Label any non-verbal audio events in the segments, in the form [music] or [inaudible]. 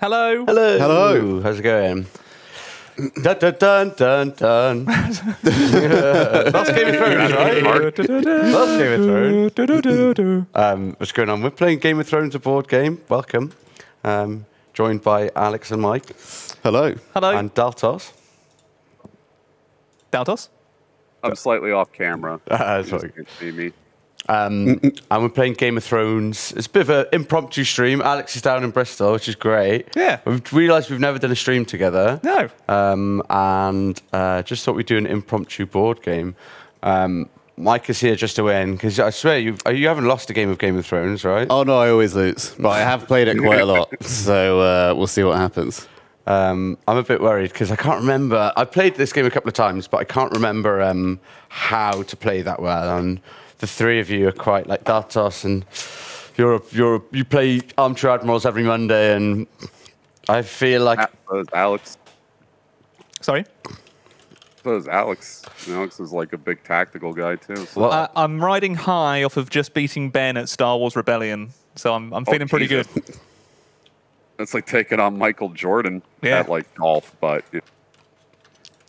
Hello. Hello. Hello. How's it going? dun dun dun dun dun. That's Game of Thrones, right? That's Game of Thrones. Um, what's going on? We're playing Game of Thrones, a board game. Welcome. Um, joined by Alex and Mike Hello. Hello. and Daltos. Daltos. I'm slightly off camera. [laughs] Uh, You sorry. can't see me. Um, and we're playing Game of Thrones. It's a bit of an impromptu stream. Alex is down in Bristol, which is great. Yeah. We've realised we've never done a stream together. No. Um, and uh, just thought we'd do an impromptu board game. Um, Mike is here just to win because I swear you you haven't lost a game of Game of Thrones, right? Oh no, I always lose, but I have played it quite a lot, [laughs] so uh, we'll see what happens. Um, I'm a bit worried because I can't remember. I've played this game a couple of times, but I can't remember um, how to play that well. And the three of you are quite like Daltos, and you're you're you play Armchair Admirals every Monday, and I feel like So Alex. Sorry. So is Alex. Alex is like a big tactical guy too. So. Well, Uh, I'm riding high off of just beating Ben at Star Wars Rebellion, so I'm I'm Oh, feeling pretty Jesus. good. It's like taking on Michael Jordan Yeah. at like golf, but it,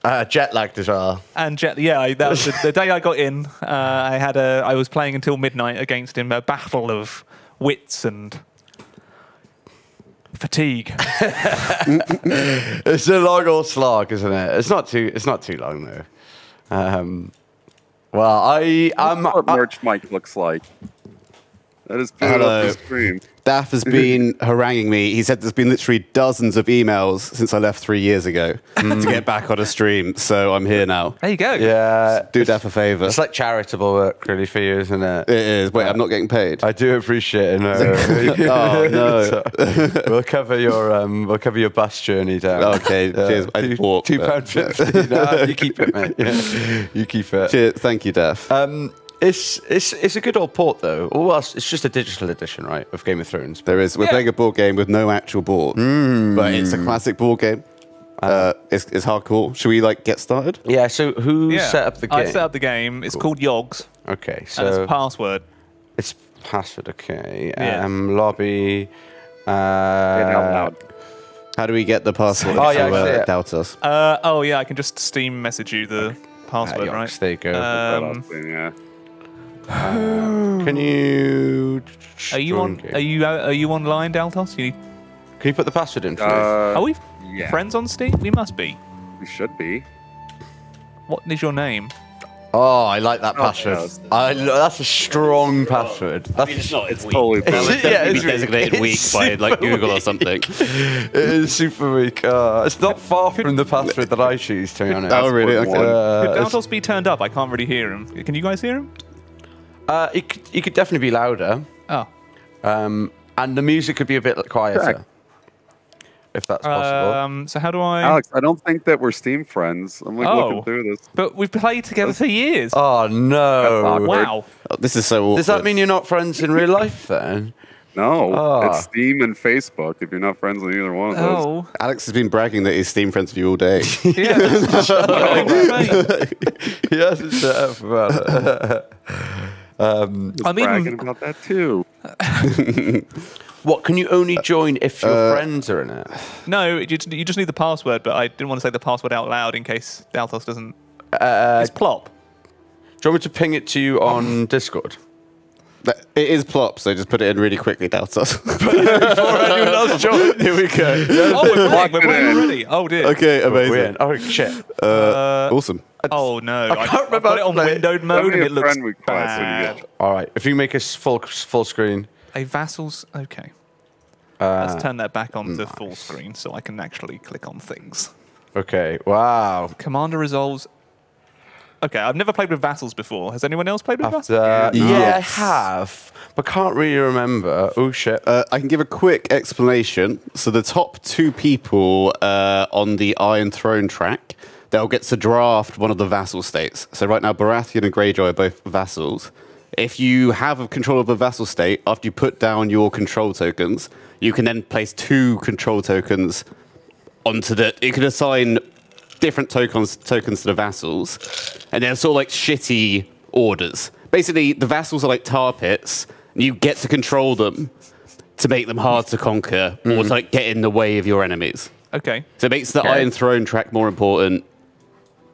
uh, jet lagged as well. And Jet, yeah, I- that was the, the day I got in. Uh, I had a I was playing until midnight against him, a battle of wits and fatigue. [laughs] It's a long old slog, isn't it? It's not too. It's not too long though. Um, well, I that's I'm. what I- March Mike looks like. That is put Hello. up the screen. Daff has been haranguing me. He said there's been literally dozens of emails since I left three years ago to get back on a stream, so I'm here now. There you go. yeah, Do Daff a favour. it's like charitable work, really, for you, isn't it? It is. Wait, I'm not getting paid. I do appreciate it. No. [laughs] Oh, no. So, [laughs] we'll cover your um, we'll cover your bus journey down. Okay, cheers. I Two, walk, two but- pound fifty. [laughs] no, you keep it, mate. Yeah. You keep it. Cheers. Thank you, Daff. Um, it's it's it's a good old port though. Or else it's just a digital edition, right, of Game of Thrones. There is. We're Yeah. playing a board game with no actual board, but it's a classic board game. Uh, it's, it's hardcore. Should we like get started? Yeah. So who Yeah. set up the game? I set up the game. It's called Yogs, Okay. and So it's a password. it's password. Okay. Yeah. Um, lobby. Uh, Say it out loud. How do we get the password? Oh, yeah, I to, uh, it. doubt us. Uh, oh yeah, I can just Steam message you the password, Ah, right? There you go. That Um, thing. Can you? are you on? game? Are you uh, are you online, Daltos? You, Can you put the password in for me? Uh, are we yeah. friends on Steam? We must be. We should be. What is your name? Oh, I like that Oh, password. yes. I, that's a strong password. That's it's not. It's Totally [laughs] It's- valid. yeah, it's be designated it's weak by like super Google or something. [laughs] it is super weak. Uh, it's not far from the password that I choose, to be honest. Oh, really? Password Okay. Uh, Could it's- Daltos be turned up? I can't really hear him. Can you guys hear him? Uh, it, could, it could definitely be louder, Oh. um, and the music could be a bit quieter, Check. if that's possible. Um, so how do I? Alex, I don't think that we're Steam friends. I'm like Oh. looking through this. But we've played together for years. oh no! wow. Oh, this is so awkward. Does that mean you're not friends in real life then? No, Ah. it's Steam and Facebook. If you're not friends with either one of those, Oh. Alex has been bragging that he's Steam friends with you all day. [laughs] Yeah. Mate. he hasn't shut up about it. Um, he's I'm bragging even- about that too. [laughs] what can you only join if your friends are in it? No, you just, you just need the password, but I didn't want to say the password out loud in case Daltos doesn't. Uh, It's plop. do you want me to ping it to you on Discord? It is plop, so just put it in really quickly, Daltos. [laughs] Before anyone else joins. Here we go. Oh, we're playing. We're playing already. Oh dear. Okay, We're amazing. in. Oh shit! Uh, Awesome. Oh no. I can't remember put it how on play windowed mode and it looks friend request when you bad. get- All right, if you make us full full screen. A vassal's. Okay. Uh, Let's turn that back on to full screen so I can actually click on things. okay. Wow. Commander resolves. Okay, I've never played with vassals before. Has anyone else played with After, vassals? yeah, Yes. I have, but can't really remember. Oh shit! Uh, I can give a quick explanation. So the top two people uh, on the Iron Throne track, they'll get to draft one of the vassal states. So right now, Baratheon and Greyjoy are both vassals. If you have a control of a vassal state, after you put down your control tokens, you can then place two control tokens onto the. You can assign different tokens tokens to the vassals, and they're sort of like shitty orders. Basically, the vassals are like tar pits, and you get to control them to make them hard to conquer or hmm. to like, get in the way of your enemies. Okay. So it makes the Okay. Iron Throne track more important.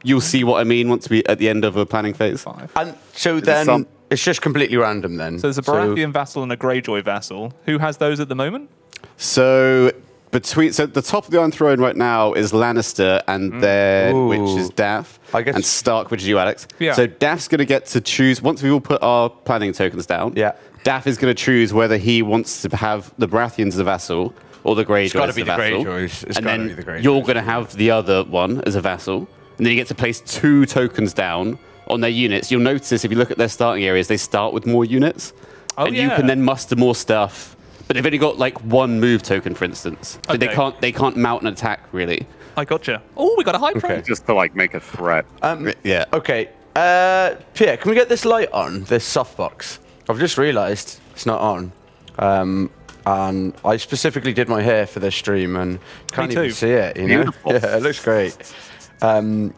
You'll see what I mean once we at the end of a planning phase. Five. And so it then some- it's just completely random then. So there's a Baratheon vassal and a Greyjoy vassal. Who has those at the moment? So between so the top of the Iron Throne right now is Lannister and mm. their Ooh. which is Daff. I guess- and Stark, which is you, Alex. Yeah. So Daff's gonna get to choose once we all put our planning tokens down. Yeah. Daff is gonna choose whether he wants to have the Baratheons as a vassal or the Greyjoys gotta as be a the vassal. Greyjoys. It's and gotta then be the Greyjoys. you're gonna have the other one as a vassal, and then you get to place two tokens down on their units. You'll notice if you look at their starting areas, they start with more units, Oh, and you can then muster more stuff. But they've only got like one move token, for instance. So they can't they can't mount an attack really. I gotcha. Oh, we got a high pro. Okay. Just to like make a threat. Um, Yeah. Okay. Uh, Pierre, can we get this light on? This softbox. I've just realised it's not on. Um, and I specifically did my hair for this stream and can't Me even see it. You know? Beautiful. [laughs] Yeah, it looks great. Um,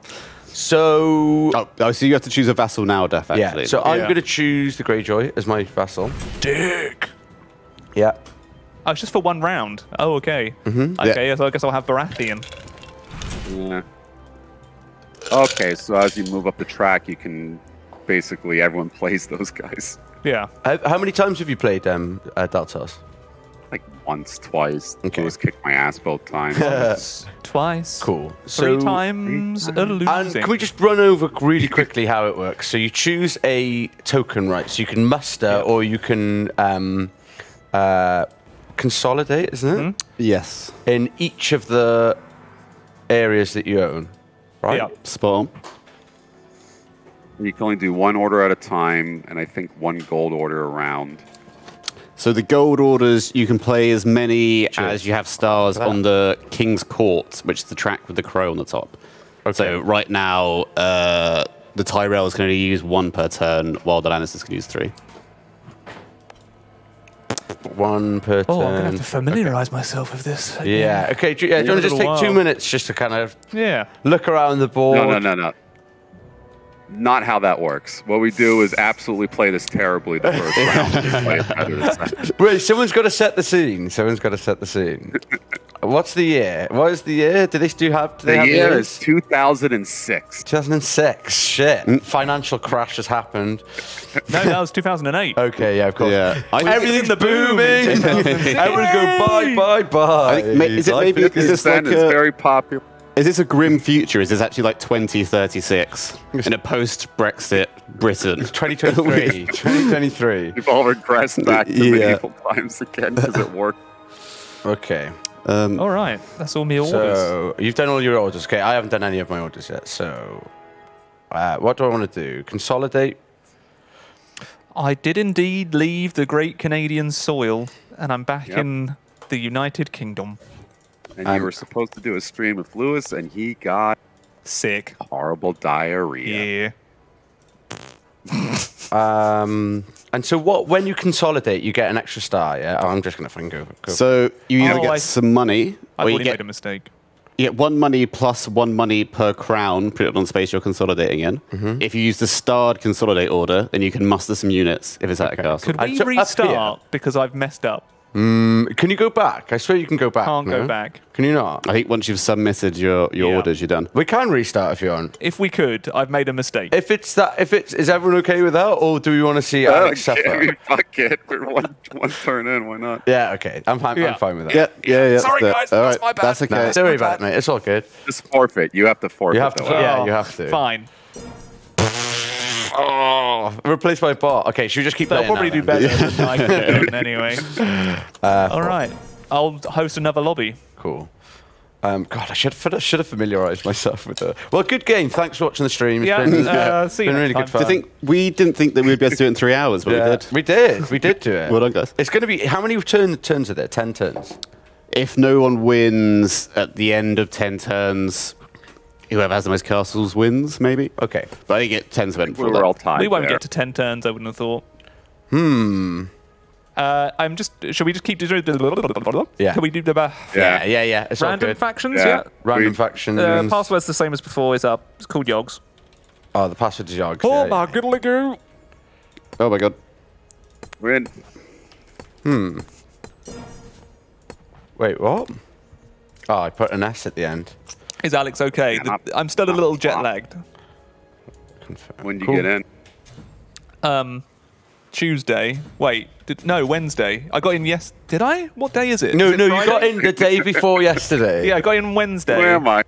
so Oh, oh, so you have to choose a vassal now, Daff. Actually. yeah, so I'm Yeah. going to choose the Greyjoy as my vassal. Dick. Yeah. Oh, it's just for one round. Oh, okay. Mm-hmm. Okay, so I guess I'll have Baratheon. Yeah. Okay, so as you move up the track, you can basically everyone [laughs] plays those guys Yeah. How, how many times have you played um, uh, Daltos? Like once, twice. Okay. Lewis kicked my ass both times. Twice. Cool. Three So- times a losing. And can we just run over really quickly how it works? So you choose a token, right? So you can muster or you can um, uh, consolidate, isn't it? yes, In each of the areas that you own, right? Yeah. spot you can only do one order at a time, and I think one gold order around. So the gold orders, you can play as many Sure. as you have stars on the King's Court, which is the track with the crow on the top. So right now, uh, the Tyrell is going to use one per turn, while the Lannisters can use three. One per turn. oh, I'm going to have to familiarize myself with this. Yeah. Okay. Do, yeah, do you want to just take little two minutes just to kind of Yeah. look around the board? No, no, no, no. Not how that works. What we do is absolutely play this terribly the first round. [laughs] and play it better the second. Wait, someone's got to set the scene. Someone's got to set the scene. What's the year? What is the year? Do they still have? Do they The have year years? is 2006. 2006. Shit. Mm. Financial crash has happened. No, that was 2008. Okay, yeah, of course. Yeah. I- Everything's the boom booming. in 2006. [laughs] Everyone's going bye, bye, bye. I think is it Life maybe- is this Then like it's a- very popular. Is this a grim future? Is this actually like 2036 in a post-Brexit Britain? 2023. [laughs] 2023. We've all regressed [laughs] back to Yeah. medieval times again because it worked. [laughs] Okay. Um, All right. That's all me orders. So you've done all your orders. Okay, I haven't done any of my orders yet. So uh, what do I want to do? Consolidate. I did indeed leave the great Canadian soil, and I'm back Yep. in the United Kingdom. And Um, you were supposed to do a stream with Lewis, and he got Sick. horrible diarrhea. Yeah. Um, and so what? When you consolidate, you get an extra star. Yeah. Oh, I'm just gonna fucking go. go. so you either Oh, get I- some money, I've or you already get, made a mistake. you get one money plus one money per crown put it on space you're consolidating in. Mm-hmm. If you use the starred consolidate order, then you can muster some units if it's at a castle. Could we so up here- restart because I've messed up? Mm, can you go back? I swear you can go back. Can't go back. Can you not? I think once you've submitted your, your Yeah. orders, you're done. We can restart if you want. If we could, I've made a mistake. If it's that, if it's, is everyone okay with that, or do we want to see Alex Okay, suffer? [laughs] fuck it. We're one, one turn in. Why not? Yeah, okay. I'm fine. Yeah. I'm fine with that. Yeah, yeah, yeah. Sorry, guys, All that's right, my bad. That's okay. No, don't about it, mate. It's all good. Just forfeit. You have to forfeit. You have to though. for- yeah, oh, you have to. Fine. Oh, replaced by bot. Okay, should we just keep that? They'll playing probably do better than [laughs] I could anyway. [laughs] Uh, All right. I'll host another lobby. Cool. Um, God, I should have, should have familiarised myself with it. Well, good game. Thanks for watching the stream. It's Yeah, been, uh, see you been next really time. good fun. Do you think we didn't think that we'd be able to do it in three hours, but yeah, we did? we did. We did do it. Well done, guys. It's going to be how many turn, turns are there? Ten turns. If no one wins at the end of 10 turns, whoever has the most castles wins, maybe. Okay. But I think it 10's went We for were that. all tied. we won't there. get to 10 turns, I wouldn't have thought. Hmm. Uh, I'm just. Should we just keep doing? Yeah. Can we do the uh, Yeah, yeah, yeah. It's random good. factions? Yeah. Yeah. Random We- factions. Uh, password's the same as before. It's up. It's called Yogs. oh, the password is Yogs. Oh yeah, my yeah. goodly goo! Oh my god. We're in. Wait, what? Oh, I put an S at the end. Is Alex okay? Yeah, The- I'm- I'm still a little I'm- jet lagged. Confirm. When did you Cool. get in, Um, Tuesday. Wait, did, no, Wednesday. I got in yes. Did I? What day is it? No, Is it no, you got in the day before [laughs] yesterday. Yeah, I got in Wednesday. where am I?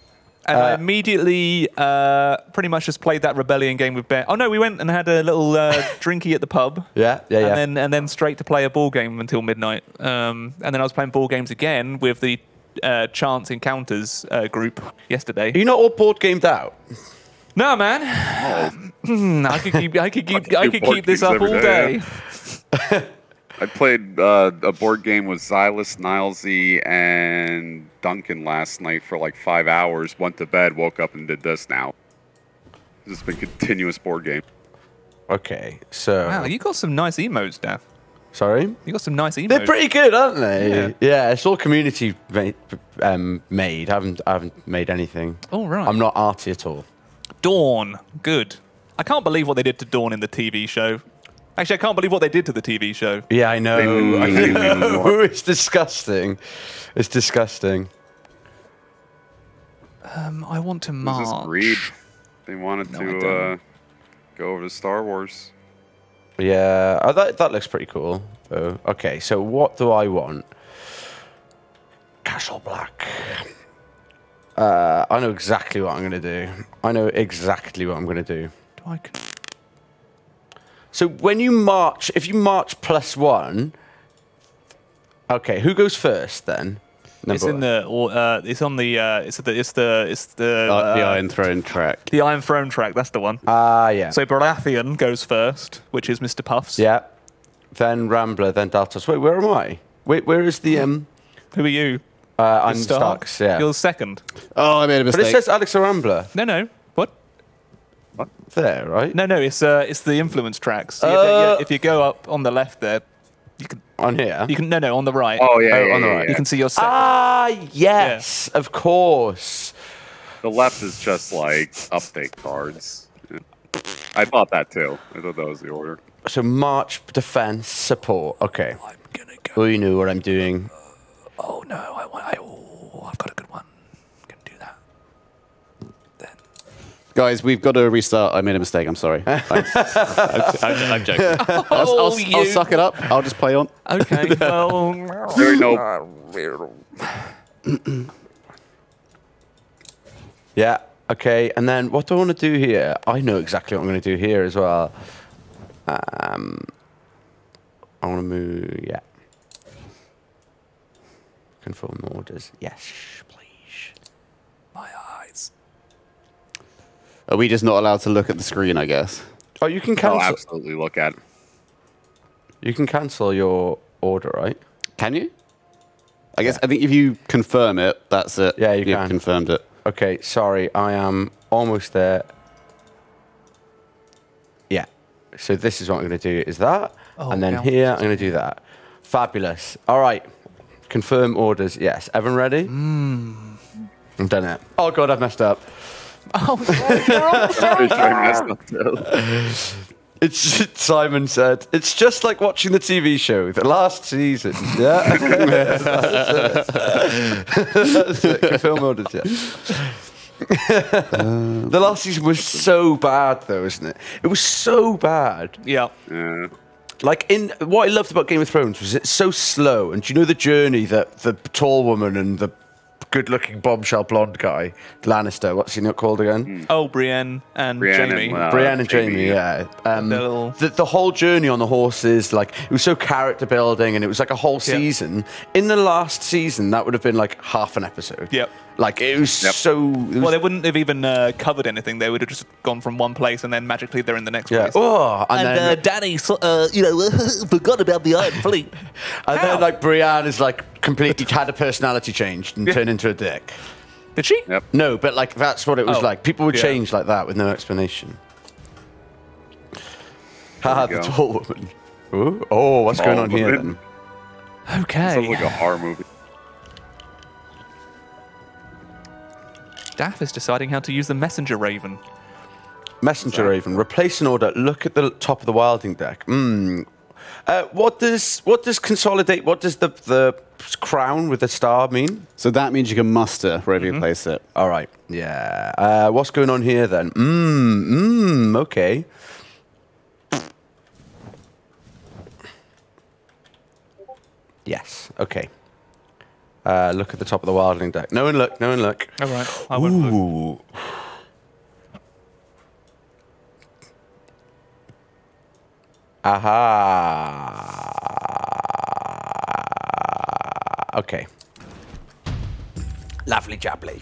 And I Uh, immediately uh, pretty much just played that rebellion game with Ben. Oh no, we went and had a little uh, [laughs] drinky at the pub. Yeah, yeah, yeah. And then and then straight to play a ball game until midnight. Um, and then I was playing ball games again with the uh, Chance Encounters uh, group yesterday. Are you not all board gamed out? No man, Oh, I could keep I could keep Fucking [laughs] I could keep this up all day, day. [laughs] I played uh, a board game with Zylus, Nilesy, and Duncan last night for like five hours. Went to bed, woke up, and did this now. This has been continuous board game. Okay, so. Wow, you got some nice emotes, Daff. Sorry? You got some nice emotes. They're pretty good, aren't they? Yeah. it's all community made. Um, made. I haven't, I haven't made anything. All right. I'm not arty at all. Dorne, good. I can't believe what they did to Dorne in the TV show. Actually, I can't believe what they did to the TV show. Yeah, I know. They I know. it's disgusting. It's disgusting. Um, I want to It was march. just greed. They wanted No, to uh, go over to Star Wars. Yeah, oh, that that looks pretty cool. Though. Okay, so what do I want? Castle Black. Uh, I know exactly what I'm gonna do. I know exactly what I'm gonna do. Do I So when you march, if you march plus one, okay, who goes first then? It's in the. Uh, it's on the. Uh, it's the. It's the. It's the. Uh, the uh, Iron Throne track. the Iron Throne track. That's the one. Ah, yeah. So Baratheon goes first, which is Mr. Puffs. yeah. Then Rambler, then Daltos. Wait, where am I? Wait, where is the um? Who are you? Uh, I'm Stark? Starks. Yeah. You're second. Oh, I made a mistake. But it says Alex Rambler No, no. What? What? there, right? No, no. It's uh, it's the influence tracks. So Uh, yeah, if you go up on the left there, you can. On here. You can. No, no. On the right. Oh yeah, Oh, yeah, on the right. yeah. You can see your second. Ah, yes, of course. The left is just like update cards. I thought that too. I thought that was the order. So March, defense, support. Okay. I'm gonna go. Oh, you know what I'm doing. Oh no! I want. I, oh, I've got a good one. Can do that. Then. Guys, we've got to restart. I made a mistake. I'm sorry. [laughs] I'm, I'm, I'm joking. [laughs] I'll, I'll, Oh, I'll suck it up. I'll just play on. Okay. [laughs] well. There no [coughs] Yeah. Okay. And then what do I want to do here? I know exactly what I'm going to do here as well. Um, I want to move. Yeah. Confirm orders. Yes, please. My eyes. Are we just not allowed to look at the screen? I guess. Oh, you can I'll cancel. absolutely look at it. You can cancel your order, right? Can you? I guess. I think if you confirm it, that's it. Yeah, you You've can. confirmed it. Okay, sorry, I am almost there. Yeah. So this is what I'm going to do is that, Oh, and then yeah. here I'm going to do that. Fabulous. All right. Confirm orders. Yes. Everyone ready? Hmm. I've done it. Oh god, I've messed up. Oh, Pretty [laughs] sure I messed up too. It's [laughs] Simon said. It's just like watching the TV show, the last season. Yeah. [laughs] That's it. Confirm orders. Yeah. the last season was so bad, though, isn't it? It was so bad. yeah. Yeah. Like in what I loved about Game of Thrones was it's so slow, and do you know the journey that the tall woman and the good-looking bombshell blonde guy, Lannister, what's he not called again? Oh, Brienne and Brienne Jamie. and, uh, Brienne and Jamie, Jamie, yeah. Um, The little- the, the whole journey on the horses, like it was so character building, and it was like a whole Yeah. season. In the last season, that would have been like half an episode. Yep. Like it was Yep. so. It was, Well, they wouldn't have even uh, covered anything. They would have just gone from one place and then magically they're in the next yeah. place. Oh, and, And then uh, Danny, uh, you know, [laughs] forgot about the Iron Fleet. [laughs] and then like Brienne is like completely [laughs] had a personality changed and turned into a dick. Did she? Yep. No, but like that's what it was Oh, like. People would yeah. change like that with no explanation. Haha, we the tall woman. Ooh. Oh, what's going Tall on here then? Okay. Sounds like a horror movie. Daff is deciding how to use the messenger raven. Messenger Raven. Replace an order. Look at the top of the wildling deck. Hmm. Uh, what does what does consolidate? What does the the crown with the star mean? So that means you can muster wherever you place it. All right. Yeah. Uh, what's going on here then? Mmm. Mmm. Okay. Yes. Okay. Uh, look at the top of the wildling deck. No one look. No one look. All right. I won't look. Ooh. Aha. Okay. Lovely jubbly.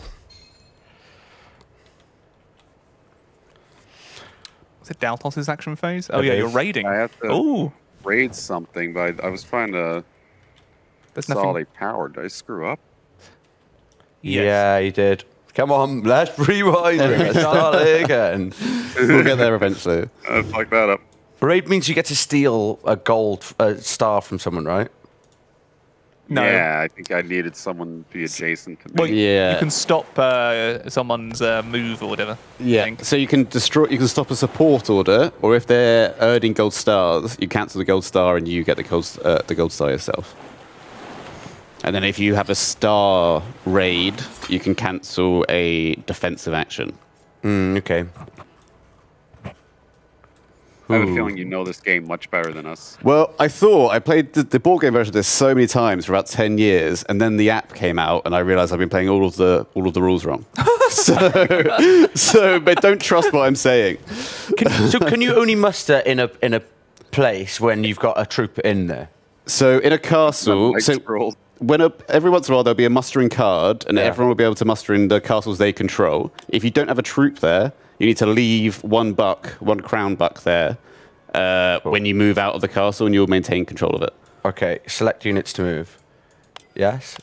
Is it Daltos' action phase? Oh, yeah, is. you're raiding. I have to- Oh, Raid something, but I was trying to there's nothing. consolidate power. Did I screw up? Yes. Yeah, you did. Come on, let's [laughs] rewind. Let's start [laughs] again. We'll get there eventually. [laughs] I fucked that up. Raid means you get to steal a gold uh, star from someone, right? No. Yeah, I think I needed someone to be adjacent to me. Well, you- Yeah. You can stop uh, someone's uh, move or whatever. Yeah. So you can destroy. You can stop a support order, or if they're earning gold stars, you cancel the gold star and you get the gold uh, the gold star yourself. And then if you have a star raid, you can cancel a defensive action. Mm, okay. I have a feeling you know this game much better than us. Well, I thought I played the, the board game version of this so many times for about ten years, and then the app came out, and I realized I've been playing all of the all of the rules wrong. [laughs] so, so, but don't trust what I'm saying. Can, so can you [laughs] only muster in a in a place when you've got a troop in there? So in a castle, so scroll. When a, every once in a while there'll be a mustering card, and Yeah. everyone will be able to muster in the castles they control. If you don't have a troop there, you need to leave one buck, one crown buck there, uh, when you move out of the castle, and you'll maintain control of it. Okay, select units to move. Yes.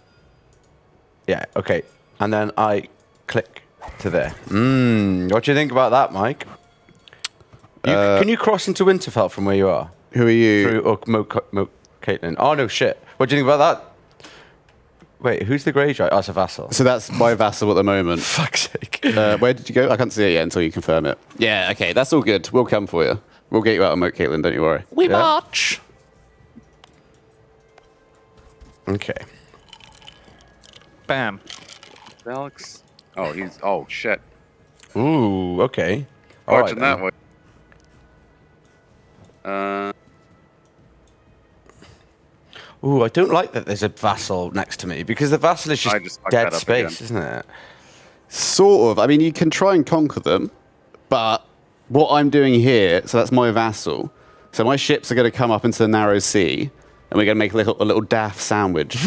Yeah. Okay, and then I click to there. Mmm. What do you think about that, Mike? You, Uh, can you cross into Winterfell from where you are? Who are you? Through or Mo, Mo Cailin? Oh no, shit. What do you think about that? Wait, who's the Greyjoy? Oh, it's a vassal. So that's my vassal at the moment. [laughs] Fuck's sake. Uh, where did you go? I can't see it yet until you confirm it. Yeah, okay, that's all good. We'll come for you. We'll get you out of Moat Cailin, don't you worry. We Yeah. march. Okay. Bam. Alex. Oh, he's. Oh shit. Ooh. Okay. All right Watching that then. way. Uh, Ooh, I don't like that there's a vassal next to me because the vassal is just, just dead space, again. isn't it? Sort of. I mean, you can try and conquer them, but what I'm doing here, so that's my vassal. So my ships are going to come up into the narrow sea, and we're going to make a little, a little daft sandwich. [laughs] [laughs]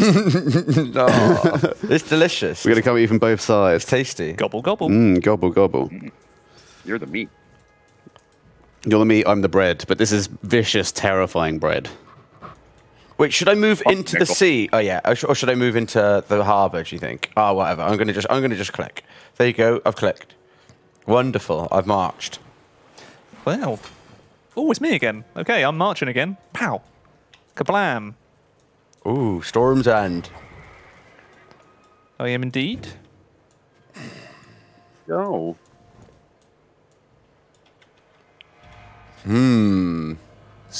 Oh, it's delicious. We're going to come at you from both sides. It's tasty. Gobble, gobble. Mmm, gobble, gobble. Mm-hmm. you're the meat. You're the meat, I'm the bread, but this is vicious, terrifying bread. Wait, should I move Oh, into the sea? Oh yeah, or sh- or should I move into the harbour? Do you think? Oh, whatever. I'm gonna just I'm gonna just click. There you go. I've clicked. Wonderful. I've marched. Well. Oh, it's me again. Okay, I'm marching again. Pow. Kablam. Ooh, Storm's End. I am indeed. Go. Hmm.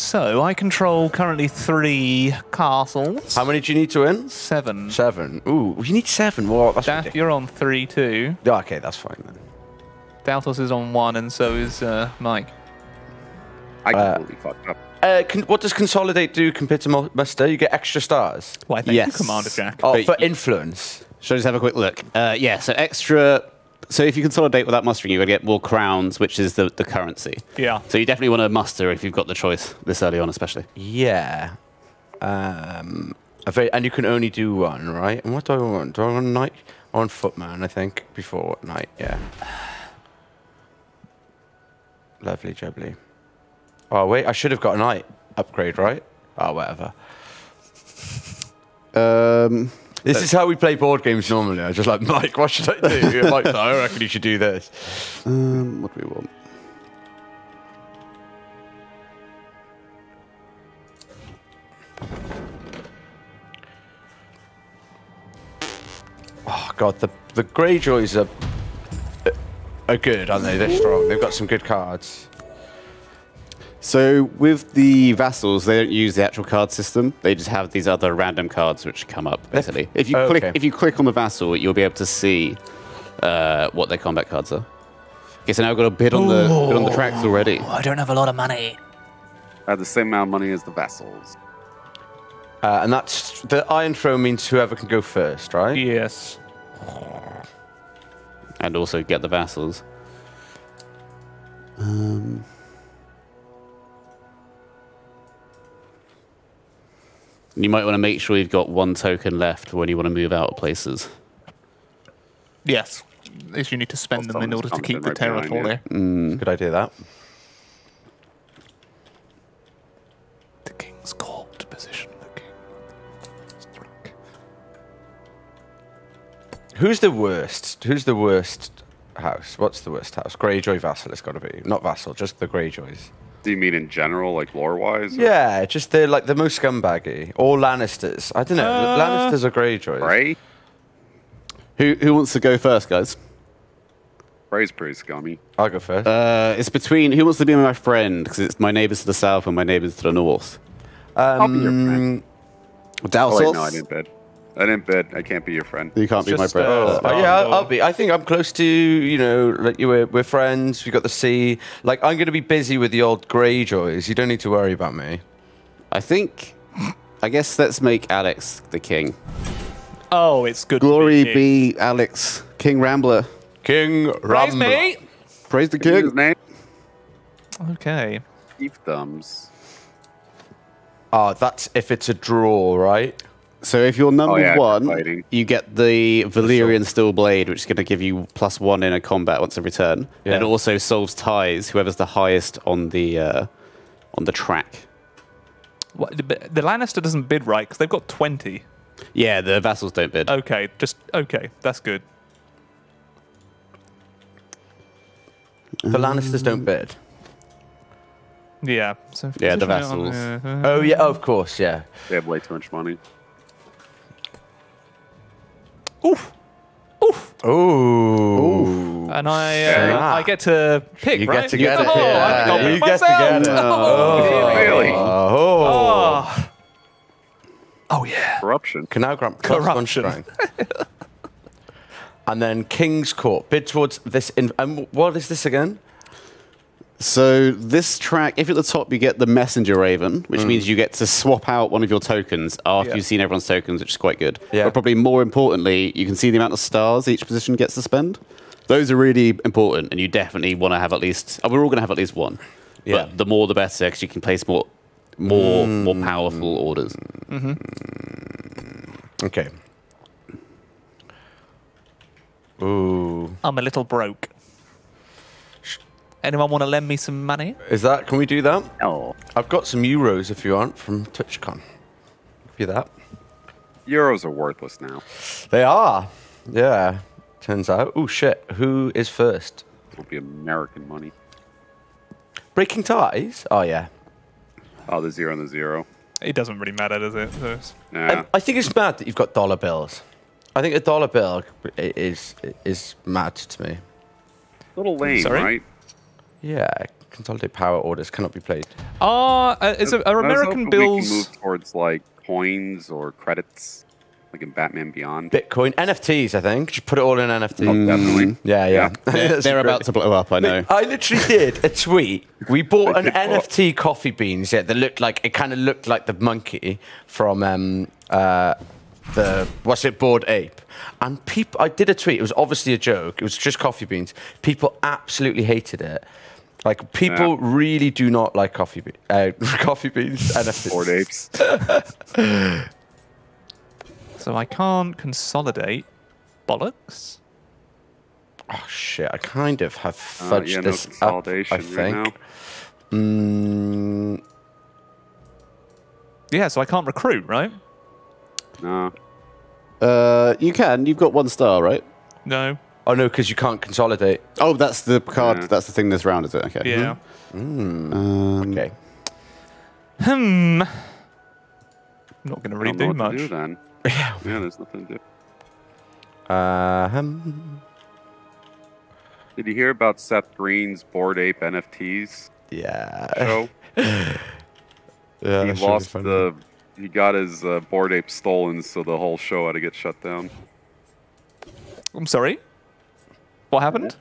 So I control currently three castles. How many do you need to win? Seven. Seven. Ooh, you need seven. What? That's Daff, ridiculous. you're on three too. Oh, okay, that's fine then. Daltos is on one, and so is uh, Mike. I Uh, completely fucked up. Uh, con- what does consolidate do compared to muster? You get extra stars. Why, thank Yes. you, Commander Jack. Oh, But for y- influence. Should I just have a quick look? Uh, yeah, so extra. So if you consolidate without mustering, you're going to get more crowns, which is the, the currency. Yeah. So you definitely want to muster if you've got the choice this early on, especially. Yeah. Um. a very- and you can only do one, right? And what do I want? Do I want knight? I want footman, I think, before knight. Yeah. Lovely, jubbly. Oh wait, I should have got a knight upgrade, right? Oh, whatever. Um, This is how we play board games normally. I just like [laughs] Mike. What should I do? Mike's like, I reckon you should do this. um, what do we want? Oh god, the the Greyjoys are are good, aren't they? They're strong. They've got some good cards. So with the vassals, they don't use the actual card system. They just have these other random cards which come up basically. If you Oh, click, okay. if you click on the vassal, you'll be able to see uh, what their combat cards are. Okay, so now I've got a bid on the bid on the tracks already. I don't have a lot of money. I have the same amount of money as the vassals. Uh, and that's the Iron throw means whoever can go first, right? Yes. and also get the vassals. You might want to make sure you've got one token left when you want to move out of places. Yes. Is you need to spend them in order to keep the right behind you. territory. Good idea, that. The king's court position the king. Who's the worst? Who's the worst house? What's the worst house? Greyjoy Vassal, it's got to be. Not Vassal, just the Greyjoys. Do you mean in general, like lore wise? Yeah, just they're like the most scumbaggy. Or Lannisters. I don't know. Uh, Lannisters or Greyjoys. Bray? Who who wants to go first, guys? Bray's pretty scummy. I'll go first. Uh, it's between who wants to be my friend because it's my neighbors to the south and my neighbors to the north. I'll be your friend. Um, Daltos, Oh, wait, no, I didn't bid. I didn't bid. I can't be your friend. you can't be my friend. uh, Oh, yeah, I'll, I'll be. I think I'm close to, you know, like you were, we're friends. We got the sea. Like I'm going to be busy with the old Greyjoys. You don't need to worry about me. I think. I guess let's make Alex the king. Oh, it's good. to Glory king. be Alex, King Rambler. King Rambler. Praise me. Praise the His king. name? Okay. Beef Thumbs. Oh, that's if it's a draw, right? So if you're number Oh, yeah, one, you get the Valyrian Steel Blade, which is going to give you plus one in a combat once every turn. Yeah. And it also solves ties. Whoever's the highest on the uh, on the track. What, the, the Lannister doesn't bid right because they've got 20. Yeah, the vassals don't bid. Okay, just okay. That's good. The Lannisters don't bid. Yeah. So Yeah, the position on- vassals. uh, Oh yeah, of course, yeah. They have way too much money. Oof. Oof. Ooh. And I, uh, I get to pick, You right? get to get it. Oh, yeah. I you it get to get it. Oh, Really? Oh. Oh. Oh, yeah. Corruption. Canal Grant plus one Corruption. and then King's Court. Bid towards this. In- and what is this again? So this track, if you're at the top, you get the Messenger Raven, which means you get to swap out one of your tokens after Yeah. you've seen everyone's tokens, which is quite good. Yeah. But probably more importantly, you can see the amount of stars each position gets to spend. Those are really important, and you definitely want to have at least. Oh, we're all going to have at least one. Yeah. But the more, the better, because you can place more, more, more powerful orders. Mm -hmm. Okay. Ooh. I'm a little broke. Anyone want to lend me some money? Is that? Can we do that? No. I've got some euros if you aren't from TwitchCon. Give you that. Euros are worthless now. They are. Yeah. Turns out. Oh shit. Who is first? It'll be American money. Breaking ties. Oh yeah. Oh, the zero and the zero. It doesn't really matter, does it? So it's- I, I think it's mad that you've got dollar bills. I think a dollar bill is is mad to me. a little lame, Sorry? right? Yeah. Consolidate power orders cannot be played. Are uh, is it, are I was American hoping bills? We can move towards like coins or credits, like in Batman Beyond. Bitcoin, NFTs. I think. Just put it all in NFT. Oh, definitely. Yeah, yeah. [laughs] They're, they're about to blow up, I know. I literally did a tweet. We bought an They did. NFT coffee beans. Yeah, that looked like it kind of looked like the monkey from um uh the what's it bored ape. And people, I did a tweet. It was obviously a joke. It was just coffee beans. People absolutely hated it. Like people Yeah. really do not like coffee be- uh, [laughs] coffee beans. NFTs. [laughs] Bored apes. [laughs] So I can't consolidate. Bollocks. Oh shit! I kind of have Uh, fudged yeah, no this up. I think. now. Mm, Yeah, so I can't recruit, right? No. Uh, you can. You've got one star, right? No. Oh no, because you can't consolidate. Oh, that's the card. Yeah. That's the thing this round, is it? Okay. Yeah. Um, Okay. Hmm. Not going to really Don't know do what much. to do then. [laughs] Yeah, yeah, there's nothing to do. Uh, um, Did you hear about Seth Green's Bored Ape NFTs yeah. show? [laughs] Yeah, he that should be lost the. He got his uh, bored ape stolen, so the whole show had to get shut down. I'm sorry. What happened?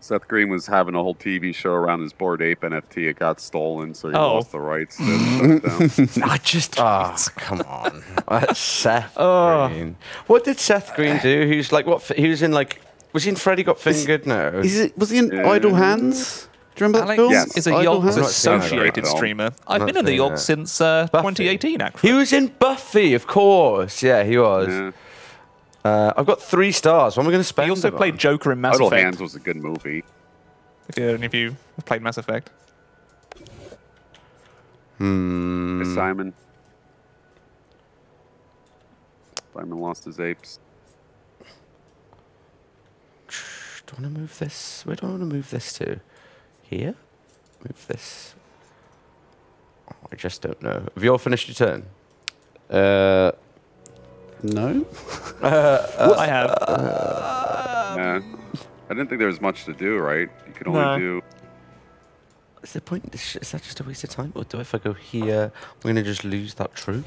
Seth Green was having a whole TV show around his bored ape NFT. It got stolen, so he Oh. lost the rights. To shut it down. [laughs] I just ah, come on, [laughs] That's Seth Oh. Green. What did Seth Green do? He was like what? He was in like was he in Freddy Got Fingered? No. Is it, was he in Yeah. Idle Hands? Do you remember that film? Yes. is a Idle Yogs Hands? not seen that associated streamer. I've Not been in the seen Yogs since uh, 2018, actually. He was in Buffy, of course. Yeah, he was. Yeah. Uh, I've got three stars. What am I going to spend? He also played on? Joker in Mass Idle Effect. Hands was a good movie. If you, any of you have played Mass Effect. Hmm. Hey, Simon. Simon lost his apes. Do I want to move this? Where do I want to move this to? Here? Move this. Oh, I just don't know. Have you all finished your turn? Uh, no. Uh, [laughs] uh, I have. Uh, yeah. I didn't think there was much to do, right? You could only No. do. Is the point? Is is that just a waste of time? Or do if I go here, I'm going to just lose that troop?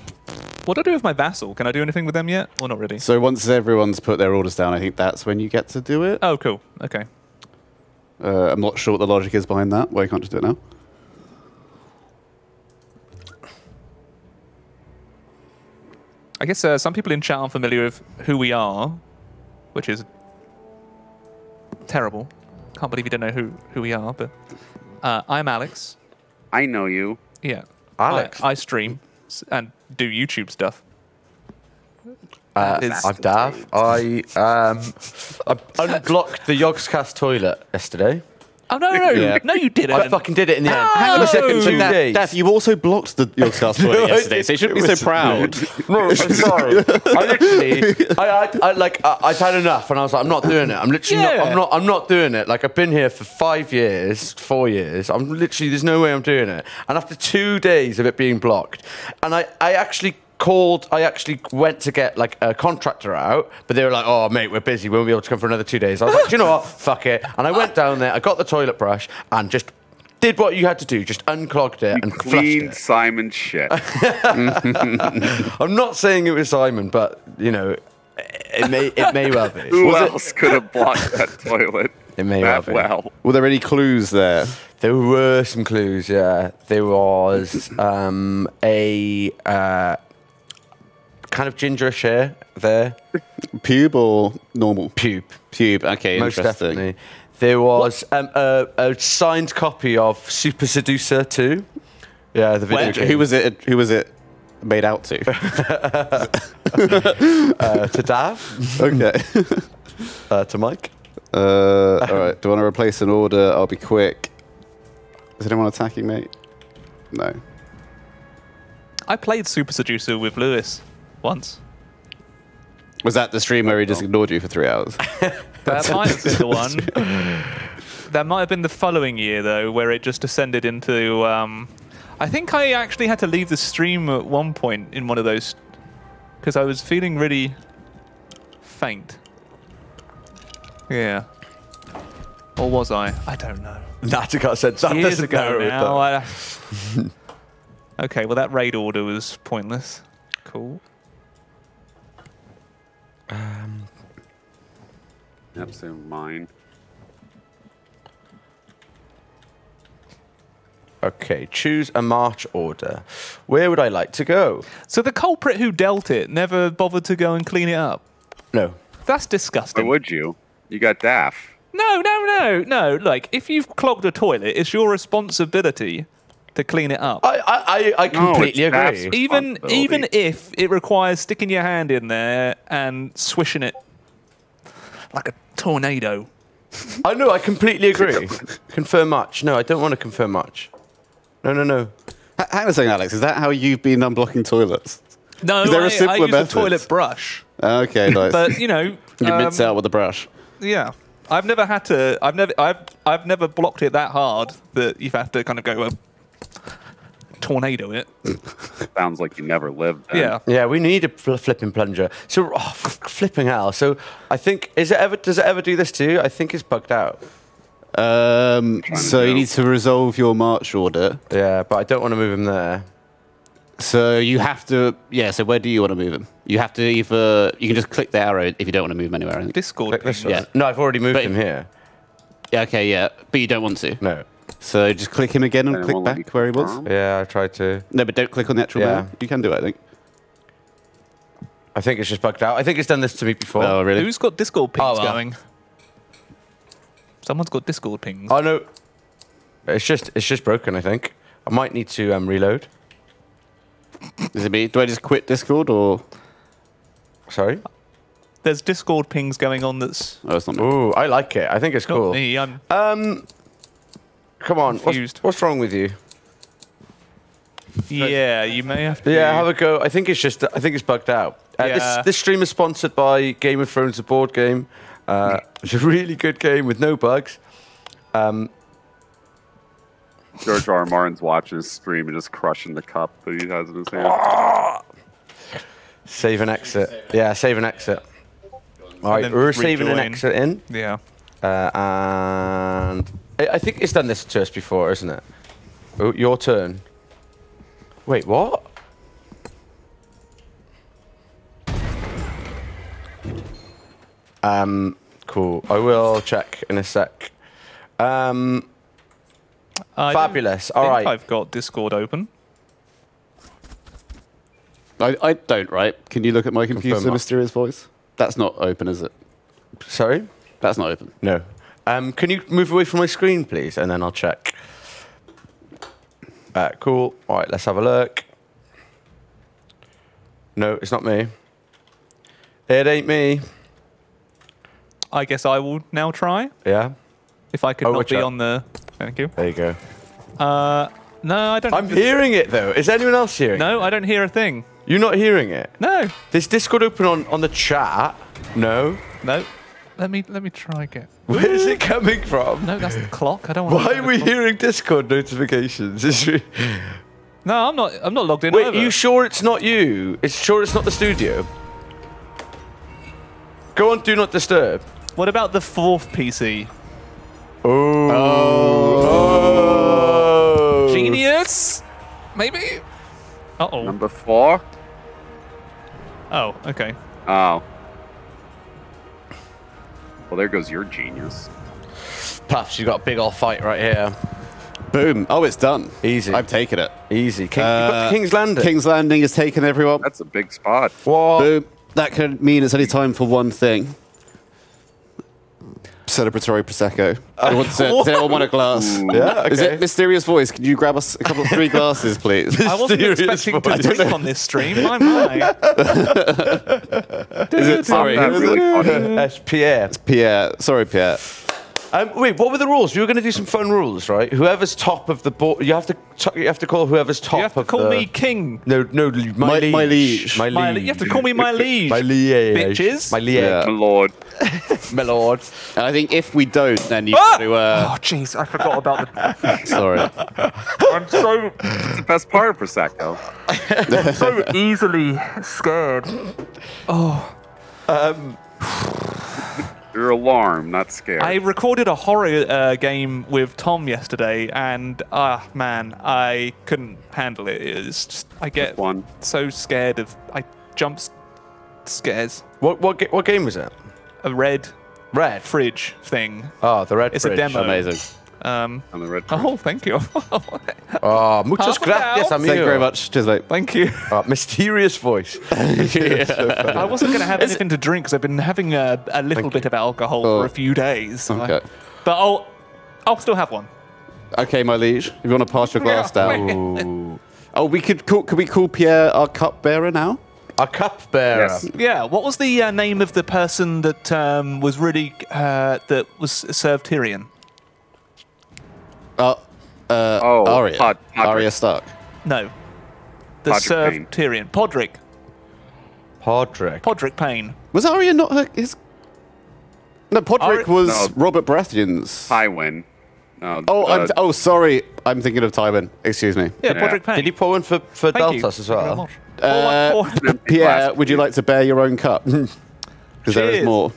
what do I do with my vassal? Can I do anything with them yet? Or not really? So once everyone's put their orders down, I think that's when you get to do it. Oh, cool. Okay. Uh, I'm not sure what the logic is behind that. Why you can't just do it now? I guess uh, some people in chat aren't familiar with who we are, which is terrible. Can't believe you don't know who, who we are, but uh, I'm Alex. I know you. Yeah. Alex. I, I stream and do YouTube stuff. Uh, I'm Daff. I um, I [laughs] unblocked the Yogscast toilet yesterday. Oh, no, no, no. Yeah. No, you didn't. I fucking did it in the end. Hang on a second, two Daff, days. Daff, you also blocked the your [laughs] cast No, yesterday, so you shouldn't be so proud. [laughs] No, I'm sorry. I literally, I, I, I like, I, I've had enough, and I was like, I'm not doing it. I'm literally Yeah. not. I'm not. I'm not doing it. Like I've been here for five years, four years. I'm literally. There's no way I'm doing it. And after two days of it being blocked, and I, I actually called. I actually went to get like a contractor out, but they were like, "Oh, mate, we're busy. We won't be able to come for another two days." I was like, "Do you know what? [laughs] Fuck it." And I went down there. I got the toilet brush and just. Did what you had to do, just unclogged it You and cleaned it. Simon's shit. [laughs] [laughs] I'm not saying it was Simon, but you know, it may it may well be. Who Was it- else could have blocked that toilet It may well that be. well? Were there any clues there? There were some clues. Yeah, there was um, a uh, kind of gingerish hair there, Pube or normal? pube. Pube. Okay, Most interesting. definitely. There was um, a, a signed copy of Super Seducer 2. Yeah, the video Where? game. Who was it? Who was it made out to? [laughs] uh, to Daff, okay. [laughs] uh, to Mike. Uh, all right. Do you want to replace an order? I'll be quick. Is anyone attacking me? No. I played Super Seducer with Lewis once. Was that the stream where he just ignored you for three hours? [laughs] That might have been the one. [laughs] That might have been the following year, though, where it just descended into. Um, I think I actually had to leave the stream at one point in one of those because I was feeling really faint. Yeah. Or was I? I don't know. Natica said that Years doesn't ago narrow now. I... [laughs] okay, well, that raid order was pointless. Cool. Um, yep, same mine. Okay, choose a march order. Where would I like to go? So the culprit who dealt it never bothered to go and clean it up. No. That's Why disgusting. would you? You got Daff. No, no, no, no. Like, if you've clogged a toilet, it's your responsibility to clean it up. I, I, I, I No, completely agree. even even if it requires sticking your hand in there and swishing it like a tornado. I know, I completely agree. [laughs] confirm much. No, I don't want to confirm much. No, no, no. H- Hang on a second, Alex. Is that how you've been unblocking toilets? No, Is there a I, I simpler use method? a toilet brush, Okay, nice. but you know, [laughs] you um, mince out with the brush. yeah. I've never had to. I've never. I've. I've never blocked it that hard that you've had to kind of go uh, tornado it. [laughs] Sounds like you never lived. then. Yeah. Yeah, we need a fl- flipping plunger. So, oh, f- flipping hell. So, I think, is it ever, does it ever do this to you? I think it's bugged out. Um, so you need to resolve your march order. Yeah, but I don't want to move him there. So you have to, yeah. So where do you want to move him? You have to either you can just click the arrow if you don't want to move him anywhere. Discord. Click this ping. one. Yeah. No, I've already moved But- him here. Yeah, okay, yeah, but you don't want to. No. So just click him again and click back where he was. Yeah, I tried to. No, but don't click on the actual Yeah. map. You can do it, I think. I think it's just bugged out. I think it's done this to me before. Oh, really? Who's got Discord pings Oh, well. going? Someone's got Discord pings. Oh no, it's just it's just broken. I think I might need to um, reload. Is it me? Do I just quit Discord or? Sorry. There's Discord pings going on that's Oh, it's not me. Ooh, I like it. I think it's not cool. me. I'm Um, come on. What's, what's wrong with you? yeah. You may have to. Yeah, have a go. I think it's just I think it's bugged out. Uh, Yeah. this, this stream is sponsored by Game of Thrones, the board game. Uh, it's a really good game with no bugs. Um, George R. R. Martin's watching his stream and just crushing the cup that he has in his hand. save and exit. Yeah, save and exit. All right, we're saving an exit in. Yeah. Uh, and I, I think it's done this to us before, isn't it? Oh, your turn. Wait, what? Um, cool. I will check in a sec. Um, I fabulous. All think right. I've got Discord open. I, I don't. Right? Can you look at my computer, Confirm mysterious voice? That's not open, is it? Sorry? That's not open. No. Um, can you move away from my screen, please? And then I'll check. Uh, cool. All right, let's have a look. No, it's not me. It ain't me. I guess I will now try. Yeah, If I could Oh, not be on the. Thank you. there you go. Uh, no, I don't. I'm hearing it though. Is anyone else hearing? it? No, I don't hear a thing. You're not hearing it. No, There's Discord open on, on the chat. No. no. Let me let me try again. Where is it [laughs] coming from? No, that's the clock. I don't want. Why are we hearing Discord notifications? It's re- No, I'm not. I'm not logged in. Wait, either. are you sure it's not you? It's sure it's not the studio? Go on, do not disturb. What about the fourth PC? Oh. Genius? Maybe. Uh oh. Number four. Oh, okay. Oh. Well, there goes your genius. Puffs, you got a big old fight right here. Boom. Oh, it's done. Easy. I've taken it. Easy. King, you got Uh, King's Landing. King's Landing is taken, everyone. That's a big spot. What? Boom. That could mean it's only time for one thing. Celebratory prosecco. I want to, does anyone want a glass? Yeah, Is it mysterious voice? Can you grab us a couple of three glasses, please? I wasn't Mysterious expecting to voice. drink on this stream. My my. [laughs] Is it? Sorry. Not is really it? funny. That's Pierre. Pierre. Sorry, Pierre. Um, wait, what were the rules? You were going to do some fun rules, right? Whoever's top of the board, you have to t- you have to call whoever's top You have to of call the- me king. No, no, my, My- liege. my liege. My My, liege. you have to call me my [laughs] liege. My liege. Bitches. My liege. Yeah. My lord. [laughs] My lord. And I think if we don't, then you Ah! have to. Uh, Oh jeez, I forgot about the. [laughs] sorry. I'm so It's the best part of Prosecco. so easily scared. You're alarmed, not scared. I recorded a horror uh, game with Tom yesterday, and ah man, I couldn't handle it. It was just I get one. so scared of I jump scares. What what what game was it? A red Red. fridge thing. Oh, the red. It's a demo. Amazing. Um, on the red. oh, thank you. Oh, [laughs] muchas gracias, amigo. Thank you very much. Cheers, mate. thank you. Oh, [laughs] mysterious voice. [laughs] I wasn't going to have anything to drink because I've been having a, a little bit of alcohol Oh. for a few days. so I- but I'll I'll still have one. Okay, my liege. If you want to pass your glass Yeah. down. Oh, we could call. Could we call Pierre our cupbearer now? A cup bearer. Yes. Yeah. What was the uh, name of the person that um, was really uh, that was served Tyrion? Uh, uh, Oh, Arya. Pod- Arya Stark. No. The Podrick served Payne. Tyrion. Podrick. Podrick. Podrick Payne. Was Arya not her, his? No, Podrick Arya- was No. Robert Baratheon's. Tywin. No, Oh, uh, I'm, oh, sorry. I'm thinking of Tywin. Excuse me. Yeah, Yeah. Podrick Payne. Did you pour one for, for Thank. Daltos as you very well? Uh, Pour one- pour- Pierre, would you like to bear your own cup? [laughs] Because there is more.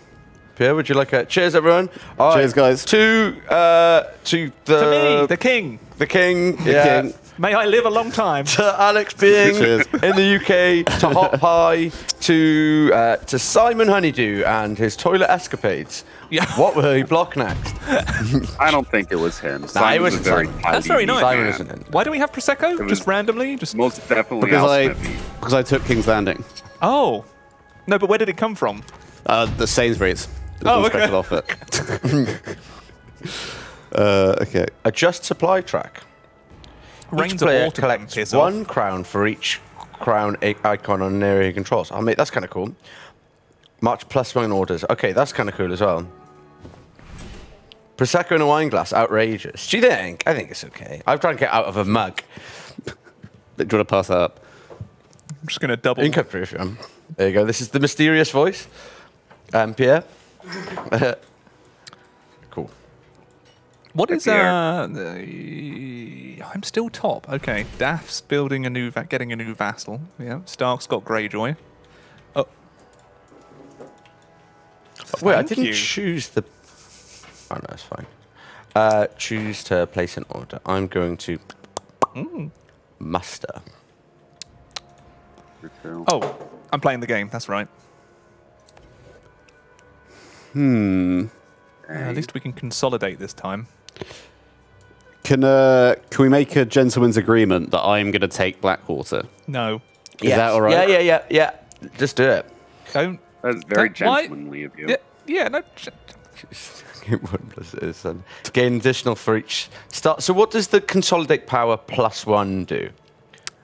Pierre, would you like a cheers, everyone? All Cheers, guys. To uh, to the To me, the king. the king, yeah. king. May I live a long time. To Alex being in the UK, to [laughs] Hot Pie, to uh, to Simon Honeydew and his toilet escapades. Yeah. What will he block next? [laughs] I don't think it was him. Nah, it wasn't very Simon. That's very nice. Simon man. isn't in. Why do we have prosecco? Just randomly? Just Most definitely Because I Smithy. because I took King's Landing. oh, no. But where did it come from? Uh, the Sainsbury's. It was Oh, on okay. special offer. [laughs] uh, okay. Adjust supply track. Rains Each player collects one off. crown for each crown icon on an area he controls. Oh, mate, that's kind of cool. March plus one orders. Okay, that's kind of cool as well. Prosecco in a wine glass, outrageous. Do you think? I think it's okay. I've tried to get out of a mug. [laughs] Do you want to pass that up? I'm just gonna double. You can cut through if you. There you go. This is the mysterious voice. Um, Pierre. [laughs] cool. What is Pierre. uh? the- I'm still top. Okay, Daff's building a new, va- getting a new vassal. Yeah, Stark's got Greyjoy. Oh, Wait, I didn't you. choose the. Oh no, it's fine. Uh, choose to place an order. I'm going to muster. oh, I'm playing the game. That's right. Hmm. Uh, at least we can consolidate this time. Can uh, can we make a gentleman's agreement that I'm going to take Blackwater? No, Is that all right? Yeah, yeah, yeah, yeah. Just do it. don't. That's very Don't- why- gentlemanly of you. Yeah, yeah. No. j- One plus is and gain additional for each start. So, what does the consolidate power plus one do?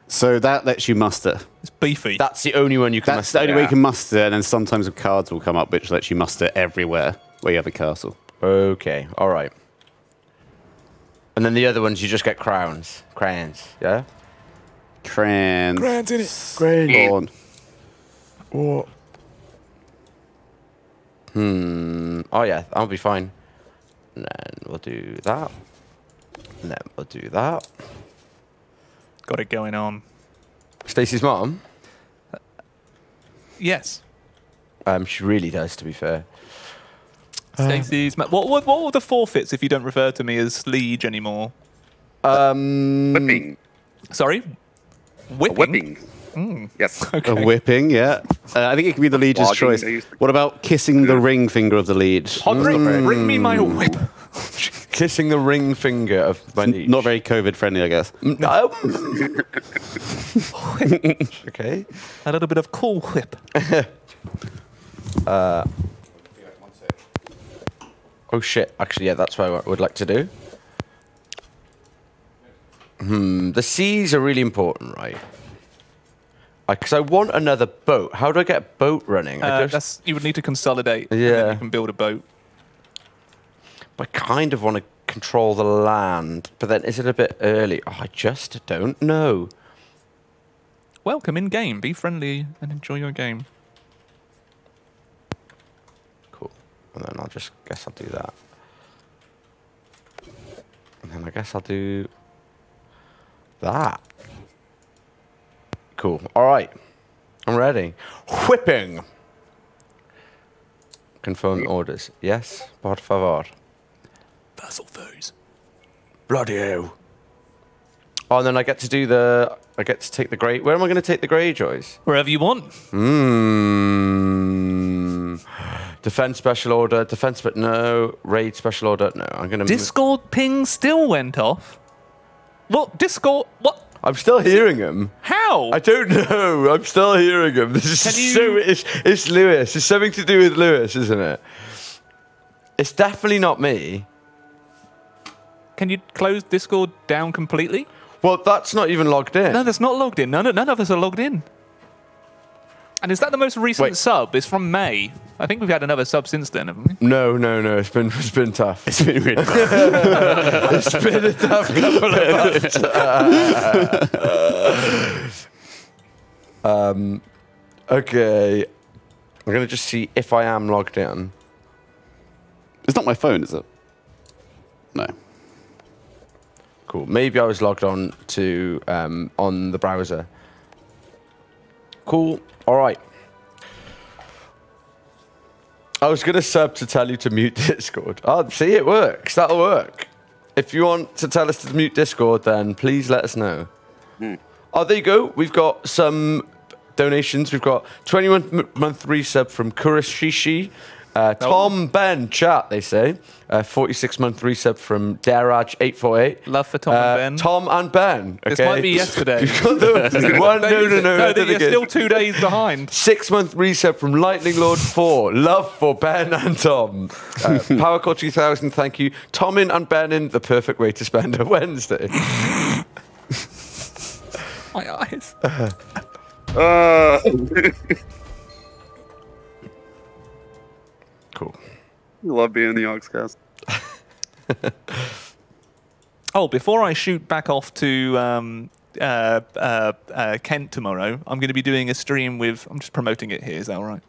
So that lets you muster. It's beefy. That's the only one you can. That's the only way you can muster, and then sometimes the cards will come up which lets you muster everywhere where you have a castle. Okay, all right. And then the other ones, you just get crowns. Crowns, yeah? Crans. Grants in it. Spawn. Hmm. Oh, yeah, I'll be fine. And then we'll do that. And then we'll do that. Got it going on. Stacey's mom, Yes. um, she really does, to be fair. Stacey's. Ma- what, what, what were the forfeits if you don't refer to me as liege anymore? Um, Whipping. Sorry? A Whipping? Whipping. Yes. [laughs] A whipping, yeah. Uh, I think it can be the liege's Flogging, choice. they to- What about kissing the ring finger of the liege? Podrick, bring me my Mm. whip. [laughs] Kissing the ring finger of my niece. Not very COVID friendly, I guess. No. [laughs] okay. A little bit of cool whip. Oh shit! Actually, yeah, that's what I would like to do. Hmm. The seas are really important, right? Because I want another boat. How do I get boat running? I, Uh, just, you would need to consolidate. and Yeah. then you can build a boat. But I kind of want to control the land, but then is it a bit early? Oh, I just don't know. Welcome in game. Be friendly and enjoy your game. Cool. And then I'll just guess I'll do that. And then I guess I'll do that. Cool. All right. I'm ready. Whipping. Confirm orders. Yes, por favor. Vassal foes. Bloody hell. Oh, and then I get to do the. I get to take the grey. Where am I going to take the Greyjoys? Wherever you want. Hmm. Defense special order. Defense, but no. Raid special order. No. I'm going to. Discord ping still went off. What? Discord? What? I'm still hearing him. How? I don't know. I'm still hearing him. This is Can you- so. It's, it's Lewis. It's something to do with Lewis, isn't it? It's definitely not me. Can you close Discord down completely? Well, that's not even logged in. No, that's not logged in. None, none of us are logged in. And is that the most recent Wait. sub? It's from May. I think we've had another sub since then, haven't we? No, no, no. It's been it's been tough. It's been really tough. [laughs] it's been a tough couple of months. [laughs] um, okay. I'm gonna just see if I am logged in. It's not my phone, is it? No. Cool. Maybe I was logged on to um, on the browser. Cool. All right. I was gonna sub to tell you to mute [laughs] Discord. Oh, see, it works. That'll work. If you want to tell us to mute Discord, then please let us know. Hmm. Oh, there you go. We've got some donations. We've got 21 month resub from Kurashishi. Uh, Tom Ben chat, they say. Uh, 46 month resub from Daraj848. Love for Tom Uh, and Ben. Tom and Ben. This might be yesterday. You've got the one. No, no, no. no, no you're think still two days behind. Six month reset from Lightning Lord 4. Love for Ben and Tom. Uh, [laughs] PowerCore 2000, thank you. Tomin and Benin, the perfect way to spend a [laughs] Wednesday. [laughs] My eyes. Uh, Cool. you love being in the Oxcast. [laughs] Oh, before I shoot back off to um, uh, uh, uh, Kent tomorrow, I'm going to be doing a stream with. I'm just promoting it here. Is that all right?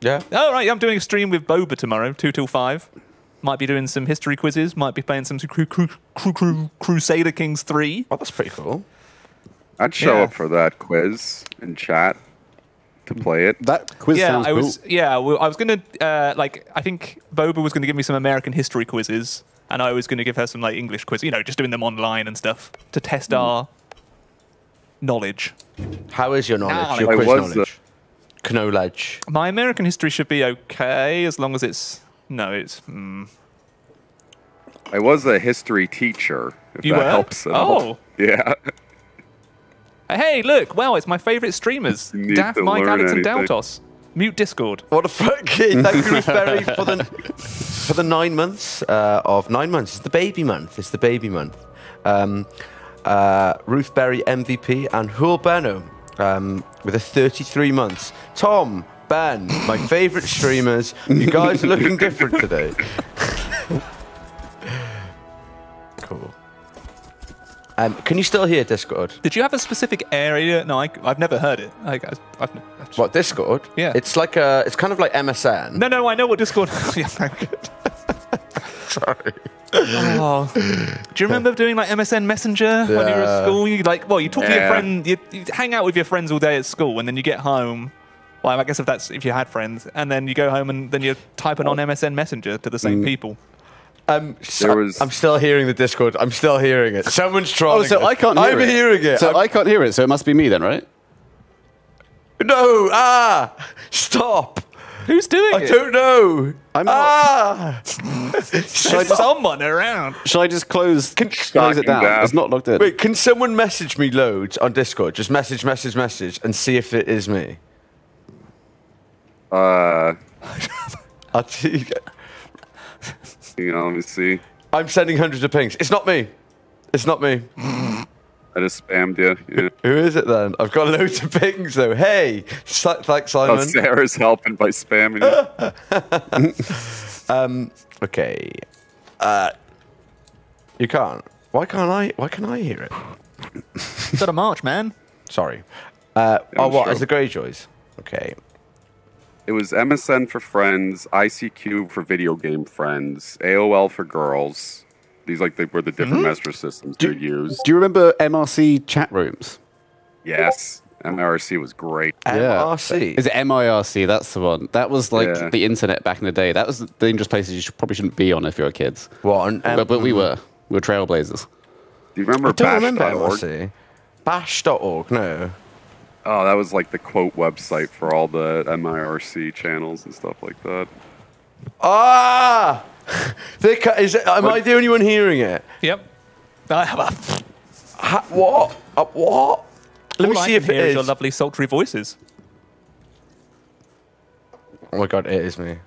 Yeah. All right. I'm doing a stream with Boba tomorrow, two till five. Might be doing some history quizzes. Might be playing some cru- cru- cru- cru- Crusader Kings three. Oh, that's pretty cool. I'd show Yeah. up for that quiz and chat to play it. That quiz yeah, sounds I was. cool. Yeah, well, I was gonna uh, like. I think Boba was gonna give me some American history quizzes, and I was gonna give her some like English quiz. You know, just doing them online and stuff to test our knowledge. How is your knowledge? Knowledge. Your quiz was, knowledge? Knowledge. My American history should be okay as long as it's no, it's. Mm. I was a history teacher, if You that were? helps at all. Oh. [laughs] Yeah. Hey, look! Wow, it's my favorite streamers: You Daff, Mike, learn Alex, and anything. Daltos. Mute Discord. What the fuck? [laughs] Thank you, Ruth Berry, for the for the nine months uh, of nine months. It's the baby month. It's the baby month. Um, uh, Ruth Berry MVP and Hul Benno um, with a 33 months. Tom, Ben, my favourite streamers. You guys are looking [laughs] different today. [laughs] Um, can you still hear Discord? Did you have a specific area? No, I, I've never heard it. I, I've, What Discord? Yeah. It's like a. It's kind of like MSN. No, no, I know what Discord. [laughs] yeah, good. Sorry. [laughs] Oh. Do you remember doing like MSN Messenger when you were at school? You like, well, you talk to your friend, you, you hang out with your friends all day at school, and then you get home. Well, I guess if that's if you had friends, and then you go home and then you're typing on MSN Messenger to the same people. Um, so- There was- I'm still hearing the Discord. I'm still hearing it. Someone's trolling. Oh, so us. I can't hear I'm it. hearing it. So I'm- I can't hear it, so it must be me then, right? no. Ah, stop. Who's doing I it? I don't know. I'm not- ah. There's someone around. Shall I just close, close it down? Daff. It's not logged in. Wait, can someone message me loads on Discord? Just message, message, message, and see if it is me. Uh, [laughs] I'll tell you. you know, let me see. I'm sending hundreds of pings. It's not me. It's not me. I just spammed you. Yeah. [laughs] Who is it then? I've got loads of pings though. Hey, si- thanks, Oh, Simon. Sarah's helping by spamming you. [laughs] Um, okay. Uh, you can't. Why can't I? Why can I hear it? Got a march, man. Sorry. Uh, oh, what? sure. As the Greyjoys. Okay. It was MSN for friends, ICQ for video game friends, AOL for girls. These like they were the different messenger systems Do- they used. Do you remember MRC chat rooms? Yes, MRC was great. MRC. Is it MIRC? That's the one. That was like Yeah. the internet back in the day. That was the dangerous places you should, probably shouldn't be on if you're kids. what? On, um, but, but we were. We were trailblazers. Do you remember I don't remember Bash.org? MRC. Bash.org. No. Oh, that was like the quote website for all the MIRC channels and stuff like that. Ah. [laughs] They ca- is it, am I the only one hearing it? Yep. I have a. Ha, what? Uh, what? Let All me I see can if it hear is. your lovely sultry voices. Oh my god, it is me.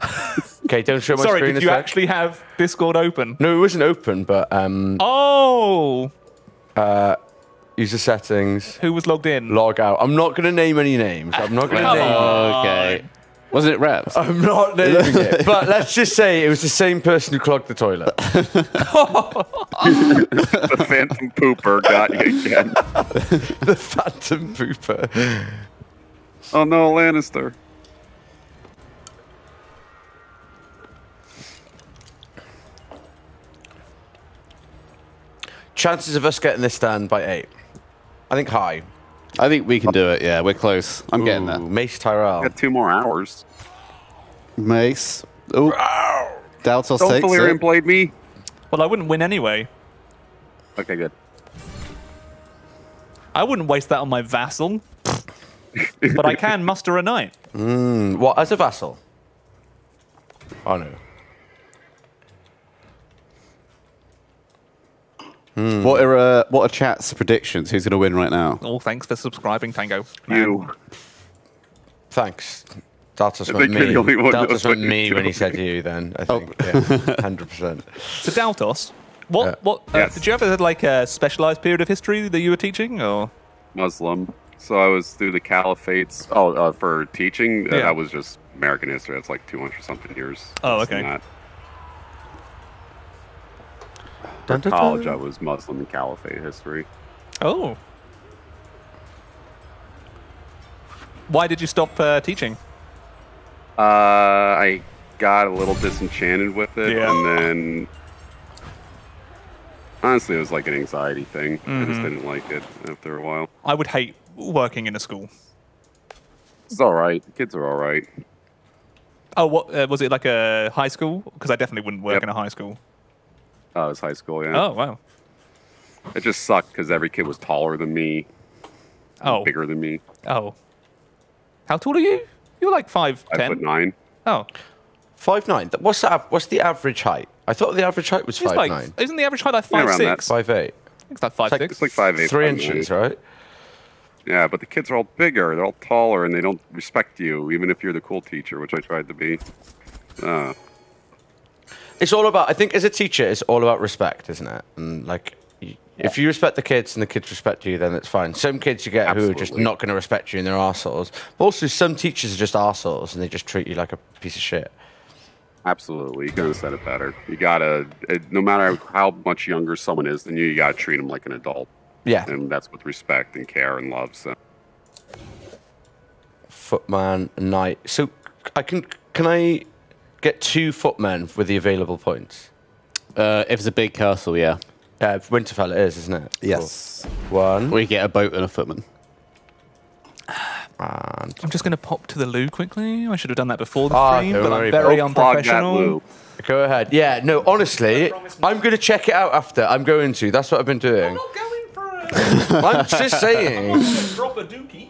[laughs] okay, don't show my Sorry, screen. did you sec. actually have Discord open? No, it wasn't open, but um, Oh, user settings, who was logged in? log out. I'm not going to name any names. I'm not going to Come name. on. Okay. Wasn't it Reps? [laughs] I'm not naming it. But let's just say it was the same person who clogged the toilet. [laughs] The Phantom Pooper got you again. [laughs] the Phantom Pooper. Oh no, Lannister. Chances of us getting this done by eight. I think high. I think we can do it. Yeah, we're close. I'm getting Ooh, there. Mace Tyrell. Got two more hours. Mace. Oh, Daltos Don't takes Valyrian it. blade me. Well, I wouldn't win anyway. Okay, good. I wouldn't waste that on my vassal. but I can [laughs] muster a knight. Mm, what, as a vassal? Oh, no. What are uh, what are chat's predictions? Who's going to win right now? Oh, thanks for subscribing, Tango. You. Thanks. Daltos I meant me. the only one Daltos knows meant me when he doing. said you then, I think. [laughs] 100%. So Daltos, what Yeah. what uh, Yes. did you ever have like a specialized period of history that you were teaching, or Muslim. So I was through the caliphates. Oh, uh, for teaching, uh, Yeah. that was just American history. That's like 200 something years. Oh, less than okay. That. Dun, dun, dun. College, I was Muslim and caliphate history. oh? Why did you stop uh, teaching? Uh, I got a little disenchanted with it, Yeah. and then honestly, it was like an anxiety thing. I Mm-hmm. just didn't like it after a while. I would hate working in a school. It's all right. The kids are all right. Oh, what uh, was it like a high school? Because I definitely wouldn't work Yep. in a high school. Uh, it was high school, yeah. Oh wow. It just sucked because every kid was taller than me, Oh. bigger than me. Oh. How tall are you? You're like five Five ten. foot nine. Oh, Five nine. Th- What's the, what's the average height? I thought the average height was it's five like nine. isn't the average height like Yeah, five around that. six? Five eight. It's like five like- six. It's like five eight. Three five inches, nine. right? Yeah, but the kids are all bigger. They're all taller, and they don't respect you, even if you're the cool teacher, which I tried to be. Uh, It's all about. I think as a teacher, it's all about respect, isn't it? And like, y if you respect the kids and the kids respect you, then it's fine. Some kids you get who are just not going to respect you and they're arseholes. But also, some teachers are just arseholes and they just treat you like a piece of shit. absolutely, you could have said it better. You gotta, eh, no matter how much younger someone is than you, you gotta treat them like an adult, Yeah. and that's with respect and care and love. So, Footman, knight. So I can can I get two footmen with the available points? Uh, if it's a big castle, yeah. Uh, Winterfell it is, isn't it? Yes. Cool. One. We get a boat and a footman. And I'm just going to pop to the loo quickly. I should have done that before the Ah, stream, don't but worry, I'm very Don't clog that unprofessional. go ahead. Yeah. No. Honestly, I'm going to check it out after. I'm going to. That's what I've been doing. I'm not going for it. [laughs] I'm just saying. [laughs] Drop a dookie.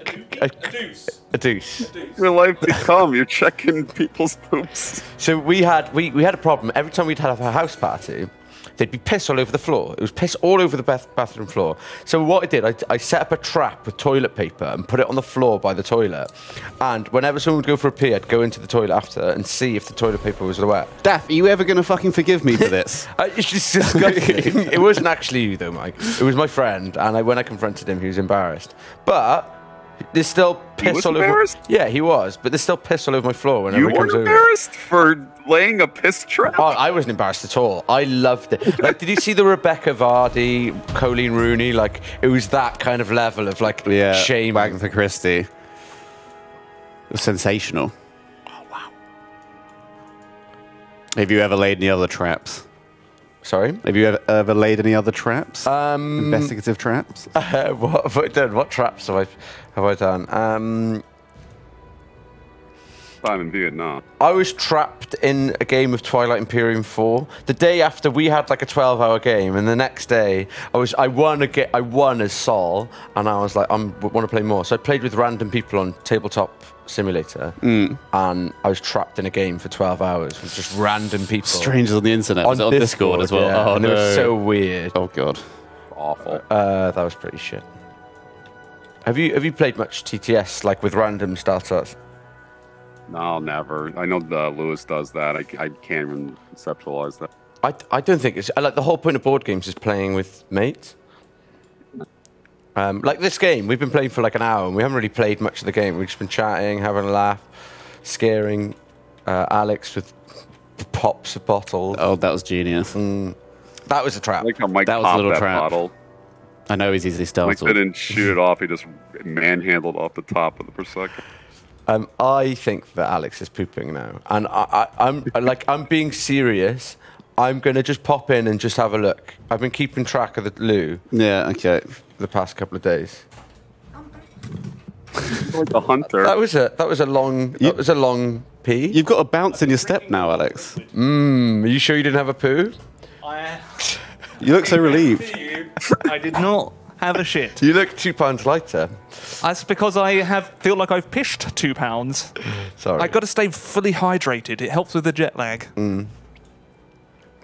A dookie. A- deuce. A deuce. Your life become you're checking people's poops. So we had we, we had a problem. Every time we'd have a house party, there'd be piss all over the floor. It was piss all over the bath, bathroom floor. So what I did, I, I set up a trap with toilet paper and put it on the floor by the toilet. And whenever someone would go for a pee, I'd go into the toilet after and see if the toilet paper was wet. Daff, are you ever going to fucking forgive me for [laughs] this? Uh, it's just disgusting. it wasn't actually you though, Mike. It was my friend, and I, when I confronted him, he was embarrassed. But there's still piss all over. Yeah, he was, but there's still piss all over my floor whenever You he comes You were over. embarrassed for laying a piss trap. Oh, I wasn't embarrassed at all. I loved it. Like, did you see the Rebekah Vardy, Coleen Rooney? Like, it was that kind of level of like yeah. shame. Agatha Christie. It was sensational. Oh wow. Have you ever laid any other traps? Sorry. Have you ever, ever laid any other traps? Um, Investigative traps? uh, [laughs] what have I done? What traps have I have I done? Um, I'm in Vietnam. I was trapped in a game of Twilight Imperium 4. The day after we had like a 12-hour game, and the next day I was I won a ga- I won as Sol, and I was like I want to play more. So I played with random people on Tabletop Simulator, and I was trapped in a game for 12 hours with just random people Strangers on the internet. on Was it on Discord, as well. yeah, Oh, and no. it was so weird. oh, God. Awful. Uh, that was pretty shit. Have you have you played much TTS like with random startups? No, never. I know the Lewis does that. I, I can't even conceptualize that. I, I don't think it's I like the whole point of board games is playing with mates. Um, like this game, we've been playing for like an hour and we haven't really played much of the game. We've just been chatting, having a laugh, scaring uh, Alex with pops of bottles. Oh, that was genius. That was a trap. Like That was a little trap. bottle. I know he's easily Mike startled. didn't shoot it off. He just manhandled off the top of the Prosecco. Um, I think that Alex is pooping now, and I, I, I'm like I'm being serious. I'm gonna just pop in and just have a look. I've been keeping track of the loo Yeah, okay. The past couple of days. like a hunter. That was a that was a long You- that was a long pee. You've got a bounce in your step now, Alex. Mmm. Are you sure you didn't have a poo? I, You look so relieved. I did not have a shit. You look two pounds lighter. That's because I have feel like I've pished two pounds. Sorry. I got to stay fully hydrated. It helps with the jet lag. Hmm.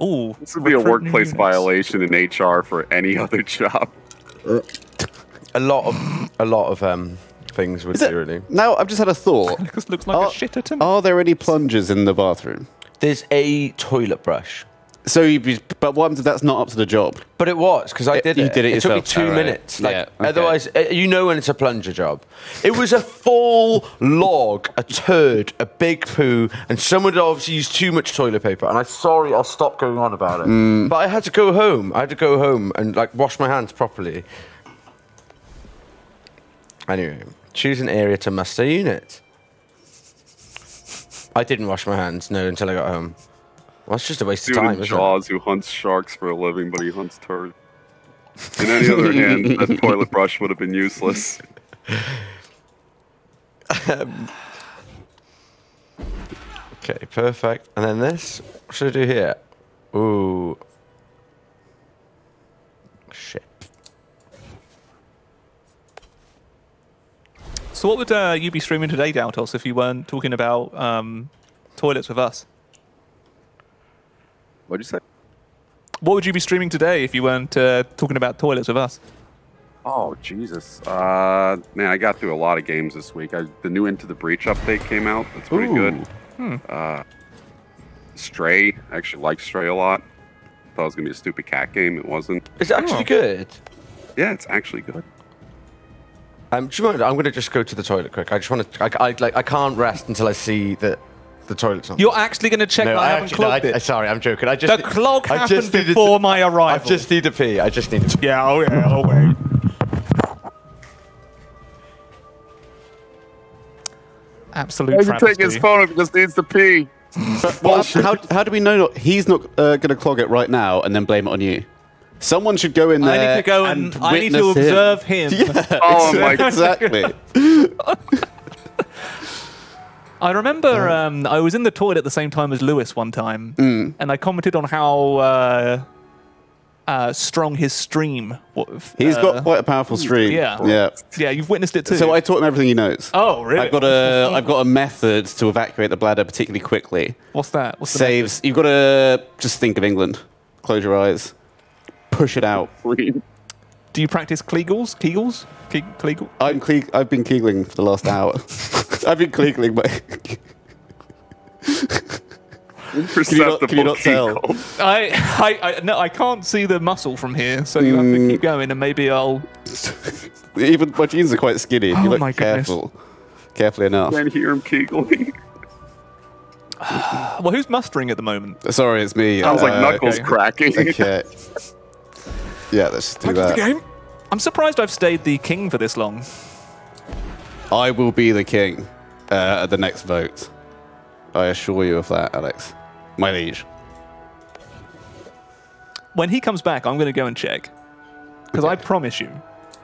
Ooh, This would be a workplace units. violation in HR for any other job. A lot of a lot of um things would be really. Now, I've just had a thought. [laughs] This looks like Are, a shitter to me. are there any plungers in the bathroom? There's a toilet brush. So, you, but what happens if that's not up to the job? But it was because I It- did you it. did it took me yourself. two Oh, right. minutes. Like, Yeah, okay. otherwise, uh, you know when it's a plunger job. It was a full log, a turd, a big poo, and someone had obviously used too much toilet paper. And I'm sorry, I'll stop going on about it. Mm. But I had to go home. I had to go home and like wash my hands properly. Anyway, choose an area to muster unit. I didn't wash my hands, no, until I got home. Well, it's just a waste Dude of time, in? Jaws who hunts sharks for a living, but he hunts turds. In any other hand, [laughs] that toilet brush would have been useless. Okay, perfect. And then this. What should I do here? Ooh. Shit. So what would uh, you be streaming today, Daltos, if you weren't talking about um, toilets with us? What'd you say? What would you be streaming today if you weren't uh, talking about toilets with us? Oh Jesus, uh, man, I got through a lot of games this week. I, the new Into the Breach update came out. That's pretty good. Uh, Stray, I actually like Stray a lot. Thought it was gonna be a stupid cat game. It wasn't. It's actually Oh. good? Yeah, it's actually good. Um, do you mind? I'm going to just go to the toilet quick. I just want to. I, I, like, I can't rest until I see that the toilet's on. You're actually going to check that I, haven't actually- clogged I, I- it. sorry, I'm joking. I just The clog I happened just before to- my I just need to pee. I just need to. Pee. Yeah, oh yeah, oh wait. Absolute I can take his travesty. phone because he needs to pee. [laughs] Well, how, how do we know not, he's not uh, going to clog it right now and then blame it on you? Someone should go in there. I need to go and, I need to witness him. observe him. [laughs] Yeah, Oh my god. exactly. [laughs] I remember um, I was in the toilet at the same time as Lewis one time, Mm. and I commented on how uh, uh, strong his stream was. He's uh, got quite a powerful stream. yeah. yeah. Yeah, you've witnessed it too. So I taught him everything he knows. oh, really? I've got a I've got a method to evacuate the bladder particularly quickly. What's that? What's the Saves. You've got to just think of England. Close your eyes. Push it out. Method? Do you practice Kegels? Kegels? Ke- Kegel? I'm cle- I've been kegling for the last hour. [laughs] I've been kegling, but [laughs] Imperceptible can you not tell? I, I, I, no, I can't see the muscle from here, so you have Mm. to keep going, and maybe I'll. [laughs] even my jeans are quite skinny. If Oh you look my goodness. careful, carefully enough. Can't hear him kegling. [sighs] Well, who's mustering at the moment? Sorry, it's me. Sounds like Uh, knuckles okay. cracking. Okay. Yeah, let's just do that. I'm surprised I've stayed the king for this long. I will be the king uh, at the next vote. I assure you of that, Alex. My liege. When he comes back, I'm going to go and check. Because I promise you,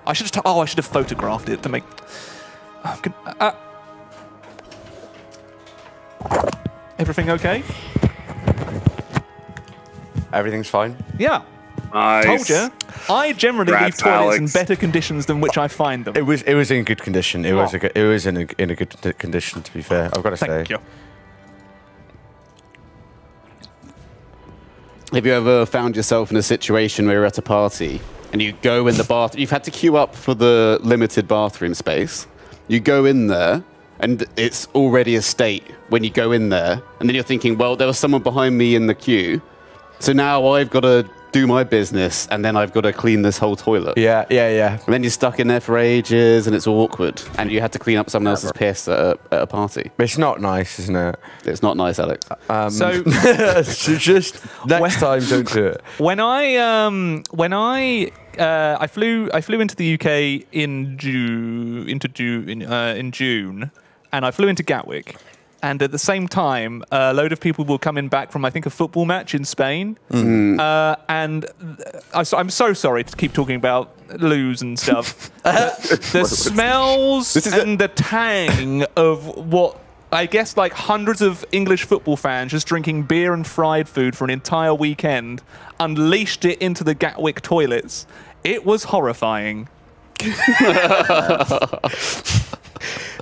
I should have. oh, I should have photographed it to make. I'm gonna, uh, everything okay? Everything's fine. Yeah, Nice. told you. I generally Congrats, leave toilets in better conditions than which I find them. It was. It was in good condition. It was. Oh. A good, it was in a, in a good condition. To be fair, I've got to say. Thank you. Have you ever found yourself in a situation where you're at a party and you go in the bath? You've had to queue up for the limited bathroom space. You go in there and it's already a state when you go in there, and then you're thinking, well, there was someone behind me in the queue, so now I've got to do my business, and then I've got to clean this whole toilet. Yeah. Yeah. Yeah. And then you're stuck in there for ages, and it's awkward, and you had to clean up someone else's piss at a, at a party. It's not nice, isn't it? It's not nice, Alex. So [laughs] so just next time, don't do it. [laughs] when I um when I uh, I flew I flew into the UK in June into June in, uh, in June, and I flew into Gatwick, and at the same time, a load of people were coming back from I think a football match in Spain, uh, and I, am so sorry to keep talking about loos and stuff. [laughs] the smells This is a- and the tang of what. I guess like hundreds of English football fans just drinking beer and fried food for an entire weekend unleashed it into the Gatwick toilets. It was horrifying. [laughs] [laughs]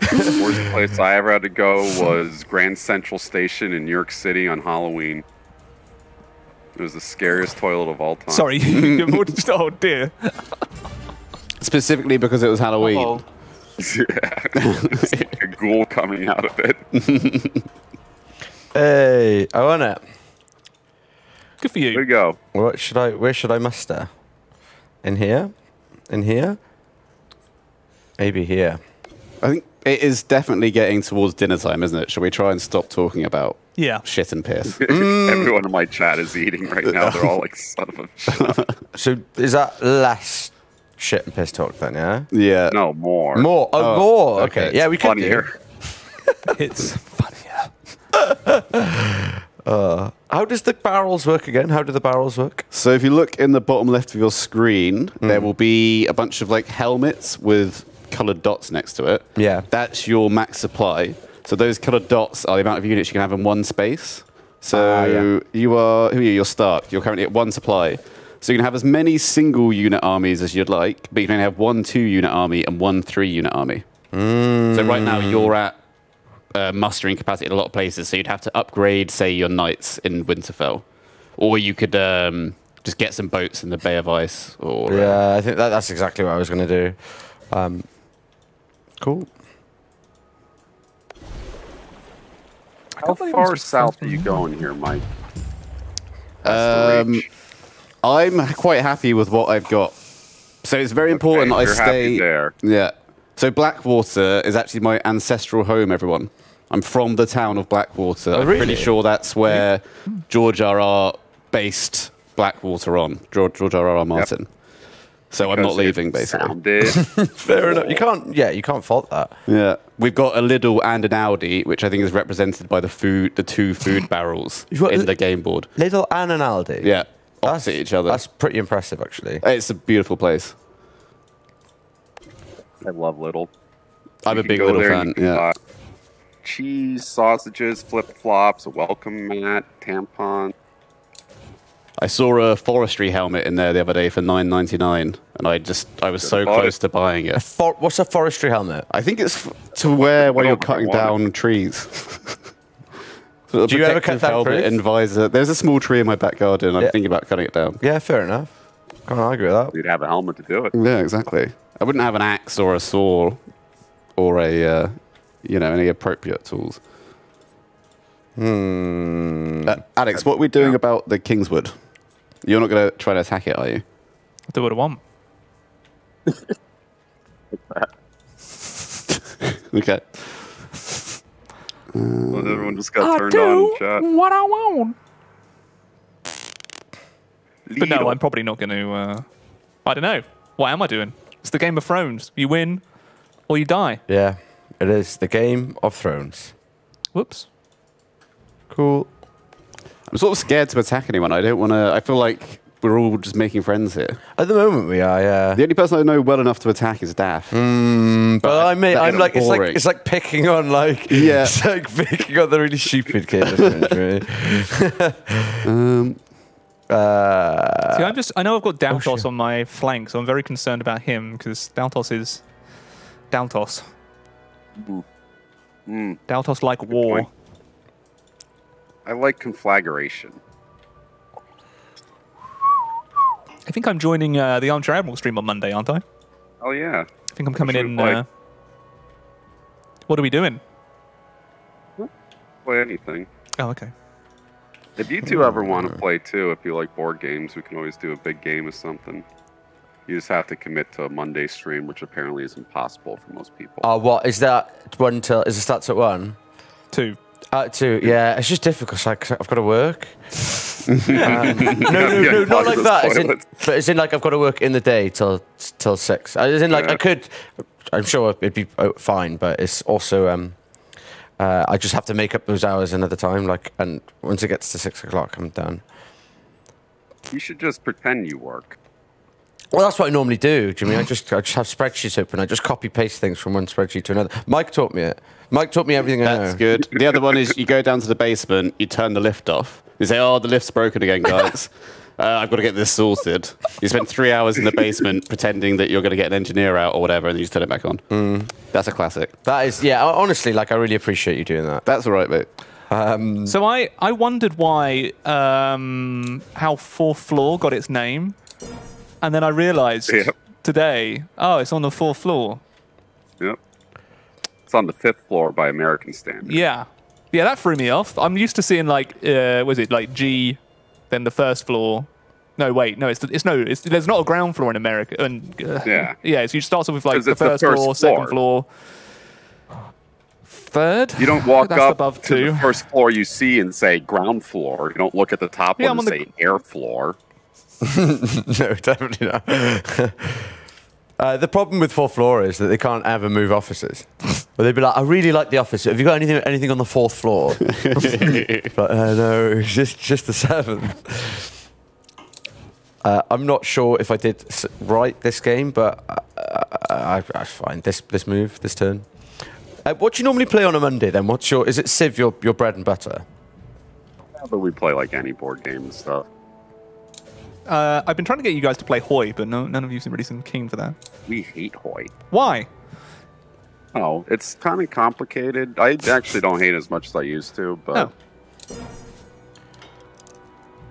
The worst place I ever had to go was Grand Central Station in New York City on Halloween. It was the scariest toilet of all time. Sorry. [laughs] oh dear. Specifically because it was Halloween. Uh-oh. It's [laughs] like a ghoul coming out of it. Hey, I want it. Good for you. There we go. What should I? Where should I muster? In here? In here? Maybe here. I think it is definitely getting towards dinner time, isn't it? Shall we try and stop talking about Yeah. shit and piss? [laughs] Everyone in my chat is eating right now. They're all like, son of a. [laughs] So is that less shit and piss talk then? Yeah. yeah. No, more. More. Oh, Oh, more. okay. Okay. Yeah, we could do. Funnier. [laughs] It's funnier. Uh, how does the barrels work again? How do the barrels work? So if you look in the bottom left of your screen, there mm. will be a bunch of like helmets with colored dots next to it. Yeah. That's your max supply. So those colored dots are the amount of units you can have in one space. So Ah, yeah. you are who are you? You're Stark. You're currently at one supply. So you can have as many single unit armies as you'd like, but you can only have one two unit army and one three unit army. So right now you're at uh, mustering capacity in a lot of places. So you'd have to upgrade, say, your knights in Winterfell, or you could um, just get some boats in the Bay of Ice. Or uh, Yeah, I think that, that's exactly what I was going to do. Um, cool. How far south are you going here, Mike? Um. I'm quite happy with what I've got. So it's very important Okay, that I you're happy stay there. Yeah. So Blackwater is actually my ancestral home. Everyone, I'm from the town of Blackwater. I'm Oh, really? pretty sure that's where George R.R. R. based Blackwater on George George R. R. Martin. So I'm not leaving, basically. [laughs] Fair enough. You can't. Yeah, you can't fault that. Yeah, we've got a Lidl and an Aldi, which I think is represented by the food, the two food [laughs] barrels got in li- the game board. Lidl and an Aldi. Yeah, That's, opposite each other. That's pretty impressive, actually. It's a beautiful place. I love Lidl. I'm You a big go Lidl there, fan. Yeah. buy Cheese, sausages, flip flops, a welcome mat, tampon. I saw a forestry helmet in there the other day for 9.99, and I just I was so close to buying it. For, what's a forestry helmet? I think it's f- to wear while you're cutting down trees. Sort [laughs] of Do you ever cut down helmet trees? and visor. There's a small tree in my back garden. I'm Yeah. thinking about cutting it down. Yeah, fair enough. Can't argue with that. You'd have a helmet to do it. Yeah, exactly. I wouldn't have an axe or a saw or a uh, you know any appropriate tools. Hmm. Uh, Alex, what are we doing about the Kingswood? You're not going to try to attack it, are you? I'll do what I want. [laughs] Okay. Well, everyone just got turned on in chat. what I want. But no, Lidl. I'm probably not going to. Uh, I don't know. What am I doing? It's the Game of Thrones. You win or you die. Yeah, it is the Game of Thrones. Whoops. Cool. I'm sort of scared to attack anyone. I don't want to. I feel like we're all just making friends here. At the moment, we are. Yeah. The only person I know well enough to attack is Daff. But I mean, I'm is like, it's like it's like picking on like Yeah. it's like picking on the really stupid kid. Isn't it, really? [laughs] [laughs] Um, uh, See, I'm just. I know I've got Daltos shit. on my flank, so I'm very concerned about him because Daltos is Daltos. Mm, Daltos like war. Point. I like conflagration. I think I'm joining uh, the Armchair Admiral stream on Monday, aren't I? Oh yeah. I think I'm coming in. Uh, what are we doing? Play anything. Oh, okay. If you two ever want to play too, if you like board games, we can always do a big game of something. You just have to commit to a Monday stream, which apparently is impossible for most people. oh, what is that? One till is it starts at one? Two. Uh, two. Yeah, it's just difficult. Like I've got to work. Um, [laughs] no, no, no, Yeah, not like that. In, but it's in like I've got to work in the day till till six. As in like I could. I'm sure it'd be uh, fine, but it's also um, Uh, I just have to make up those hours another time. Like, and once it gets to six o'clock, I'm done. You should just pretend you work. Well, that's what I normally do, Jimmy. I just I just have spreadsheets open. I just copy paste things from one spreadsheet to another. Mike taught me it. Mike taught me everything I know. That's good. The other one is you go down to the basement, you turn the lift off. You say, "Oh, the lift's broken again, guys. [laughs] uh, I've got to get this sorted." You spend three hours in the basement pretending that you're going to get an engineer out or whatever, and then you just turn it back on. That's a classic. That is, yeah. Honestly, like I really appreciate you doing that. That's all right, mate. So I, I wondered why um, how fourth floor got its name, and then I realised Yep. today, oh, it's on the fourth floor. Yep. It's on the fifth floor by American standards. Yeah, yeah, that threw me off. I'm used to seeing like, uh, was it like G, then the first floor. No, wait, no, it's it's no, it's there's not a ground floor in America. And uh, Yeah. yeah, so you start off with like the it's the first, first floor, second floor. floor, third. You don't walk [laughs] up above to two. the first floor you see and say ground floor. You don't look at the top Yeah, one I'm and on the- say air floor. [laughs] no, definitely not. [laughs] uh, the problem with fourth floor is that they can't ever move offices. But they'd be like, I really like the office. Have you got anything anything on the fourth floor? [laughs] but, uh, no, it's just just the seventh. Uh, I'm not sure if I did s- right this game, but uh, I, I fine. This this move, this turn. Uh, what do you normally play on a Monday then? What's your is it Civ your your bread and butter? Yeah, But we play like any board game and stuff. Uh, I've been trying to get you guys to play Hoi, but no, none of you seem really seem keen for that. We hate Hoy. Why? Oh, it's kind of complicated. I actually don't hate it as much as I used to, but Oh.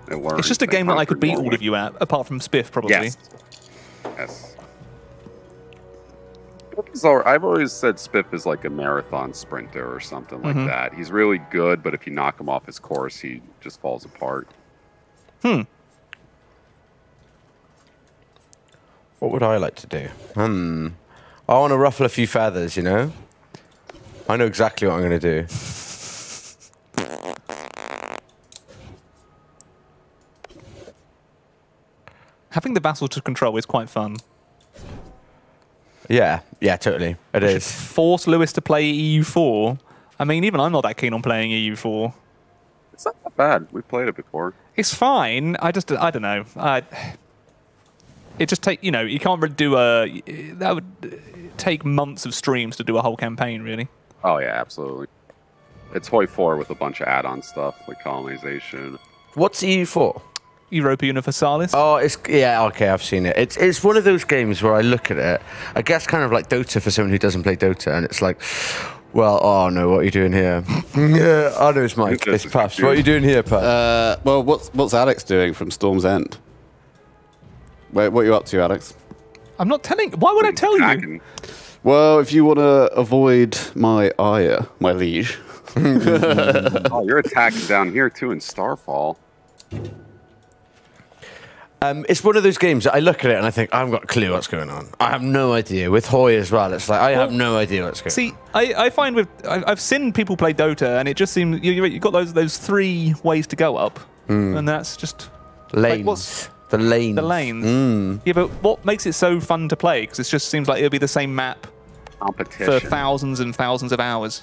it learns It's just a game that I could beat all Norway. of you at, apart from Spiff, probably. Yes. Yes. Spiff is al- I've always said Spiff is like a marathon sprinter or something like Mhm. that. He's really good, but if you knock him off his course, he just falls apart. Hmm. What would I like to do? Hmm. I want to ruffle a few feathers, you know? I know exactly what I'm going to do. Having the vassal to control is quite fun. Yeah, yeah, totally. It is. Force Lewis to play EU4. I mean, even I'm not that keen on playing EU4. It's not that bad. We've played it before. It's fine. I just, I don't know. I, it just take, you know, you can't really do a. That would take months of streams to do a whole campaign, really. Oh yeah, absolutely. It's Hoi 4 with a bunch of add-on stuff like colonization. What's EU4? Europa Universalis. Oh, it's yeah. Okay, I've seen it. It's it's one of those games where I look at it. I guess kind of like Dota for someone who doesn't play Dota, and it's like, well, oh no, what are you doing here? [laughs] yeah, I know it's Mike. It's is Puffs. What are you doing here, Puffs? Uh, well, what's what's Alex doing from Storm's End? Wait, what are you up to, Alex? I'm not telling. Why would I tell you? Well, if you want to avoid my ire, my liege, [laughs] Oh, you're attacking down here too in Starfall. Um, it's one of those games that I look at it and I think I haven't got a clue what's going on. I have no idea. With Hoy as well, it's like I have no idea what's going. On. See, I, I find with I, I've seen people play Dota, and it just seems you, you- you've got those those three ways to go up, and that's just on. like, Lanes. what's- the lanes. the lanes. Mm. Yeah, but what makes it so fun to play? Because it just seems like it'll be the same map for thousands and thousands of hours.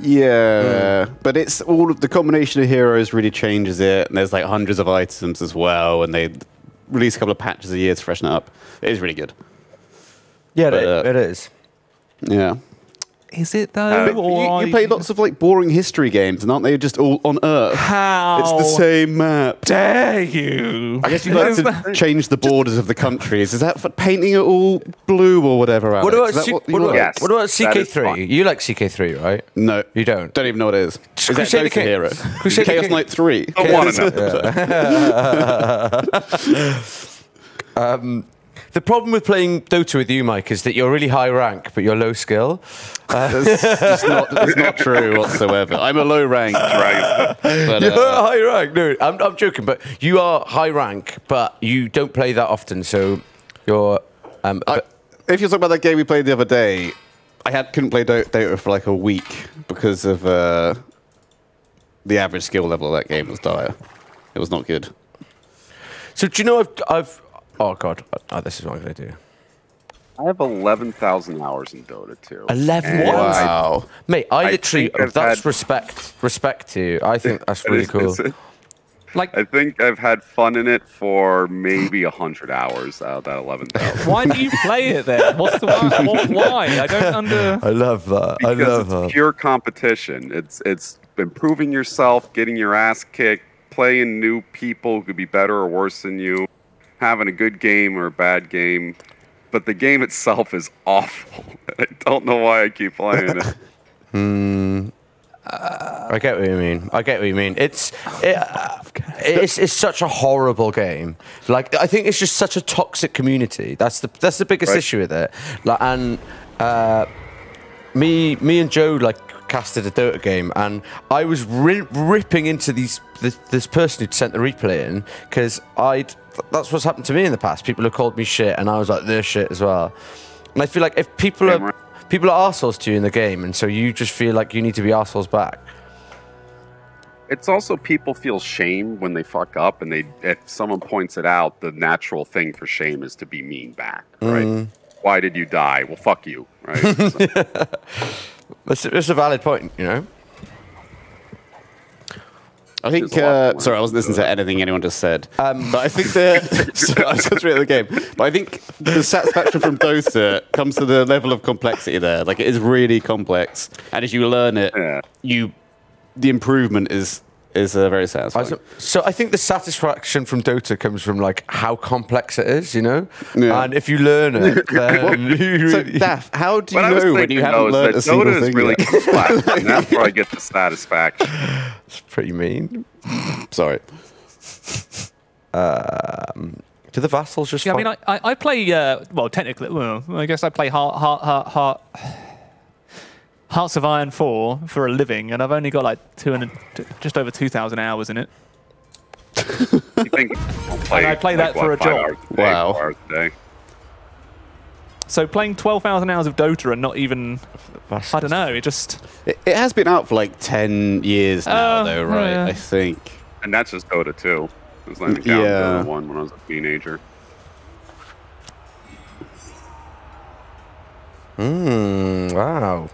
yeah, but it's all of the combination of heroes really changes it, and there's like hundreds of items as well, and they release a couple of patches a year to freshen it up. It is really good. Yeah, But, it, uh, it is. Yeah. Is it though? Uh, or you, you play lots of like boring history games, and aren't they just all on Earth? How It's the same map. dare you? I guess you like Is to that- [laughs] change the borders of the countries. Is that for painting it all blue or whatever? What about, Is that C- what what, about, like? Yes, what about CK3? You like CK3, right? No, You don't. Don't even know what it is. Is that Crusader Dota King- Hero? Crusader Chaos King- Knight Three. I want to know. The problem with playing Dota with you, Mike, is that you're really high rank, but you're low skill. [laughs] That's just not, that's not true whatsoever. I'm a low rank, Dragon. but You're uh, high rank. No, I'm, I'm joking, but you are high rank, but you don't play that often, so you're. Um, I, if you're talking about that game we played the other day, I had couldn't play Dota for like a week because of uh, the average skill level of that game was dire. It was not good. so do you know I've, I've oh god, oh, this is what I'm gonna do. I have 11,000 hours in Dota 2. 11 And Wow. I- Mate, I I literally that's had- respect respect to you. I think that's [laughs] really cool. Like, I think I've had fun in it for maybe 100 hours out of that 11,000. why do you play it then? What's the why? What, why? I don't [laughs] under. I love that. I because love it's that. pure competition. It's it's improving yourself, getting your ass kicked, playing new people who could be better or worse than you, having a good game or a bad game. But the game itself is awful. [laughs] I don't know why I keep playing it. [laughs] I get what you mean. I get what you mean. It's it, uh, [laughs] it's it's such a horrible game. Like I think it's just such a toxic community. That's the that's the biggest Right. issue with it. Like and uh, me me and Joe like casted a Dota game, and I was ri- ripping into these this, this person who'd sent the replay in because I'd that's what's happened to me in the past. People have called me shit, and I was like they're shit as well. And I feel like if people are people are assholes to you in the game, and so you just feel like you need to be assholes back. It's also people feel shame when they fuck up, and they if someone points it out, the natural thing for shame is to be mean back, right? Mm. Why did you die? Well, fuck you, right? [laughs] So- That's, that's a valid point, you know. I think. There's a lot Uh, sorry, I wasn't listening to anything anyone just said. but I think the. [laughs] so I was just reading the game. But I think the satisfaction from Dota comes to the level of complexity there. Like it is really complex, and as you learn it, Yeah. you the improvement is is uh, very satisfying. was- so I think the satisfaction from Dota comes from like how complex it is, you know. Yeah. And if you learn it, [laughs] then [laughs] you so, Daff, how do you What know when you haven't learned that a single Dota is really yet? complex, and [laughs] that's where I get the satisfaction. it's pretty mean. Sorry. Do the vassals just? Yeah, I mean, I, I, I play. Uh, well, technically, well, I guess I play Heart, Heart, Heart, Heart, Hearts of Iron Four for a living, and I've only got like two and just over two thousand hours in it. You think I'll play, [laughs] And I play that like, for a job. hours a day, Wow. hours a day. So playing twelve thousand hours of Dota and not even, vassals. I don't know, it just It, it has been out for like ten years now, Uh, though, right? yeah. I think. And that's just Dota 2. It was not even counting Yeah. Dota 1 when I was a teenager. Mm, wow.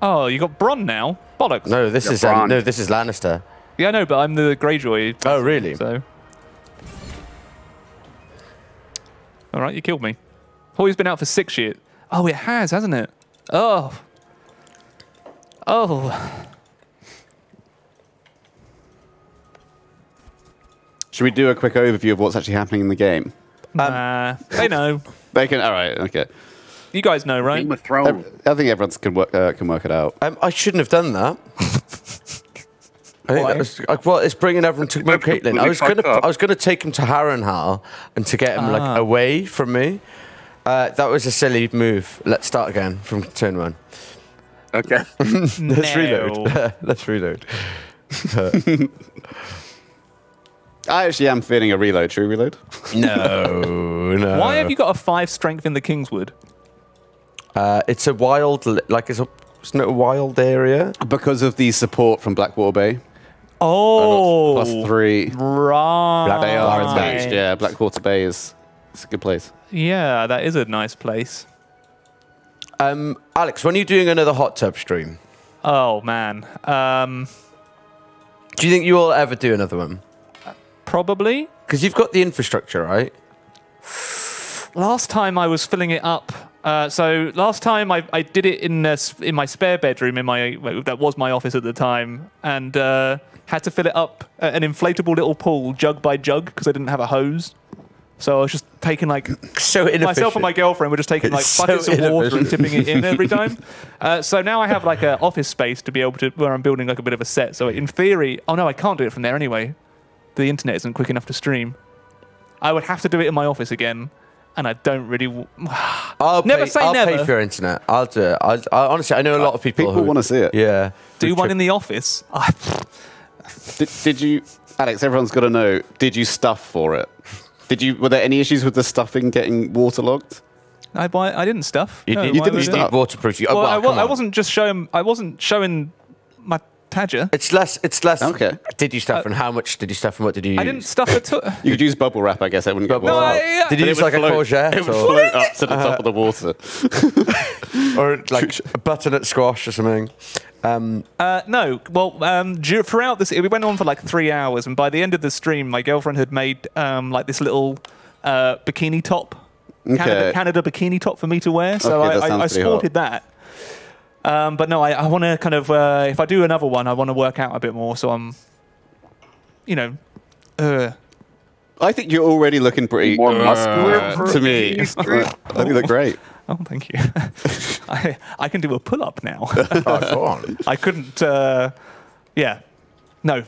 What? Oh, you got Bronn now? Bollocks. No, this Yeah, is um, no, this is Lannister. Yeah, no, but I'm the Greyjoy. Oh, really? So. All right, you killed me. Always been out for six years. Oh, it has, hasn't it? Oh. Oh. Should we do a quick overview of what's actually happening in the game? Nah, they know. [laughs] They can. All right. Okay. You guys know, right? Game of Thrones. I think everyone can work uh, can work it out. Um, I shouldn't have done that. [laughs] I think that was, like, well, it's bringing everyone to Moat Cailin. I was gonna, up. I was gonna take him to Harrenhal and to get him Ah. like away from me. Uh, that was a silly move. Let's start again from turn one. Okay. [laughs] [laughs] Let's reload. Let's reload. I actually am feeling a reload. True reload. No, no. Why have you got a five strength in the Kingswood? Uh, it's a wild, like it's a, isn't it a wild area? Because of the support from Blackwater Bay. Oh, Plus three. right. They are attached. Yeah, Blackwater Bay is it's a good place. Yeah, that is a nice place. Um, Alex, when are you doing another hot tub stream? Oh man, um, Do you think you will ever do another one? probably. Because you've got the infrastructure, right? Last time I was filling it up. Uh, so last time I, I did it in uh, in my spare bedroom in my that was my office at the time and uh, had to fill it up at an inflatable little pool jug by jug because I didn't have a hose. So I was just taking like [laughs] So myself and my girlfriend were just taking like It's so buckets of water and tipping it in every time. [laughs] Uh, so now I have like an office space to be able to where I'm building like a bit of a set. So in theory, oh no, I can't do it from there anyway. The internet isn't quick enough to stream. I would have to do it in my office again, and I don't really. W- [sighs] I'll Never pay, say I'll never. pay for your internet. I'll do it. I, I, honestly, I know a lot of people. People who- want to see it. Yeah. do one tri- in the office. I, [laughs] Did, did you, Alex? Everyone's got to know. Did you stuff for it? Did you? Were there any issues with the stuffing getting waterlogged? I, buy, I didn't stuff. You, No, need- why didn't would I? start. need waterproof. You, oh, Well, well, I, I wasn't just showing. I wasn't showing my Tadger. It's less. It's less. Okay. Did you stuff and how much did you stuff and what did you use? I didn't stuff it. To, [laughs] You could use bubble wrap, I guess. I wouldn't Bubble water. wrap. I- Did you But use would like a float- courgette It would or, float up to the top of the water. [laughs] or like a butternut squash or something? Um, Uh, no, well, um, dur- throughout this, we went on for like three hours, and by the end of the stream, my girlfriend had made um, like this little uh, bikini top, Canada, Okay. Canada bikini top for me to wear. So Okay, I, I, I pretty hot. sported that. Um, but no, I, I want to kind of, uh, if I do another one, I want to work out a bit more. So I'm, you know, uh, I think you're already looking pretty More uh, muscular for to me. [laughs] the. I think you look great. oh, thank you. [laughs] I, I can do a pull up now. [laughs] oh, go on. I couldn't. Uh, yeah, no.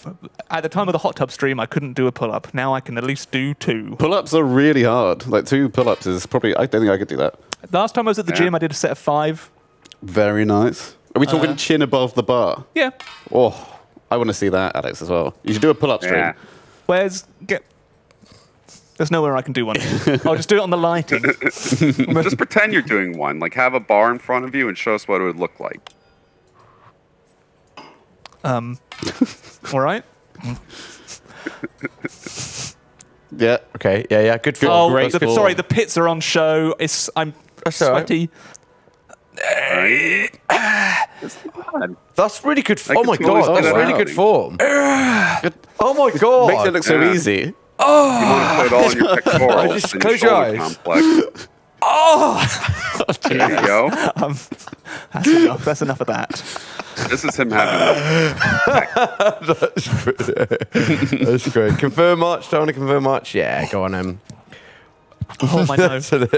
At the time of the hot tub stream, I couldn't do a pull up. Now I can at least do two. Pull-ups are really hard. Like two pull-ups is probably. I don't think I could do that. Last time I was at the Yeah. gym, I did a set of five. Very nice. Are we talking Uh, chin above the bar? Yeah. Oh, I want to see that, Alex, as well. You should do a pull-up stream. Yeah. Where's get? There's nowhere I can do one. I'll just do it on the lighting. [laughs] Just pretend you're doing one. Like have a bar in front of you and show us what it would look like. Um, [laughs] all right. Yeah. Okay. Yeah. Yeah. Good. Oh, great the, sorry. The pits are on show. It's I'm That's all right. Sweaty. That's really good. I oh my god, that's see really good form. oh my god. Makes it look so Yeah. easy. You want to put all your pectorals Just close your your eyes. complex. [laughs] Oh! There you go. That's enough. That's enough of that. This is him having. [laughs] That's great. Confirm March. Don't want to confirm March. Yeah. Go on. Um. Oh my [laughs] nose. Get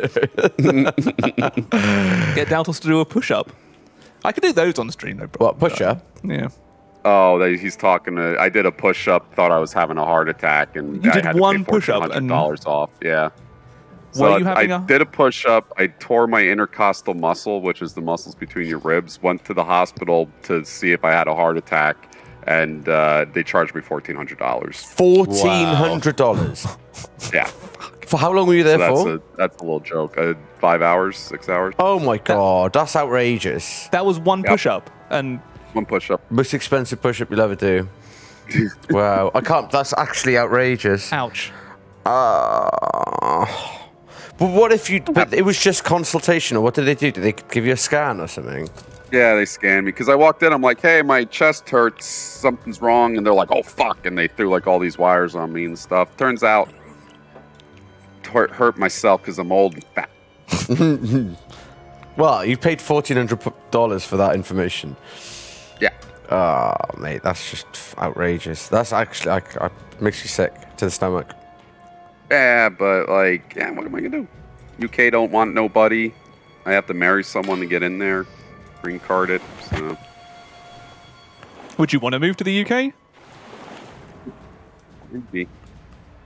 Daltos to do a push up. I could do those on the stream, though, problem. What push up? Yeah. Oh, they, he's talking to. I did a push up, thought I was having a heart attack, and You I did had to one pay push-up and- dollars off. Yeah. Were So you having I a- did a push up. I tore my intercostal muscle, which is the muscles between your ribs. Went to the hospital to see if I had a heart attack, and uh, they charged me fourteen hundred dollars. Fourteen hundred dollars. Yeah, [laughs] For how long were you so there that's for? a that's a little joke. Uh, five hours, six hours, Oh my god, that's outrageous. That was one Yep. push up, and one push up. Most expensive push up you'll ever do. [laughs] wow, I can't. That's actually outrageous. ouch. Uh, but what if you? But it was just consultation, or what did they do? Did they give you a scan or something? Yeah, they scanned me because I walked in. I'm like, "Hey, my chest hurts. Something's wrong," and they're like, "Oh fuck!" And they threw like all these wires on me and stuff. Turns out, hurt, hurt myself because I'm old and fat. [laughs] Well, you paid fourteen hundred dollars for that information. Yeah. Oh, mate, that's just outrageous. That's actually, I, I uh, makes you sick to the stomach. Yeah, but like, yeah, what am I gonna do? UK don't want nobody. I have to marry someone to get in there, green card it. So Would you want to move to the UK? maybe.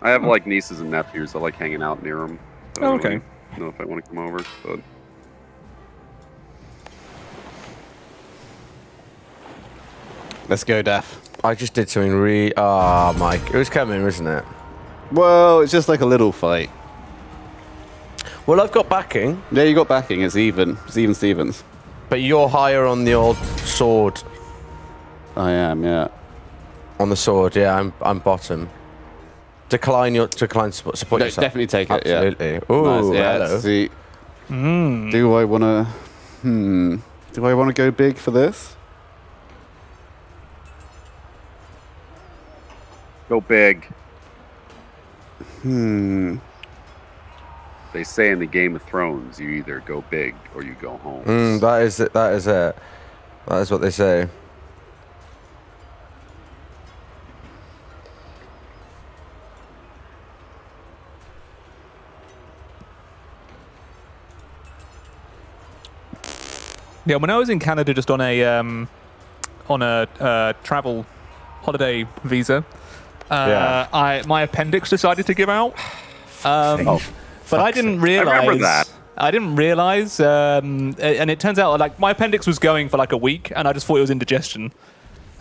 I have like nieces and nephews. I like hanging out near them. So Oh, I okay. don't know if I want to come over, but Let's go, Daff. I just did something really. Ah, Mike, it was coming, wasn't it? Well, it's just like a little fight. Well, I've got backing, Yeah, you got backing. It's even. It's even Stevens. but you're higher on the old sword. I am. Yeah. On the sword, yeah, I'm I'm bottom. Decline your decline support, support No, yourself. definitely take it, yeah. Absolutely. Ooh, Nice, yeah. hello. See, Mm. do I want to? Hmm. Do I want to go big for this? go big. Hmm. They say in the Game of Thrones, you either go big or you go home. Mm, that is it. That is it. That is what they say. Yeah, when I was in Canada, just on a um, on a uh, travel holiday visa, uh, Yeah. I my appendix decided to give out. Um, but I didn't realize. remember that. I didn't realize, um, and it turns out like my appendix was going for like a week, and I just thought it was indigestion.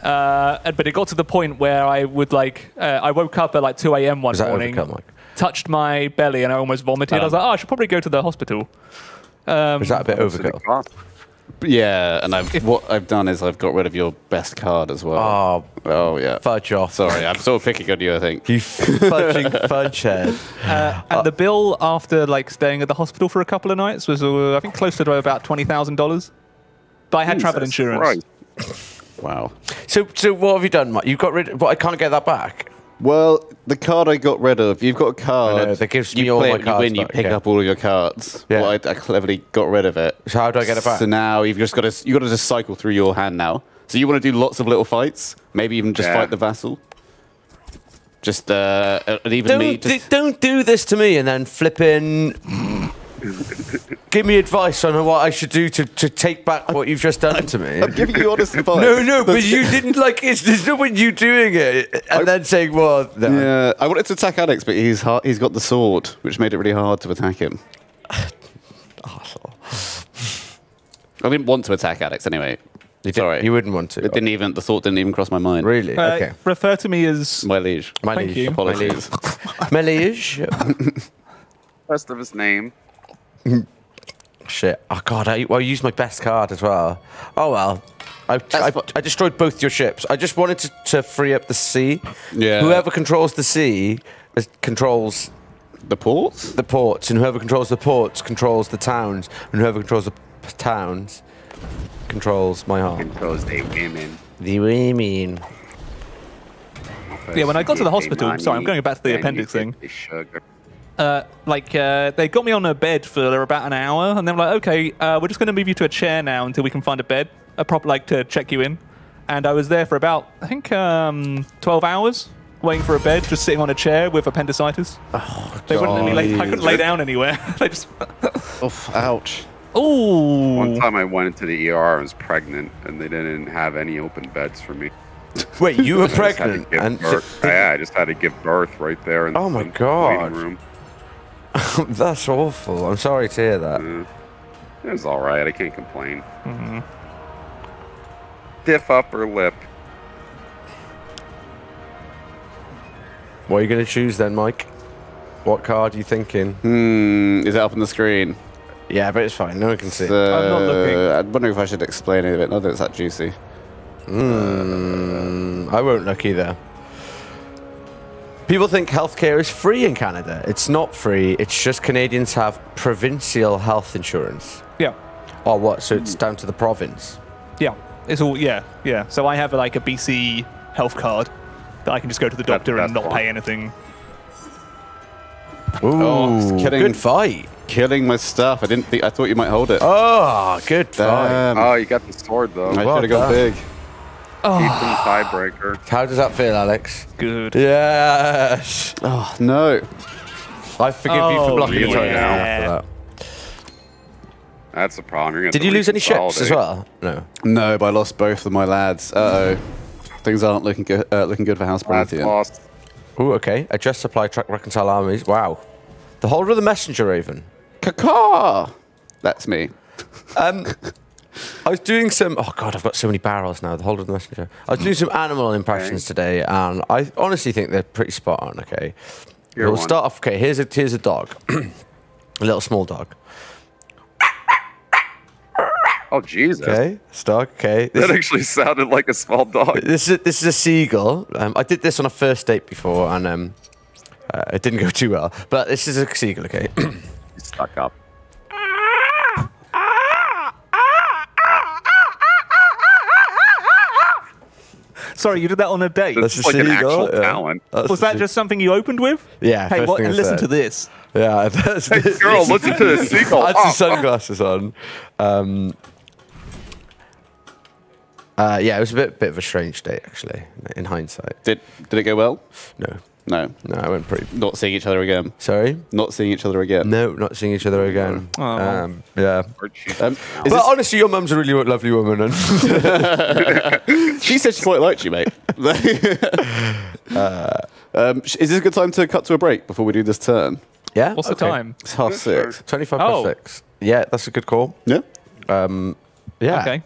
Uh, but it got to the point where I would like, uh, I woke up at like 2 a.m. one that morning, overcut, Mike? touched my belly, and I almost vomited. I was like, oh, I should probably go to the hospital. Um, Was that a bit overkill? Cost? Yeah, and I've, what I've done is I've got rid of your best card as well. Oh, Oh, yeah. fudge off. Sorry, I'm sort of picking on you, I think. You fudging [laughs] fudge head. Uh, and the bill after like staying at the hospital for a couple of nights was, uh, I think, close to about twenty thousand dollars. But I had travel insurance. Christ. Wow. So, so what have you done, Mike? You got rid. Of, But I can't get that back. Well, the card I got rid of, you've got a card. I know, that gives you me all play my it, cards You win, you back, pick yeah. up all of your cards. Yeah. Well, I, I cleverly got rid of it. So how do I get it back? So now you've just got to you got to just cycle through your hand now. So you want to do lots of little fights, maybe even just Yeah. fight the vassal. Just uh, and even Don't, me. Just, don't do this to me and then flipping. Give me advice on what I should do to, to take back what you've just done to me. I'm giving you honest advice. No, no, but you didn't like. It's there's no point you doing it and then saying, "Well, no. Yeah, I wanted to attack Alex, but he's hard, he's got the sword, which made it really hard to attack him. [sighs] I didn't want to attack Alex anyway. you, Sorry, you wouldn't want to." It didn't even the thought didn't even cross my mind. really? Uh, okay. Refer to me as My liege. My thank liege. you. My liege. Apologies. My liege. [laughs] Rest of his name. [laughs] Shit. Oh god. I, well, I used my best card as well. Oh well. I, I, I destroyed both your ships. I just wanted to, to free up the sea. Yeah. Whoever controls the sea controls the ports? the ports, and whoever controls the ports controls the towns, and whoever controls the p- towns controls my heart. Controls they women. The women. Yeah, when I got to the Get hospital- money, sorry, I'm going back to the appendix thing. the sugar. Uh, like uh, they got me on a bed for about an hour, and they were like, "Okay, uh, we're just going to move you to a chair now until we can find a bed, a proper like to check you in." And I was there for about I think um, 12 hours waiting for a bed, just sitting on a chair with appendicitis. they wouldn't let me lay. I couldn't lay down anywhere. [laughs] they just. Oof, ouch. Ooh. One time I went into the ER, I was pregnant, and they didn't have any open beds for me. Wait, you were [laughs] I just had to pregnant, and birth. yeah, I just had to give birth right there in Oh my the God. waiting room. [laughs] that's awful. I'm sorry to hear that. It was all right. I can't complain. Mm-hmm. Stiff upper lip. What are you going to choose then, Mike? What card are you thinking? Hmm, is it up on the screen? Yeah, but it's fine. No one can see. I'm not looking. Uh, I'm wondering if I should explain it a bit. Not that it's that juicy. Mm, I won't look either. People think healthcare is free in Canada. It's not free. It's just Canadians have provincial health insurance. Yeah. Or what? So it's down to the province. Yeah. It's all yeah yeah. So I have like a BC health card that I can just go to the That- doctor and not fine. pay anything. Ooh, Oh, it's killing- good fight. Killing my stuff. I didn't think. I thought you might hold it. Oh, good fight. Oh, you got the sword though. I well should have gone done. Big. Ethan tiebreaker. How does that feel, Alex? Good. Yes. Oh no. I forgive you Oh, for blocking the really toilet now yeah. after that. That's the problem. You're Did you lose any ships as well? No. No, but I lost both of my lads. Uh oh. Things aren't looking good. Uh, looking good for House That's Baratheon. lost. Ooh, okay. Adjust supply track, reconcile armies. Wow. The holder of the messenger raven. Caca. That's me. Um, [laughs] I was doing some. Oh god, I've got so many barrels now. The holder of the messenger. I was doing some animal impressions today, and I honestly think they're pretty spot on. Okay, we'll one. start off. Okay, here's a here's a dog, [clears throat] a little small dog. Oh Jesus. Okay, dog. Okay, this That is, actually sounded like a small dog. this is this is a seagull. Um, I did this on a first date before, and um, uh, it didn't go too well. But this is a seagull. Okay. [clears throat] Stuck up. Sorry, you did that on a date. That's That's just like an seagull, actual yeah. talent. That's Was that just something you opened with? Yeah, Hey, what? And listen said. to this. Yeah, [laughs] that's Hey, girl, listen to the seagull. I had Oh, some sunglasses on. Um, uh, yeah, it was a bit bit of a strange date actually. In hindsight, Did Did it go well? no, No. no, I went pretty. Not seeing each other again. Sorry, Not seeing each other again. no, not seeing each other again. Oh. Um, yeah, Um, but this- honestly, your mum's a really lovely woman, and [laughs] she said she quite liked you, mate. [laughs] [laughs] uh, um, is this a good time to cut to a break before we do this turn? yeah. What's the time? It's half Yeah, sure. six. Twenty-five Oh. past six. Yeah, that's a good call. Yeah. Um, yeah. Okay.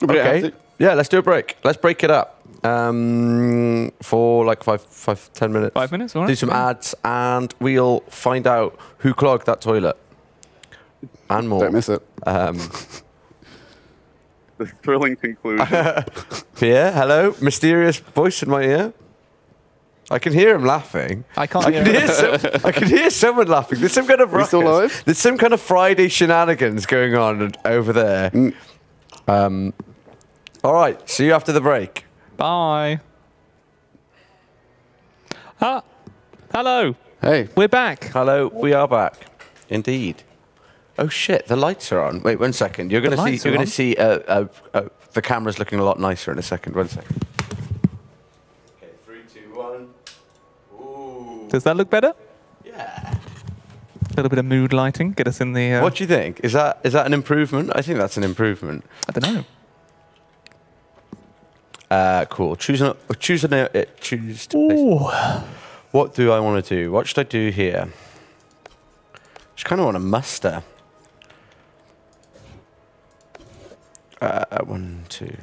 But it has Okay. Yeah, let's do a break. Let's break it up um, for like five, five, ten minutes. Five minutes, all Do right. some ads, and we'll find out who clogged that toilet. and more. Don't miss it. Um, [laughs] The thrilling conclusion. [laughs] Pierre, hello, mysterious voice in my ear. I can hear him laughing. I can't I hear can him. hear, some, I can hear someone laughing. There's some kind of we still ruckus. live? There's some kind of Friday shenanigans going on over there. Mm. Um, all right, see you after the break. Bye. Ah, hello. Hey, We're back. Hello, we are back. Indeed. Oh shit, the lights are on. Wait one second. You're gonna see. You're gonna on? see. Uh, uh, uh, the camera's looking a lot nicer in a second. One second. Okay, three, two, one. Ooh. Does that look better? Yeah. A little bit of mood lighting. Get us in the. Uh, What do you think? Is that is that an improvement? I think that's an improvement. I don't know. Uh, cool. Choose an. Choose an. Uh, choose. Ooh. What do I want to do? What should I do here? Just kind of want to muster. Uh, one, two.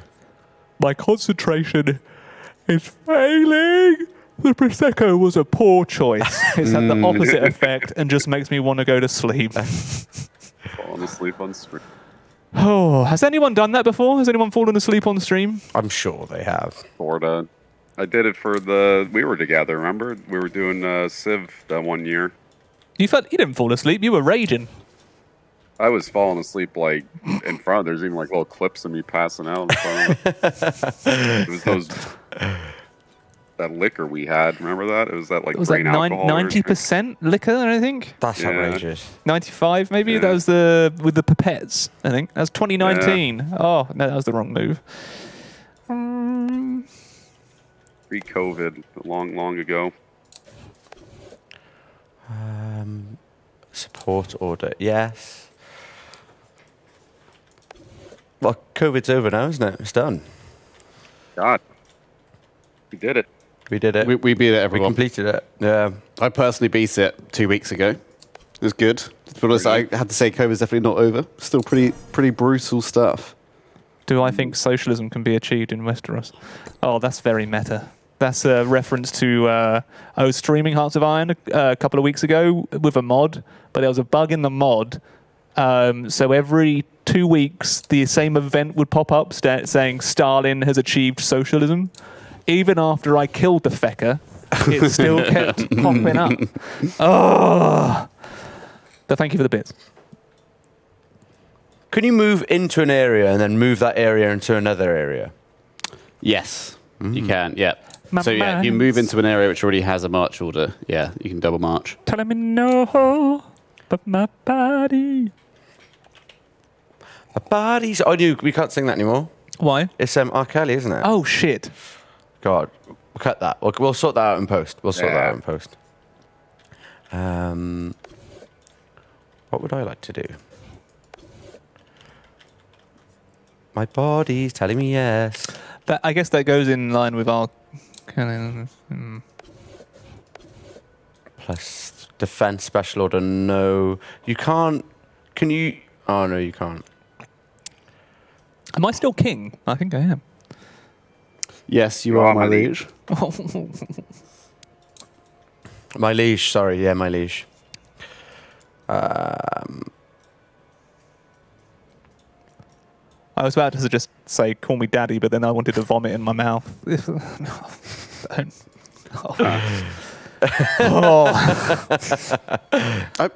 My concentration is failing. The prosecco was a poor choice. [laughs] It's had the opposite [laughs] effect and just makes me want to go to sleep. [laughs] Falling asleep on stream. Oh, has anyone done that before? Has anyone fallen asleep on stream? I'm sure they have. Sorta. I did it for the. We were together. Remember? We were doing uh, Civ that one year. You felt you didn't fall asleep. You were raging. I was falling asleep like in front. There's even like little clips of me passing out. In front of [laughs] it was those that liquor we had. Remember that? It was that like Was that alcohol. Ninety percent liquor? I think That's Yeah. outrageous. ninety-five, maybe. Yeah. That was the with the pipettes. I think that was 2019. Oh no, that was the wrong move. Mm, Pre-COVID, long, long ago. Um, support order. Yes. Well, COVID's over now, isn't it? It's done. God, we did it. We did it. we, we beat it, We everyone. completed it. Yeah. I personally beat it two weeks ago. It was good. To be honest, I had to say COVID's definitely not over. Still pretty pretty brutal stuff. do I think socialism can be achieved in Westeros? Oh, that's very meta. That's a reference to uh, I was streaming Hearts of Iron uh, a couple of weeks ago with a mod, but there was a bug in the mod. Um, so every two weeks, the same event would pop up sta- saying Stalin has achieved socialism. Even after I killed the fecker, it still [laughs] kept popping up. Oh, but thank you for the bits. Can you move into an area and then move that area into another area? Yes, you can. Yeah. My so yeah, if you move into an area which already has a march order, yeah, you can double march. Telling me no, but my body. A bodies. Oh, you, we can't sing that anymore. Why? It's um, R. Kelly, isn't it? Oh shit! God. We'll cut that. We'll, we'll sort that out in post. We'll sort that out in post. Um, what would I like to do? My body's telling me yes. But I guess that goes in line with our kind of. Hmm. Plus defense special order. No, you can't. Can you? Oh no, you can't. Am I still king? I think I am. Yes, you You are are my my liege. [laughs] My liege. Sorry. Yeah, my liege. Um, I was about to just say call me daddy, but then I wanted to vomit in my mouth. [laughs] Don't. [laughs] Oh. Oh. I,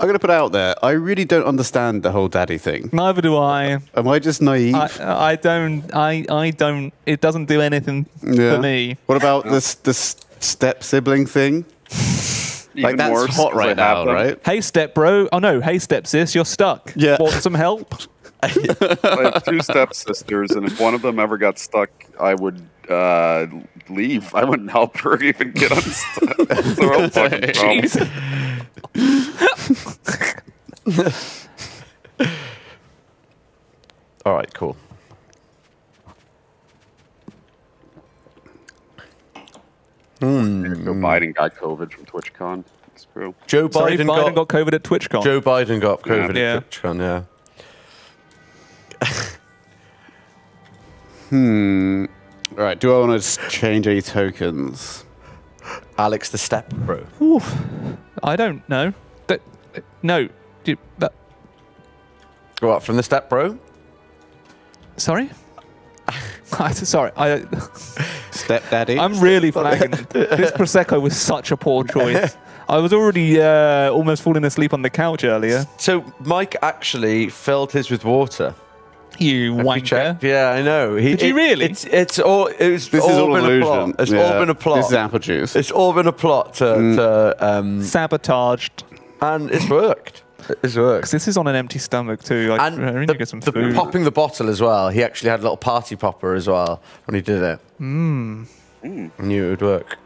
I'm going to put it out there. I really don't understand the whole daddy thing. Neither do I. Am I just naive? I. I don't. I. I don't. It doesn't do anything Yeah. for me. What about this this step sibling thing? Like Even that's worse, hot 'cause right now, them. right? Hey step bro. Oh no. Hey step sis. You're stuck. Yeah. Want some help? [laughs] I have two stepsisters, and if one of them ever got stuck, I would uh, leave. I wouldn't help her even get unstuck. It's their own fucking [laughs] problem. [laughs] all right. Cool. Joe hmm. Biden got COVID from TwitchCon. It's true. Joe Sorry, Biden, Biden, got, COVID at TwitchCon. Joe Biden got COVID Yeah. at TwitchCon, yeah. Hmm. All right. Do I want to change any tokens? Alex the Step Bro. Oof. I don't know. That, no. Do- that- What from the step bro? Sorry. I- [laughs] [laughs] Sorry, I, Stepdaddy. I'm really flagging. this prosecco was such a poor choice. I was already uh, almost falling asleep on the couch earlier. So Mike actually filled his with water. You Have you wanker. checked? Yeah, I know. He, Did you really? It's it's all it's This all is all been an a illusion. plot. It's Yeah. all been a plot. This is apple juice. It's all been a plot to, to um, Sabotaged. and it's worked. It's worked. 'Cause this is on an empty stomach too. I, And I need the, to get some the food. popping the bottle as well. He actually had a little party popper as well when he did it. Mm. Knew it would work.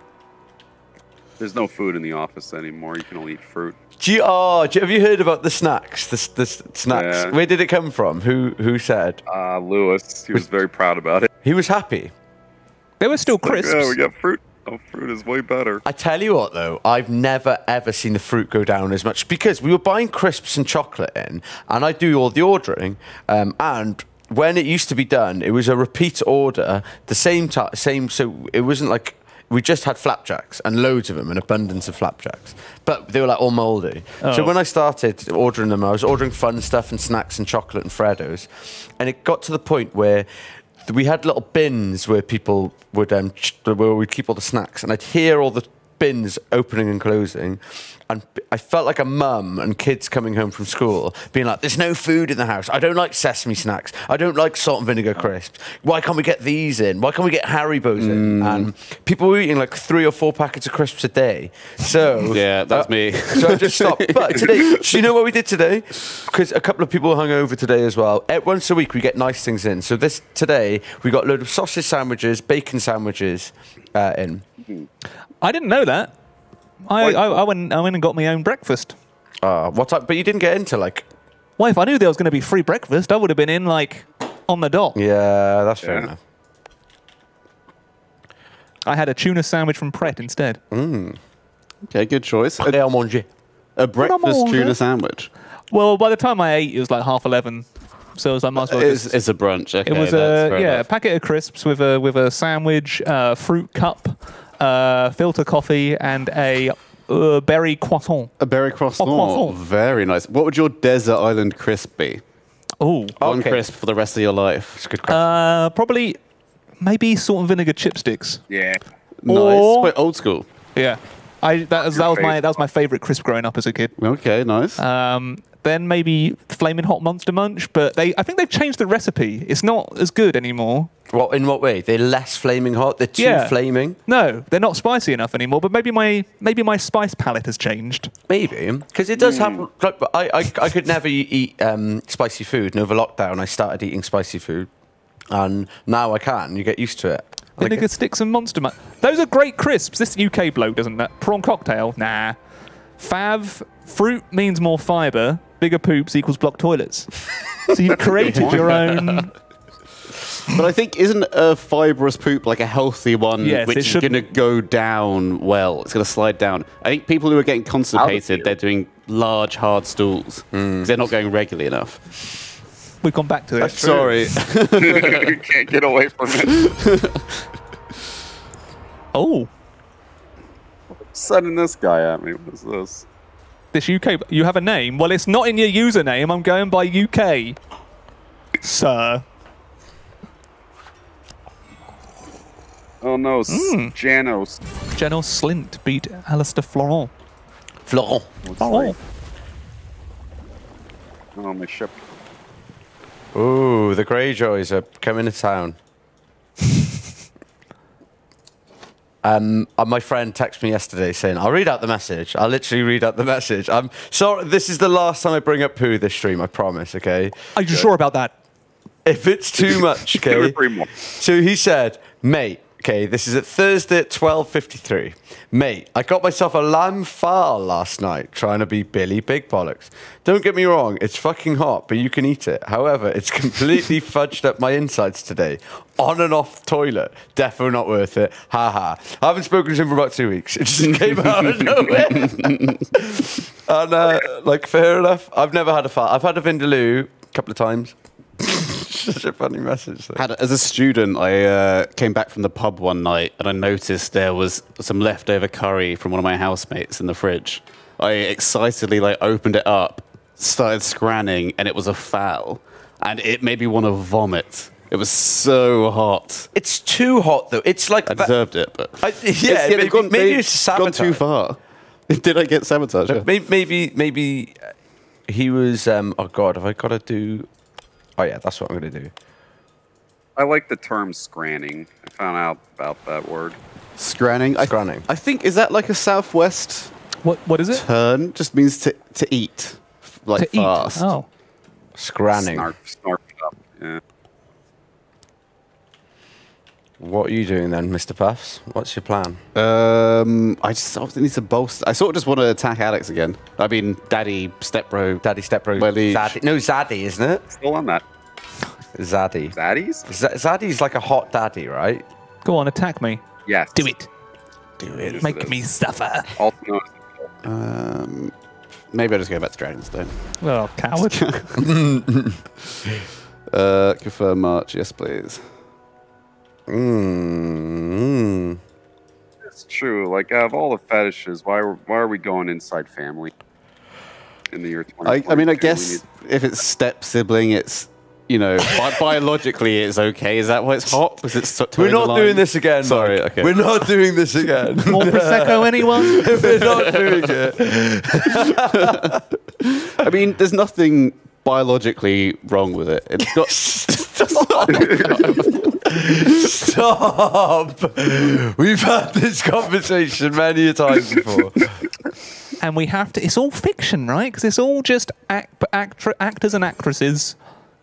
There's no food in the office anymore. You can only eat fruit. Do you, oh, do have you heard about the snacks? The, the snacks. Yeah. Where did it come from? Who who said? Uh, Lewis, he was very proud about it. He was happy. They were still Like, crisps. yeah, we got fruit. Oh, fruit is way better. I tell you what, though, I've never ever seen the fruit go down as much because we were buying crisps and chocolate in, and I do all the ordering. Um, and when it used to be done, it was a repeat order, the same time, same. So it wasn't like we just had flapjacks and loads of them, an abundance of flapjacks, but they were like all mouldy. So Oh. when I started ordering them, I was ordering fun stuff and snacks and chocolate and Freddos, and it got to the point where we had little bins where people would um, where we'd keep all the snacks, and I'd hear all the bins opening and closing, and I felt like a mum and kids coming home from school being like, "There's no food in the house. I don't like sesame snacks. I don't like salt and vinegar crisps. Why can't we get these in? Why can't we get Haribo's in?" And people were eating like three or four packets of crisps a day. So [laughs] Yeah, that's uh, me. So I just stopped. But [laughs] today, do you know what we did today? Because a couple of people hung over today as well. Once a week, we get nice things in. So this today, we got a load of sausage sandwiches, bacon sandwiches uh, in. I didn't know that. I, I, I, went, I went and got my own breakfast. Uh, what time? But you didn't get into like. Well, if I knew there was going to be free breakfast, I would have been in like on the dot. Yeah, that's fair Yeah. enough. I had a tuna sandwich from Pret instead. Okay, good choice. A, Allez, à manger. a breakfast tuna sandwich. Well, by the time I ate, it was like half eleven. So it was like, might as well It's, it's a brunch. Okay, It was a fair yeah, a packet of crisps with a with a sandwich, uh, fruit cup, uh, filter coffee, and a uh, berry croissant. a berry croissant. croissant. Very nice. What would your desert island crisp be? Oh, One Okay. crisp for the rest of your life. It's a good question. uh, probably maybe salt and vinegar chipsticks. Yeah. Nice. Or- Quite old school. Yeah, I that was, that was my favourite that was my favorite crisp growing up as a kid. Okay, nice. Um, then maybe flaming hot monster munch, but they I think they've changed the recipe. It's not as good anymore. what in what way? They're less flaming hot. They're too Yeah. flaming. No, they're not spicy enough anymore. But maybe my maybe my spice palette has changed. Maybe because it does have. Like, I, I I could never eat um, spicy food. And over lockdown, I started eating spicy food, and now I can. You get used to it. Like Vinegar sticks and monster munch. Those are great crisps. This UK bloke doesn't that prawn cocktail. Nah. Fav fruit means more fibre. Bigger poops equals blocked toilets. so you've created your [laughs] own. but I think isn't a fibrous poop like a healthy one, Yes, which it is going to go down well? It's going to slide down. I think people who are getting constipated, they're doing large, hard stools. Hmm. 'cause They're not going regularly enough. We've gone back to it. True. Sorry. [laughs] you can't get away from it. [laughs] Oh, Sending this guy at me. What is this? This UK. You have a name. Well, it's not in your username. I'm going by UK, sir. Oh no, s Hmm. Janos. General Slynt beat Alester Florent. Florent. Looks Oh, Oh, my ship. Ooh, the Greyjoys are coming to town. [laughs] um, and my friend texted me yesterday saying, "I'll read out the message. I'll literally read out the [laughs] message." I'm sorry. This is the last time I bring up poo this stream. I promise. Okay. Are you sure about that? If it's too [laughs] much, okay. it three more. So he said, mate, okay, this is at Thursday at 12.53. Mate, I got myself a lamb phall last night trying to be Billy Big Bollocks. Don't get me wrong, it's fucking hot, but you can eat it. However, it's [laughs] completely fudged up my insides today. On and off toilet. Defo not worth it. Ha ha. I haven't spoken to him for about two weeks. It just [laughs] came out of nowhere. [laughs] and, uh, like, fair enough. I've never had a phall. I've had a Vindaloo a couple of times. [laughs] Such a funny message. Had, as a student, I uh, came back from the pub one night and I noticed there was some leftover curry from one of my housemates in the fridge. I excitedly like opened it up started scranning, and it was a phall, and it made me want to vomit. It was so hot. It's too hot though. It's like I deserved it, but I- yeah, they've maybe- maybe it's gone too far. [laughs] Did I get sabotage? Yeah. maybe maybe maybe he was. Um, oh God, have I got to do? Oh yeah, that's what I'm gonna do. I like the term scranning. I found out about that word. Scranning. I, Scranning. I think is that like a southwest What what is it? turn? Just means to to eat, like to fast. eat. Oh. Scranning. Snarf, snarf up. Yeah. What are you doing then, Mr. Puffs? What's your plan? Um, I just sort of need to bolster. I sort of just want to attack Alex again. I mean, Daddy Stepbro. Daddy Stepbro. My liege. Zaddy. No, Zaddy, isn't it? Still on that. Zaddy. Zaddies? Z- Zaddy's like a hot daddy, right? Go on, attack me. Yes. Do it. Do it. Make it me suffer. Also known as Um, maybe I'll just go back to Dragonstone. Oh, coward. [laughs] [laughs] Uh, confirm march. Yes, please. Mm. It's true. Like, out of all the fetishes, why, are- why are we going inside family in the year I, I mean, I guess need- if it's step sibling, it's you know bi- [laughs] biologically it's okay. Is that why it's hot? Because it's so- We're not doing this again. Sorry. Mike. Okay. We're not doing this again. [laughs] More prosecco, [laughs] anyone? We're not doing it. I mean, there's nothing biologically wrong with it. It's got. Stop. We've had this conversation many a times before. and we have to. It's all fiction, right? Because it's all just act, actor, actors and actresses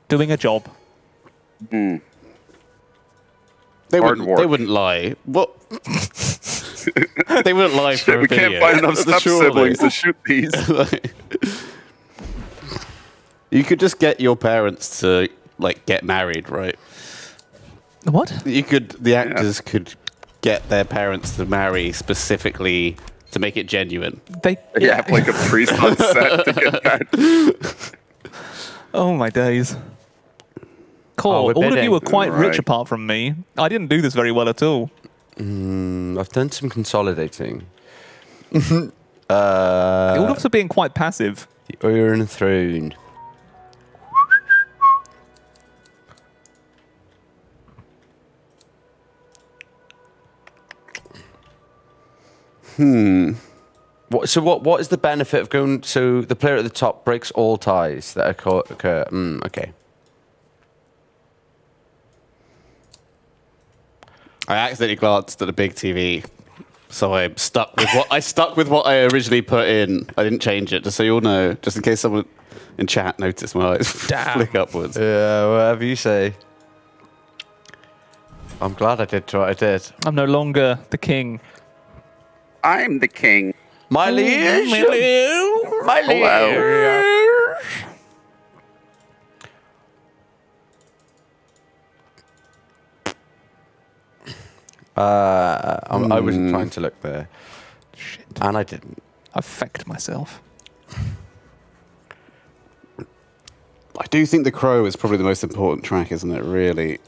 doing a job. Hmm. They Hard wouldn't, work. they wouldn't lie. What? [laughs] they wouldn't lie for Shit, a we can't find enough step siblings to [laughs] shoot these. you could just get your parents to like get married, right? What? You could. The actors could get their parents to marry specifically to make it genuine. They. yeah, have like a priest on set to get [laughs] that. Oh my days. Cole, Oh, we're all of you were quite rich apart from me. I didn't do this very well at all. Mm, I've done some consolidating. all [laughs] uh, of us are being quite passive. the Iron Throne. Hmm. What, so what? What is the benefit of going? So the player at the top breaks all ties that occur. occur. Mm, okay. I accidentally glanced at a big TV, so I stuck with what I stuck with what I originally put in. I didn't change it, just so you all know, just in case someone in chat noticed my eyes [laughs] flick upwards. Yeah, whatever you say. I'm glad I did what I did. I'm no longer the king. I'm the king. My liege. My Hello. liege. Uh, I'm, I wasn't trying to look there, Shit. and I didn't. I fecked myself. I do think the crow is probably the most important track, isn't it? Really.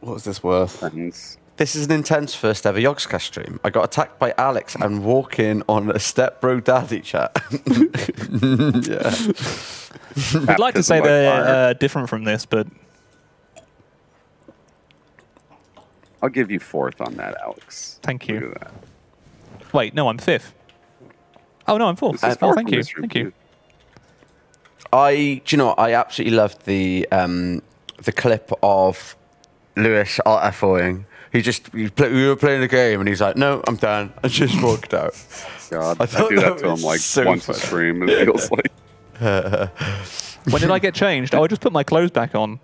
What is this worth? Sentence. This is an intense first ever Yogscast stream. I got attacked by Alex and walk in on a step bro daddy chat. [laughs] yeah. I'd like to say they're uh, different from this, but I'll give you fourth on that, Alex. Thank you. wait, no, I'm fifth. Oh no, I'm fourth. This is Oh, thank you, thank you. I, do you know. I absolutely loved the um, the clip of Lewis RFOing. He just he play, we were playing a game and he's like, "No, I'm done." I just walked out. God, I I, do that that to him like so once funny. a stream. It feels [laughs] like. When did I get changed? Oh, I just put my clothes back on.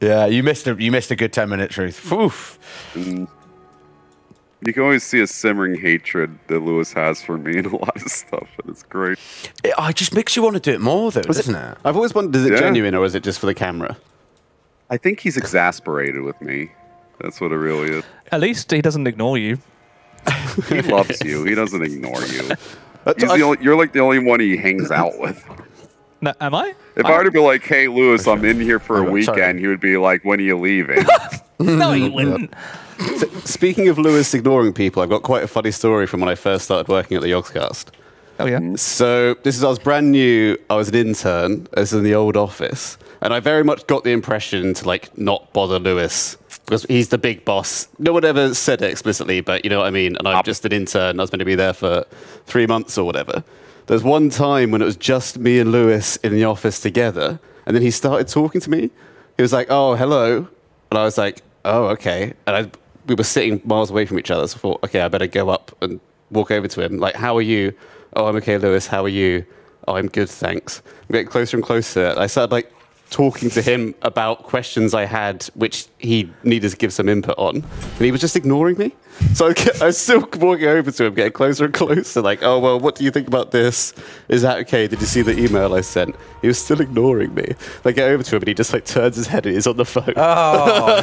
Yeah, you missed a you missed a good ten minute truth. Oof. Mm. You can always see a simmering hatred that Lewis has for me and a lot of stuff, and it's great. It, it just makes you want to do it more, though, doesn't it? I've always wondered, is it Yeah. genuine or is it just for the camera? I think he's exasperated with me. That's what it really is. At least he doesn't ignore you. He loves you. He doesn't ignore you. That's- He's I- the only, you're like the only one he hangs out with. No, am I? If I were to be like, "Hey, Lewis, I'm in here for a Oh, sorry. weekend," he would be like, "When are you leaving?" [laughs] no, you wouldn't. Speaking of Lewis ignoring people, I've got quite a funny story from when I first started working at the Yogscast. Oh yeah. Mm, so this is I was brand new. I was an intern. This is in the old office, and I very much got the impression to like not bother Lewis because he's the big boss. No one ever said it explicitly, but you know what I mean. And I'm just an intern. I was meant to be there for three months or whatever. There's one time when it was just me and Lewis in the office together, and then he started talking to me. He was like, "Oh, hello," and I was like, "Oh, okay." And I, we were sitting miles away from each other, so I thought, "Okay, I better go up and walk over to him. Like, how are you? Oh, I'm okay, Lewis. How are you? Oh, I'm good, thanks. I'm getting closer and closer. I started like talking to him about questions I had, which he needed to give some input on, and he was just ignoring me. So I was still walking over to him, getting closer and closer. Like, oh well, what do you think about this? Is that okay? Did you see the email I sent? He was still ignoring me. I get over to him, and he just like turns his head and he's on the phone. Oh, [laughs]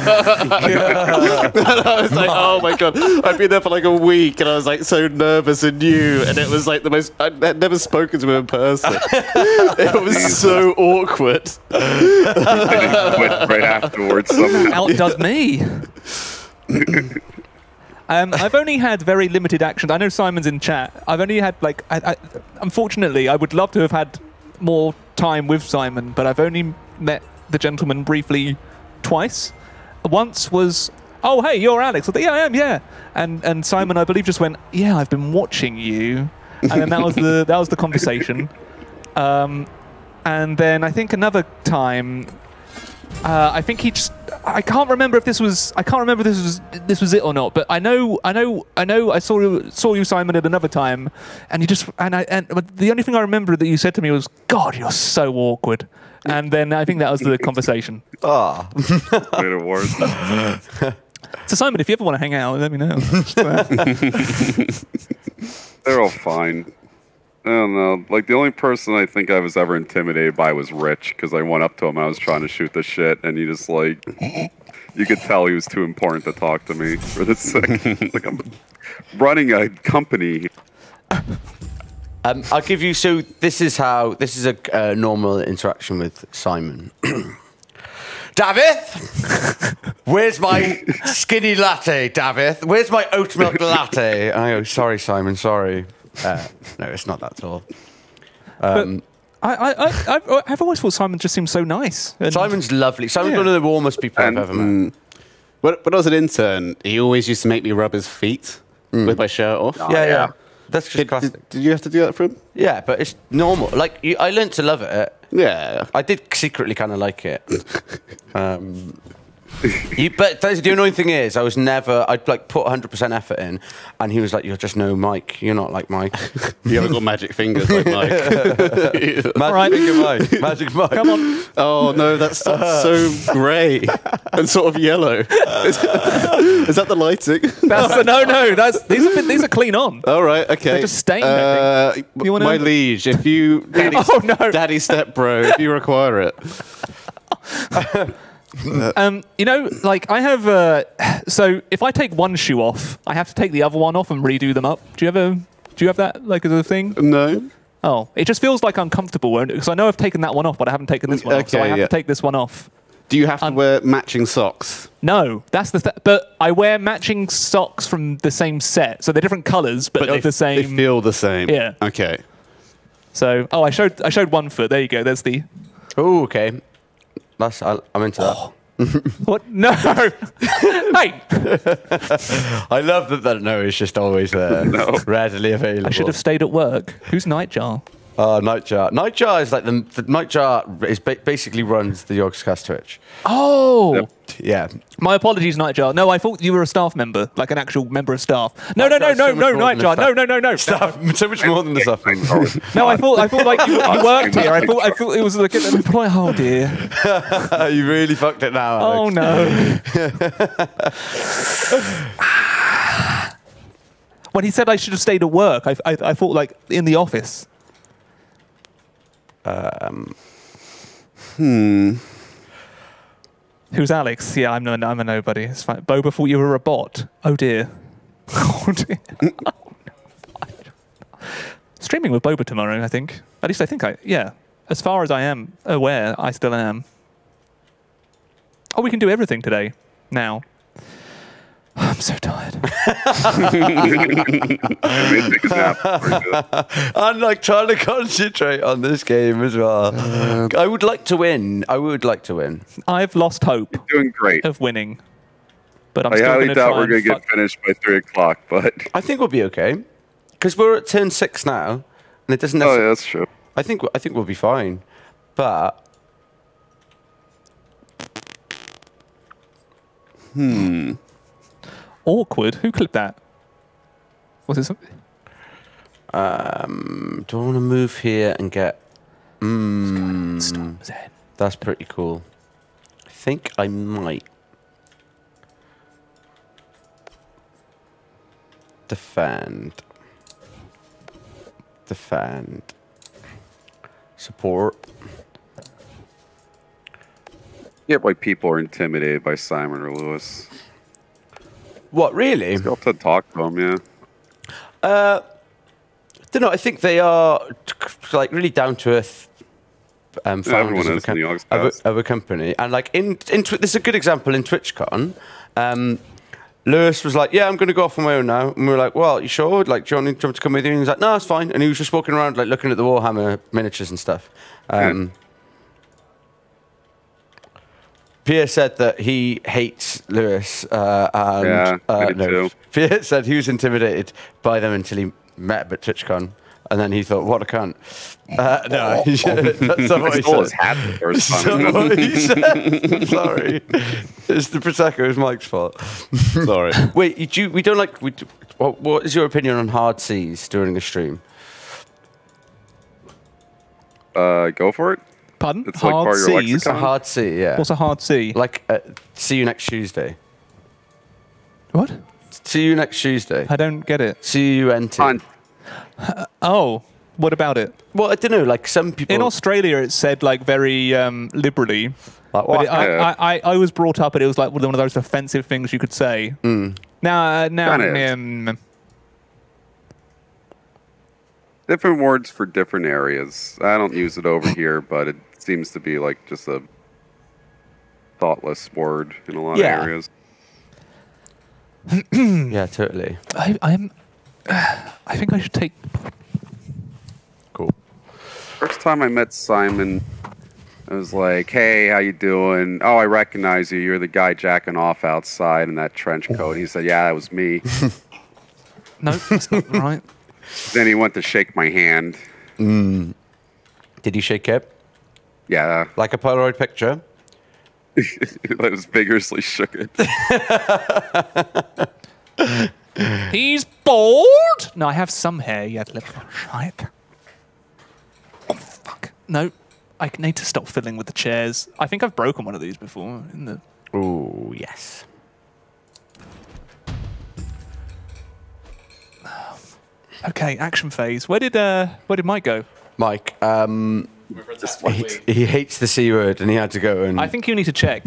I was like, oh my god, I'd been there for like a week, and I was like so nervous and new, and it was like the most. I'd never spoken to him in person. [laughs] it was so awkward. Right afterwards somehow. outdoes me. um, I've only had very limited actions. I know Simon's in chat. I've only had like, I, I, unfortunately, I would love to have had more time with Simon, but I've only met the gentleman briefly twice. Once was, oh hey, you're Alex. I thought, yeah, I am, yeah. And and Simon, I believe, just went, yeah, I've been watching you, and then that was the that was the conversation. Um, and then I think another time uh, I think he just. I can't remember if this was. I can't remember if this was this was it or not. But I know. I know. I know. I saw you, saw you, Simon, at another time, and you just. And I. And but the only thing I remember that you said to me was, "God, you're so awkward." And then I think that was the [laughs] conversation. Ah, oh. Made it worse. So Simon, if you ever want to hang out, let me know. [laughs] They're all fine. I don't know. Like the only person I think I was ever intimidated by was Rich because I went up to him. And I was trying to shoot the shit, and he just like you could tell he was too important to talk to me for the second. like I'm running a company. Um, I'll give you. So this is how. This is a uh, normal interaction with Simon. [clears throat] Davith, [laughs] where's my [laughs] skinny latte, Davith? Where's my oat milk latte? I [laughs] go, sorry, Simon, sorry. Uh, no, it's not that at all. Um, I, I, I, I've, I've always thought Simon just seems so nice. And Simon's lovely. Simon's Yeah. one of the warmest people And, I've ever met. When, when I was an intern, he always used to make me rub his feet with my shirt off. yeah, yeah, That's just Did, classic. did, did you have to do that for him? yeah, but it's normal. Like you, I learned to love it. Yeah. I did secretly kind of like it. [laughs] Um, [laughs] you, but the annoying thing is, I was never. I'd like put 100 percent effort in, and he was like, "You're just no Mike. You're not like Mike." [laughs] You haven't got magic fingers like Mike. [laughs] Magic right. finger Mike. Magic Mike. come on. oh no, that's so grey and sort of yellow. Is, is that the lighting? That's the, no, no. That's these are been- these are clean on. All right, okay. They're just stained, I Uh. You wanna- My liege, if you, daddy, Oh, no. daddy step bro, if you require it. [laughs] Um, you know, like I have. Uh, [sighs] so if I take one shoe off, I have to take the other one off and redo them up. Do you ever? Do you have that like as a thing? No. Oh, it just feels like uncomfortable won't it? because I know I've taken that one off, but I haven't taken this one off, so I have yeah. to take this one off. Do you have to Um, wear matching socks? No, that's the. Th- but I wear matching socks from the same set, so they're different colours, but, But of they, the same. they feel the same. Yeah. Okay. so, oh, I showed I showed one foot. There you go. There's the. Oh, okay. That's. I, I'm into Oh. that. What? No. [laughs] hey, I love that. That no is just always there, [laughs] No. readily available. I should have stayed at work. Who's Nightjar? Oh, uh, Nightjar. Nightjar is like the, the Nightjar is ba- basically runs the Yogscast Twitch. Oh. Yep. Yeah. My apologies, Nightjar. No, I thought you were a staff member, like an actual member of staff. No, no, no, no, no, more than a Nightjar. No, no, no, no. Staff. So much more than the stuff. [laughs] No, I thought I thought like you, [laughs] you worked here. I thought I thought it was like an employee. Oh dear. you really fucked it now. Oh no. [laughs] when he said I should have stayed at work, I, I, I thought like in the office. Um. Hmm. Who's Alex? Yeah, I'm no, I'm a nobody. It's fine. Boba thought you were a bot. Oh dear. [laughs] Oh dear. Streaming with Boba tomorrow, I think. At least I think I. Yeah. As far as I am aware, I still am. Oh, we can do everything today. Now. Oh, I'm so tired. I may take a nap. Very good. I'm like trying to concentrate on this game as well. Uh, I would like to win. I would like to win. I've lost hope Doing great. of winning, but I'm I still highly doubt try we're going to get finished by 3 o'clock, but. [laughs] I think we'll be okay because we're at turn six now, and it doesn't. Oh, yeah, that's true. I think I think we'll be fine, but hmm. Awkward. Who clipped that? Was it something? um, do I want to move here and get? Mm, that's pretty cool. I think I might defend. Defend. Support. Get why people are intimidated by Simon or Lewis. What really? Have to talk to them, yeah. Uh, don't know. I think they are like really down to earth. Um, Yeah, everyone of, a is in the com- of, a, of a company, and like in in this is a good example in TwitchCon. Um, Lewis was like, "Yeah, I'm going to go off on my own now," and we were like, "Well, you sure? Like, do you want me to come with you?" And he's like, "No, it's fine." And he was just walking around like looking at the Warhammer miniatures and stuff. Um, Pierre said that he hates Lewis, uh, and Yeah, I uh, did too. Pierre said he was intimidated by them until he met at TwitchCon, and then he thought, "What a cunt!" Uh, no, [laughs] that's not what he said. hat first That's not what he [laughs] said. [laughs] Sorry, it's the prosecco. It's Mike's fault. Sorry. Wait, you, do you, we don't like. We, do- what, what is your opinion on hard seas during a stream? uh, go for it. Pardon? It's like hard part of your seas. It's a hard sea, yeah. What's a hard sea? like, uh, see you next Tuesday. what? See you next Tuesday. I don't get it. See C U N T. On. Oh, what about it? Well, I don't know. Like some people. In Australia, it said like very um, liberally. Like, But what? it, I, Yeah. I, I, I was brought up, and it was like one of those offensive things you could say. Now, uh, now, um, Different words for different areas. I don't use it over here, but it seems to be like just a thoughtless word in a lot Yeah. of areas. [clears throat] yeah, totally. I, I'm. [sighs] I think I should take. Cool. First time I met Simon, I was like, "Hey, how you doing? Oh, I recognize you. You're the guy jacking off outside in that trench coat." He said, "Yeah, that was me." [laughs] No, that's not right. Then he went to shake my hand. Mm. Did you shake it Yeah, like a Polaroid picture? [laughs] I just vigorously shook it. [laughs] He's bald. No, I have some hair. Yeah, little shite. Oh fuck! No, I need to stop fiddling with the chairs. I think I've broken one of these before. In the Oh yes. Okay, action phase. Where did uh, where did Mike go? Mike, um, he, he hates the c word, and he had to go and I think you need to check.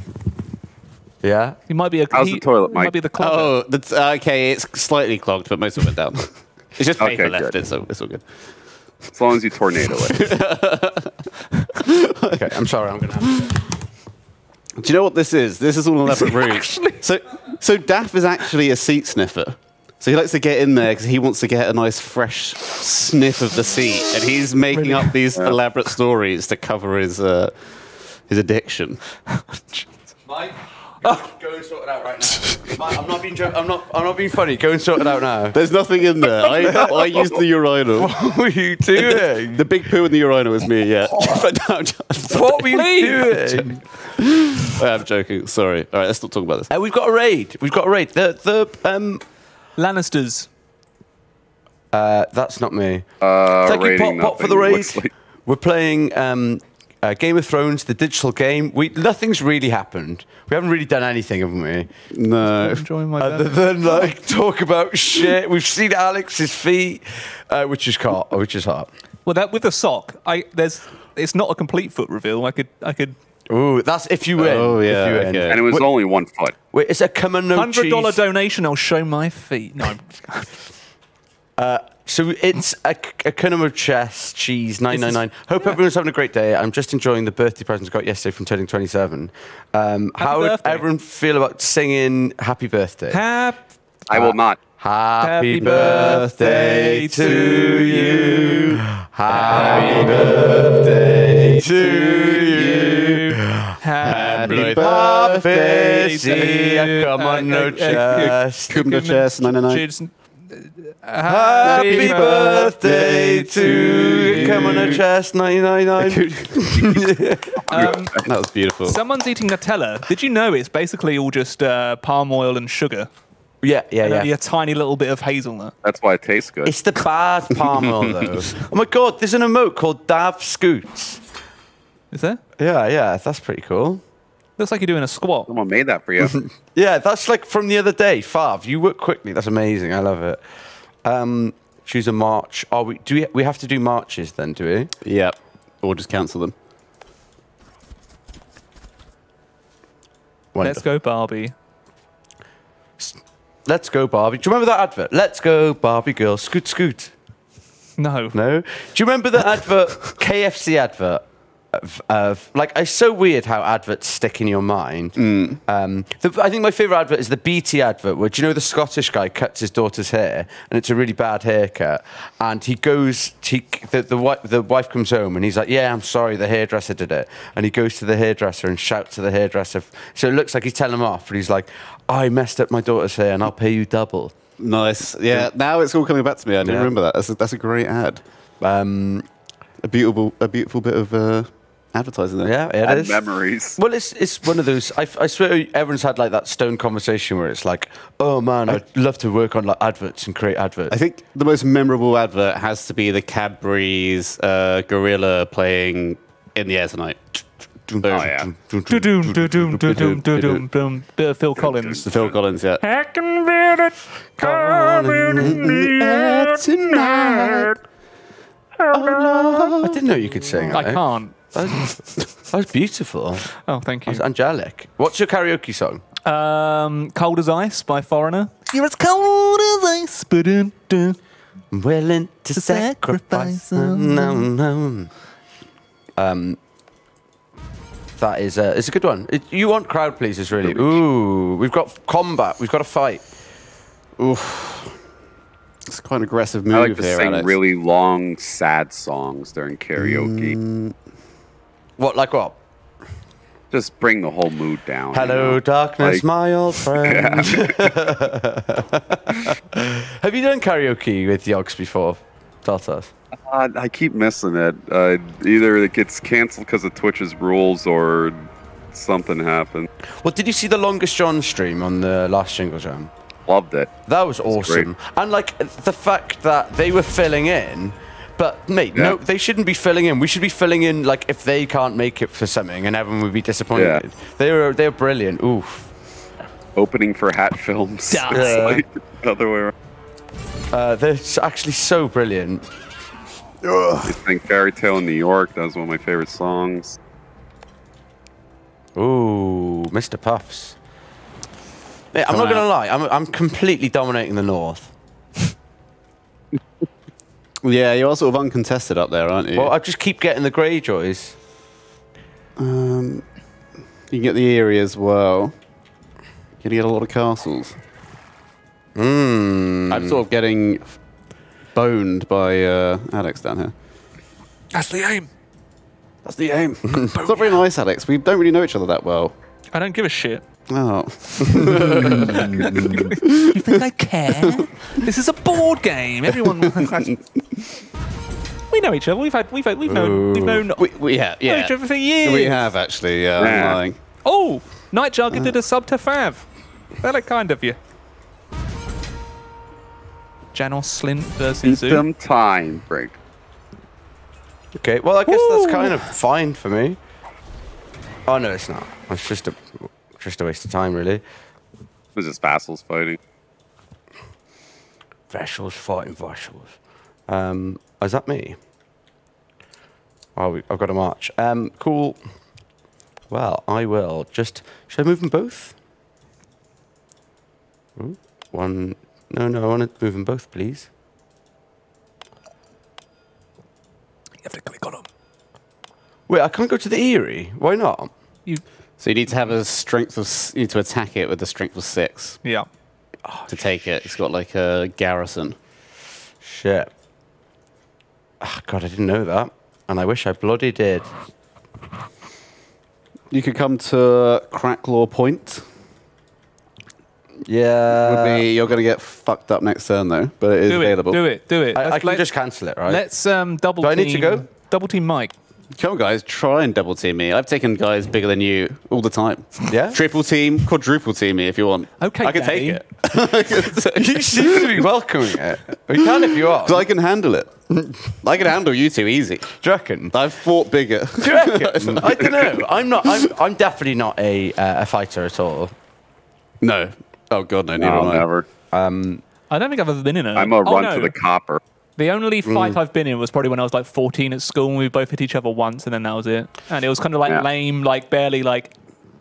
yeah. He might be a. How's he, the toilet, he Might be the clogger. Oh, that's okay. It's slightly clogged, but most of it went down. [laughs] It's just paper Okay, left. good. It's all, it's all good. as long as you tornado it. [laughs] Okay, I'm sorry. I'm gonna. Have to Do you know what this is? This is all an elaborate ruse. actually? So, so Daff is actually a seat sniffer. So he likes to get in there because he wants to get a nice fresh sniff of the seat, and he's making up these elaborate stories to cover his uh, his addiction. [laughs] Mike, oh, go and sort it out right now. Mike, I'm not being. Jo- I'm not. I'm not being funny. Go and sort it out now. There's nothing in there. I, I used the urinal. [laughs] What were you doing? The big poo in the urinal was me. Yeah. [laughs] No, just, what were you Please. doing? I'm joking. Sorry. All right, let's not talk about this. Uh, we've got a raid. We've got a raid. The the um. Lannisters. Uh, that's not me. Uh, Thank you, Pop, Pop, for the nothing raid. like- We're playing um, uh, Game of Thrones, the digital game. We nothing's really happened. We haven't really done anything, haven't we? No. Enjoying my Other than like talk about shit. We've seen Alex's feet, uh, which is hot. Which is hot. Well, that with a sock, I there's. It's not a complete foot reveal. I could I could Ooh, that's if you win. Oh, yeah, if you win. okay. and it was Wait, only one foot. wait, it's a common no hundred dollar donation. I'll show my feet. No, [laughs] Uh, so it's a, a Kunamo chess cheese 999. Hope everyone's having a great day. I'm just enjoying the birthday presents I got yesterday from turning 27. Um, how would everyone feel about singing happy birthday? Hap- I will not. Happy Happy birthday birthday to you. Happy birthday to you. Happy birthday, to you. come on, no Uh, uh, uh, chest. Kumda 99. Happy [laughs] birthday to you. Come on, a chest, 999. Um, That was beautiful. someone's eating Nutella. Did you know it's basically all just uh, palm oil and sugar? yeah, yeah, And only yeah. a tiny little bit of hazelnut. That's why it tastes good. It's the bad palm oil, though. [laughs] oh my god, there's an emote called Dav Scoots. Is there? Yeah, yeah, that's pretty cool. Looks like you're doing a squat. Someone made that for you. [laughs] Yeah, that's like from the other day. Fav, you work quickly. That's amazing. I love it. Um, choose a march. Are we? Do we? We have to do marches then, do we? Yep. Or just cancel them. Let's go, Barbie. Let's go, Barbie. Do you remember that advert? Let's go, Barbie girl. Scoot, scoot. No. No. Do you remember the advert, [laughs] KFC advert? Of, of like, it's so weird how adverts stick in your mind. Um, the, I think my favorite advert is the BT advert, where do you know the Scottish guy cuts his daughter's hair, and it's a really bad haircut, and he goes, he, the the wife, the wife comes home, and he's like, "Yeah, I'm sorry, the hairdresser did it," and he goes to the hairdresser and shouts to the hairdresser. So it looks like he's telling him off, but he's like, "I messed up my daughter's hair, and I'll pay you double." Nice. Yeah, now it's all coming back to me. I didn't Yeah. remember that. That's a, that's a great ad. Um, A beautiful, a beautiful bit of uh, advertising there. yeah, it Bad is. memories. Well, it's it's one of those. I, I swear, everyone's had like that stone conversation where it's like, "Oh man, I'd love to work on like adverts and create adverts." I think the most memorable advert has to be the Cadbury's uh, gorilla playing in the air tonight. Oh, yeah. Phil Collins. The Phil Collins, yeah. I can feel it coming in the air tonight. I didn't know you could sing. I can't. That was, that was beautiful. Oh, thank you. That was angelic. What's your karaoke song? Um, Cold as Ice by Foreigner. You're as cold as ice. Ba-dun-dun. I'm willing to To sacrifice. sacrifice, No, no. Um, that is a, it's a good one. It, you want crowd pleasers, really? Ooh, we've got combat. We've got a fight. It's quite an aggressive move I like to here, sing Alex. really long, sad songs during karaoke. What, like what? Just bring the whole mood down. you Hello, know? darkness, Like- my old [laughs] friend. [laughs] Have you done karaoke with Yogs before, Daltos? Uh, I keep missing it. Uh, either it gets canceled because of Twitch's rules or something happened. Well, did you see the longest John stream on the last Jingle Jam? Loved it. That was awesome. And like the fact that they were filling in, but mate, no, they shouldn't be filling in. We should be filling in like if they can't make it for something, and everyone would be disappointed. Yeah. They were they were brilliant. Oof. Opening for Hat Films. [laughs] Yeah. It's like other way around. Uh, they're actually so brilliant. I think Fairy Tale in New York. That was one of my favorite songs. Ooh, Mr. Puffs. Mate, I'm Come not gonna lie. I'm I'm completely dominating the north. Yeah, you're sort of uncontested up there, aren't you? Well, I just keep getting the Greyjoys. um, you can get the Eyrie as well. You're gonna get a lot of castles. Mmm. I'm sort of getting boned by uh, Alex down here. That's the aim. That's the aim. [laughs] it's not very nice, Alex. We don't really know each other that well. I don't give a shit. Oh, You think I care? this is a board game. Everyone. [laughs] we know each other. We've had. We've had. We've known. We've known. we, we have, known yeah. each other for years. We have actually. Yeah, I'm lying. Oh, Nightjar uh. did a sub to Fav. Very kind of you. Janos Slynt versus Keep Zoo. them time break. Okay, well, I guess that's kind of fine for me. Oh no, it's not. It's just a just a waste of time, really. It was just vassals fighting. Vassals fighting vassals. Um, oh, is that me? Oh, I've got a march. Um, cool. Well, I will just... Should I move them both? Ooh, one... No, no, I want to move them both, please. You have to click on them. Wait, I can't go to the Eyrie. Why not? You so you need to have a strength of. You need to attack it with a strength of six yeah. to take it. It's got like a garrison. Shit. Oh, God, I didn't know that. And I wish I bloody did. You could come to Cracklaw Point. Yeah. Would be, you're going to get fucked up next turn though, but it is Do it. available. Do it. Do it. I, I can just cancel it, right? Let's um, double Do I need to go? Double team Mike. Come on, guys, try and double team me. I've taken guys bigger than you all the time. Yeah? Triple team, quadruple team me if you want. Okay, I can Daddy. take it. [laughs] [laughs] you seem to be welcoming it. We can if you are. So I can handle it. I can handle you two easy. Do you reckon? I've fought bigger. Do you reckon? [laughs] I don't know. I'm not. I'm, I'm definitely not a uh, a fighter at all. no. Oh god, no, neither No, am I. never. Um, I don't think I've ever been in a. I'm a oh, run no. to the copper. The only Mm. fight I've been in was probably when I was like 14 at school, and we both hit each other once, and then that was it. And it was kind of like Yeah. lame, like barely like.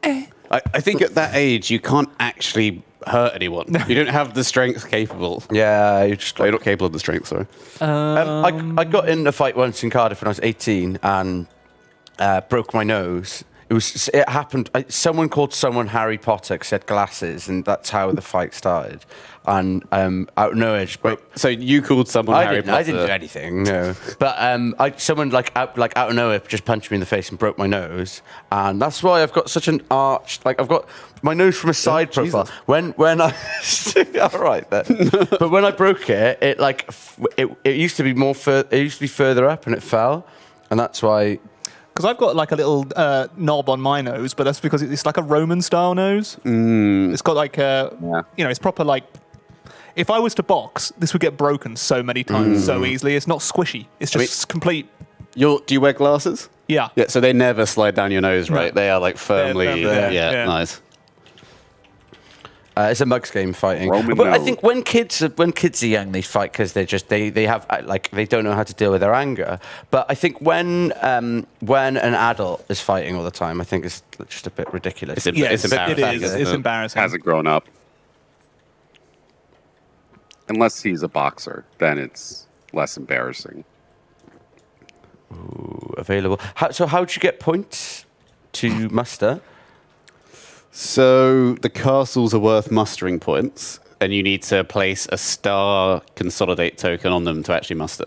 I, I think at that age you can't actually hurt anyone. [laughs] you don't have the strength capable. Yeah, you just. You're not capable of the strength, sorry. Um, I, I got in a fight once in Cardiff when I was 18 and uh, broke my nose. It was. It happened. Someone called someone Harry Potter had glasses, and that's how the fight started. And um, out of nowhere, just broke. So you called someone I Harry didn't, Potter. I didn't do anything, no. But um, I, someone like out, like out of nowhere just punched me in the face and broke my nose, and that's why I've got such an arched, like I've got my nose from a side profile. Jesus. When when I, [laughs] all right then. [laughs] but when I broke it, it like it, it used to be more fur, it used to be further up and it fell, and that's why. Because I've got like a little uh, knob on my nose, but that's because it's like a Roman style nose. Mm. It's got like a, Yeah. you know, it's proper like. If I was to box, this would get broken so many times Mm. so easily. It's not squishy. It's mean- just complete. You're, do you wear glasses? Yeah. Yeah, so they never slide down your nose, right? No. They are like firmly. firmly yeah, yeah, yeah. nice. Uh, it's a mugs game fighting. Roman but I think when kids are, when kids are young, they fight because they just they they have uh, like they don't know how to deal with their anger. But I think when um, when an adult is fighting all the time, I think it's just a bit ridiculous. It's Yes, it's embarrassing, it is. It's it? embarrassing. Hasn't grown up. Unless he's a boxer, then it's less embarrassing. available. How, so how would you get points to muster? So the castles are worth mustering points, and you need to place a star consolidate token on them to actually muster.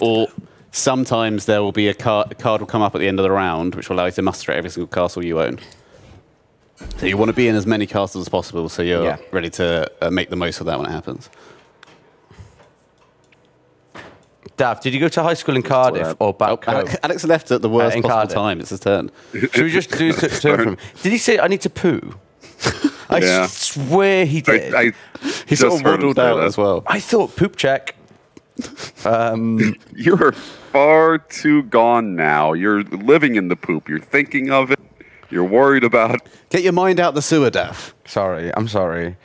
Or sometimes there will be a card, a card will come up at the end of the round, which will allow you to muster every single castle you own. So you want to be in as many castles as possible, so you're Yeah. ready to uh, make the most of that when it happens. Daff, did you go to high school in Cardiff or back Oh, home? Alex, Alex left at the worst in possible Cardiff. time. It's his turn. [laughs] Should we just do t- turn from? Did he say I need to poo? I Yeah. swear he did. I, I, I He sort of waddled out that. as well. I thought poop check. Um, [laughs] You're far too gone now. You're living in the poop. You're thinking of it. You're worried about. It. Get your mind out the sewer, Daff. sorry, I'm sorry.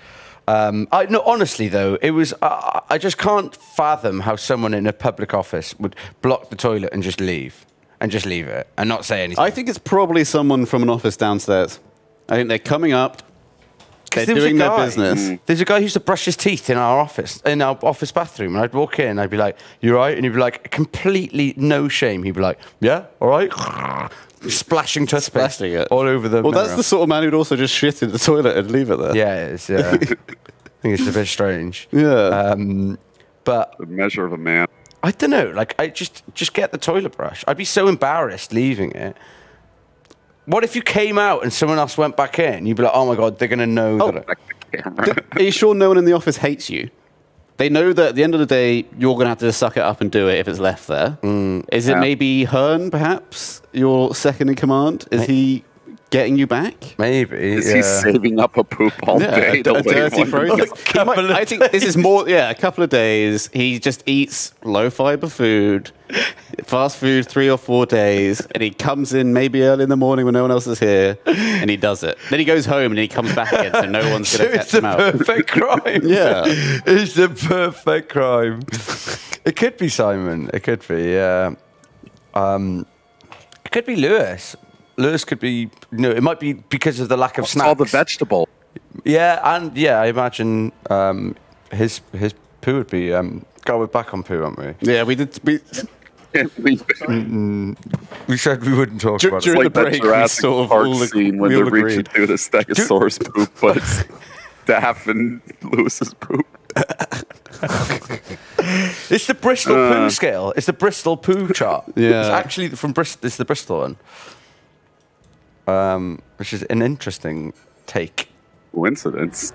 Um, I no, honestly though, it was. I I just can't fathom how someone in a public office would block the toilet and just leave, and just leave it and not say anything. I think it's probably someone from an office downstairs. I think they're coming up. They're there was doing their guy- business. There's a guy who used to brush his teeth in our office, in our office bathroom, and I'd walk in, I'd be like, "You right?" And he'd be like, completely no shame. He'd be like, "Yeah, all right," [laughs] splashing toothpaste Splashing it. all over the. Well, that's the sort of man who'd also just shit in the toilet and leave it there. Yeah, it is. Yeah, [laughs] I think it's a bit strange. Yeah. Um, but The measure of a man. I don't know. Like, I just just get the toilet brush. I'd be so embarrassed leaving it. What if you came out and someone else went back in? You'd be like, "Oh my god, they're gonna know Oh, that." I- Back the camera. Are you sure no one in the office hates you? They know that at the end of the day, you're going to have to suck it up and do it if it's left there. Mm. Is it Yeah. maybe Hearn, perhaps, your second in command? Is he getting you back? Maybe. Is yeah. he saving up a poop all day a, to a lay dirty one? broken. He might- I think this is more. Yeah, a couple of days. He just eats low fiber food, fast food, three or four days, and he comes in maybe early in the morning when no one else is here, and he does it. Then he goes home and he comes back again, so no one's going [laughs] to catch it's the him out. perfect crime. [laughs] Yeah. it's the perfect crime. it could be Simon. It could be. Yeah. Um, it could be Lewis. Lewis could be. No, it might be because of the lack of It's snacks. all the vegetable. Yeah, and yeah, I imagine um, his his poo would be. Um, God, we're back on poo, aren't we? Yeah, we did. We, can't believe it. We said we wouldn't talk Dur- about during it. like the that break, we Jurassic sort of Park all ag- scene when they're all reaching through the [laughs] Stegosaurus poop, but it's [laughs] Daff and Lewis's poop. [laughs] It's the Bristol Uh. poo scale. It's the Bristol poo chart. Yeah. It's actually from Bristol. It's the Bristol one. Um, which is an interesting take. Coincidence.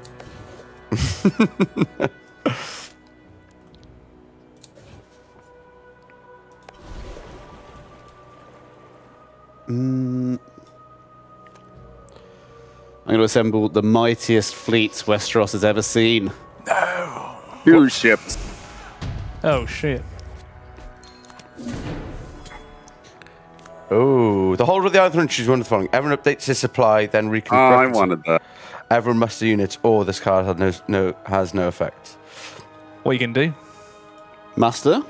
I'm going to assemble the mightiest fleet Westeros has ever seen. No! Two ships. Oh shit. Oh, the holder of the Iron Throne chooses one of the following. Everyone updates his supply, then Oh, I reconstructs. wanted that. Everyone muster units, or this card has no, no has no effect. What are you can do? Master,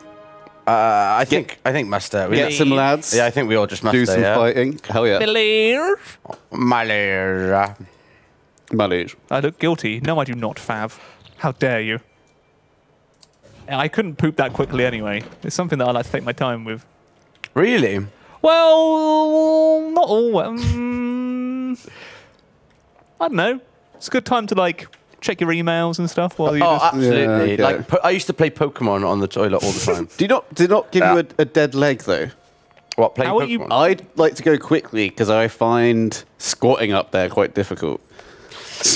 Uh, I think I think muster. We- get some lads. Yeah, I think we all just muster. do some yeah? fighting. Hell yeah. Malaria. Malage. I look guilty. No, I do not, Fav. How dare you? I couldn't poop that quickly anyway. It's something that I like to take my time with. Really? Well, not all. Um, I don't know. It's a good time to like check your emails and stuff while you Oh, just. absolutely. okay. Like po- I used to play Pokemon on the toilet all the [laughs] time. Do you not do not give Yeah. you a, a dead leg though? what? Play How are you- I'd like to go quickly because I find squatting up there quite difficult.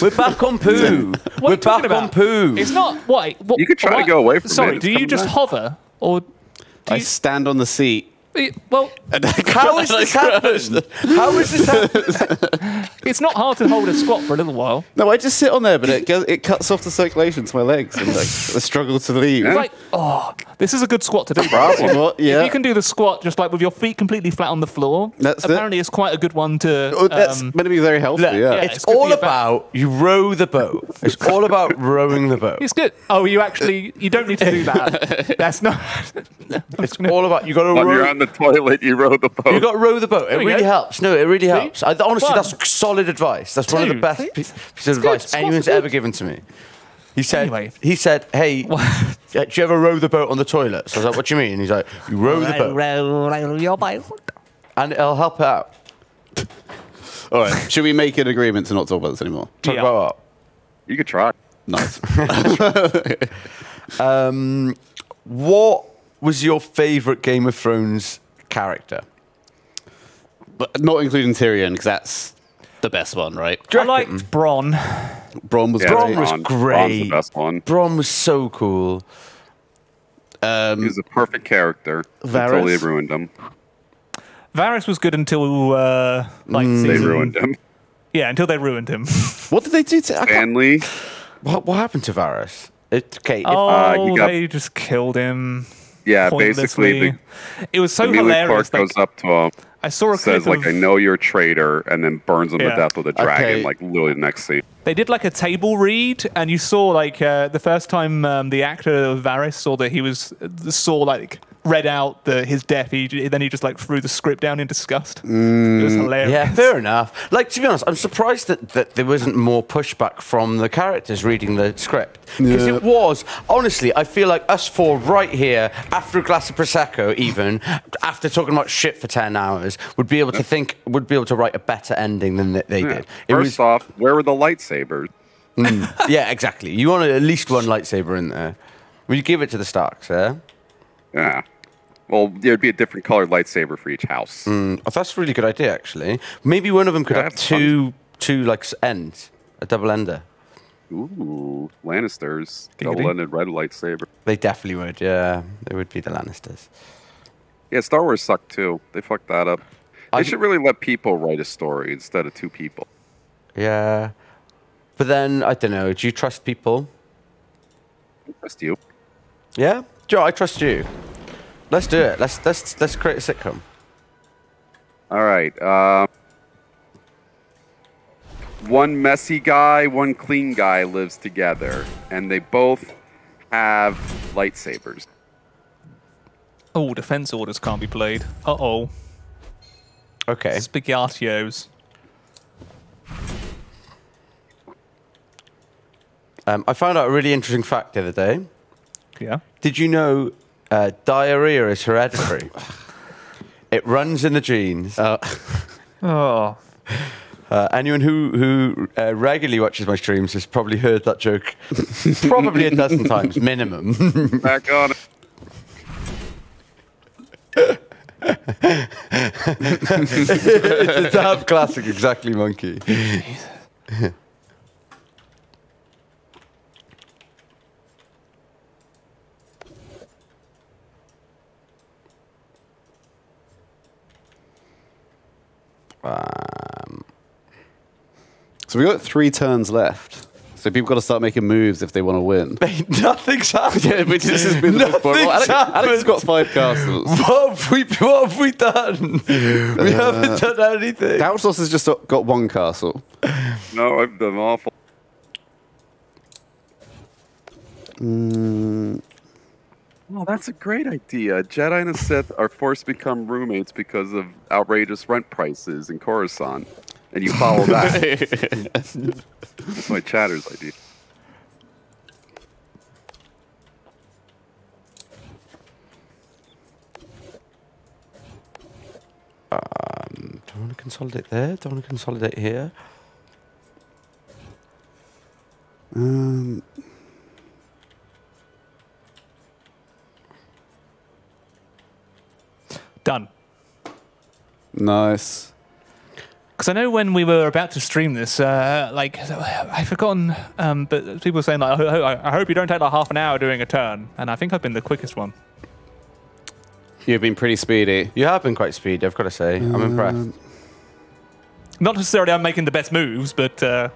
We're back on poo. [laughs] What We're you talking back on poo. It's not what. what You could try to go away from it, Sorry, do you just back. hover or? Do I you, stand on the seat. Well, [laughs] How is this happened? [laughs] How is this happened? it's not hard to hold a squat for a little while. No, I just sit on there, but it goes, it cuts off the circulation to my legs, and like, I struggle to leave. Yeah. Like, oh, this is a good squat to do. Problem. What? If Yeah. you can do the squat just like with your feet completely flat on the floor, That's it. apparently it's quite a good one to. Oh, that's um, meant to be very healthy. Yeah. yeah. it's, it's all your back. about you row the boat. It's all about [laughs] rowing the boat. it's good. Oh, you actually you don't need to do that. That's not. It's all about you got to When you're row. On the toilet, you row the boat. You got to row the boat. It really go. helps. No, it really helps. I, honestly, One. that's solid advice. That's one of the best pieces of good. advice Squats anyone's ever given to me. He said, Anyway. he said, hey, [laughs] yeah, do you ever row the boat on the toilet? So I was like, what do you mean? He's like, you row the boat and it'll help out. All right. Should we make an agreement to not talk about this anymore? Talk Yeah. about what? You could try. Nice. [laughs] [laughs] Um, what was your favourite Game of Thrones character? but not including Tyrion, because that's the best one, right? I reckon? liked Bronn. Bronn was Yeah, Bronn great. was Bronn's great. the best one. Bronn was so cool. He Um, was a perfect character until Varys? they ruined him. Varys was good until uh, like Mm. They ruined him. Yeah, until they ruined him. [laughs] what did they do to? I can't- Stanley. What, what happened to Varys? It, okay, if- oh, Uh, you got- they just killed him. Yeah, basically, the, it was so Emilia hilarious. Clarke Like, goes up to him, I saw a clip says like, of, "I know you're a traitor," and then burns him Yeah. to death with a dragon. Okay. Like literally the next scene. They did like a table read, and you saw like uh, the first time um, the actor of Varys saw that he was saw like read out the, his death. He then he just like threw the script down in disgust. It mm, was hilarious. yeah, fair enough. Like to be honest, I'm surprised that, that there wasn't more pushback from the characters reading the script because Yeah. it was honestly. I feel like us four right here after a glass of prosecco, even after talking about shit for ten hours, would be able to think, would be able to write a better ending than they, they Yeah. did. It First off, where were the lightsabers? [laughs] Mm, yeah, exactly. You want at least one lightsaber in there. Will you give it to the Starks? Yeah. Yeah. Well, there'd be a different colored lightsaber for each house. Hmm, oh, that's a really good idea, actually. Maybe one of them could Yeah, have that's fun. two, two like ends, a double ender. Ooh, Lannisters, double-ended red lightsaber. They definitely would. Yeah, they would be the Lannisters. Yeah, Star Wars sucked too. They fucked that up. They I- should really let people write a story instead of two people. Yeah, but then I don't know. Do you trust people? Trust you. Yeah, Joe, I trust you. Let's do it. Let's let's let's create a sitcom. All right. Uh, one messy guy, one clean guy lives together, and they both have lightsabers. Oh, defense orders can't be played. Uh oh. Okay. Spaghettios. Um, I found out a really interesting fact the other day. Yeah. Did you know uh, diarrhea is hereditary. it runs in the genes. Uh, [laughs] Oh. Uh, anyone who who uh, regularly watches my streams has probably heard that joke [laughs] probably a dozen times minimum. Back on it. it's a dab classic, exactly, monkey. Um, so we've got three turns left. So people got to start making moves if they want to win. [laughs] mate, nothing's happened. Yeah, which this has been the most point. Well, Nothing's Alex, Alex has got five castles. What have we, what have we done? We haven't done anything. Daltos has just got one castle. No, I've done awful. Oh, that's a great idea. Jedi and a Sith are forced to become roommates because of outrageous rent prices in Coruscant. And you follow [laughs] that. That's my chatter's idea. Um, do I want to consolidate there? Do I want to consolidate here? Um, Done. nice. Because I know when we were about to stream this, uh, like I've forgotten, um, but people were saying like, I, ho- I hope you don't take like half an hour doing a turn, and I think I've been the quickest one. You've been pretty speedy. You have been quite speedy, I've got to say. I'm impressed. Not necessarily I'm making the best moves, but uh,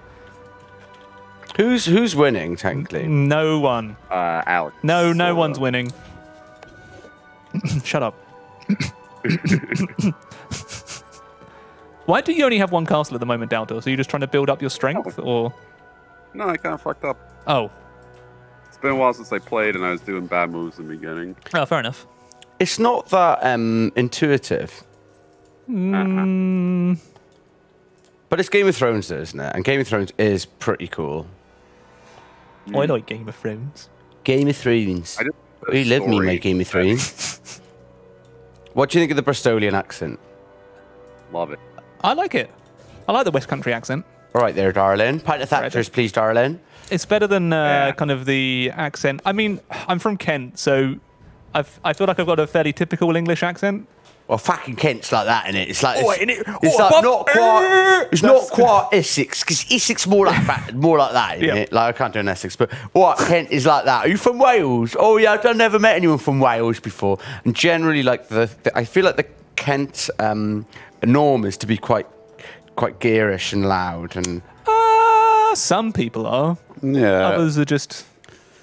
Who's who's winning technically? no one, Uh, Alex. no, no uh, one's winning. [clears throat] Shut up. [clears throat] [laughs] Why do you only have one castle at the moment, Daltos? So you're just trying to build up your strength, or No, I kind of fucked up. oh, It's been a while since I played, and I was doing bad moves in the beginning. oh, fair enough. It's not that um, intuitive, Mm, but it's Game of Thrones, though, isn't it? And Game of Thrones is pretty cool. I like Game of Thrones. Game of Thrones. I just We love me, my. Game of Thrones. [laughs] what do you think of the Bristolian accent? Love it. I like it. I like the West Country accent. All right, there, darling. Pint of Thatcher's, please, darling. It's better than uh, Yeah. kind of the accent. I mean, I'm from Kent, so I've, I feel like I've got a fairly typical English accent. Well, fucking Kent's like that, innit? It's like Oh, it's, innit? it's Oh, like but- not quite. [laughs] It's not quite Essex because Essex more like that, [laughs] more like that, innit? Yeah. Like I can't do an Essex, but what Kent is like that. Are you from Wales? Oh yeah, I've never met anyone from Wales before. And generally, like the, the I feel like the Kent um, norm is to be quite quite gearish and loud and Uh, some people are. Yeah. Others are just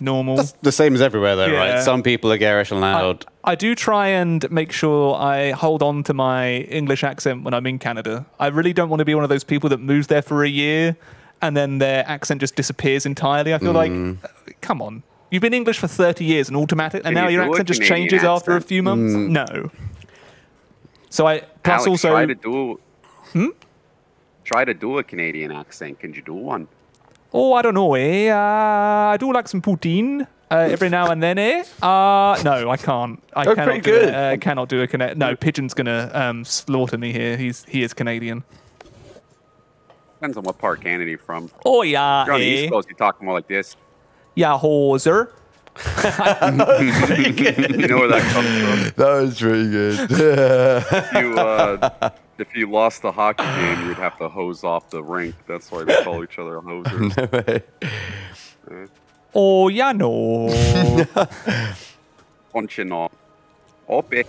normal. That's the same as everywhere, though, Yeah. right? Some people are garish and loud. I do try and make sure I hold on to my English accent when I'm in Canada. I really don't want to be one of those people that moves there for a year and then their accent just disappears entirely. I feel like, uh, come on. You've been English for 30 years and automatic, and Can now you your accent just Canadian changes after a few months? No. So I, plus Alex, also, try to do. Hmm. Try to do a Canadian accent. Can you do one? Oh, I don't know, eh? Uh, I do like some poutine. Uh, every now and then, eh? Uh, no, I can't. I Oh, cannot pretty do good. it. Uh, cannot do a Cana- No, Pigeon's gonna um, slaughter me here. He's he is Canadian. Depends on what part of Canada you're from. Oh yeah, If you're on the eh? East Coast, you talk more like this. Yeah, hoser. [laughs] You know where that comes from. that was pretty good. [laughs] If you, uh, if you lost the hockey game, you'd have to hose off the rink. That's why they call each other hosers. [laughs] Oh yeah, no. Punching off. Oh, bit.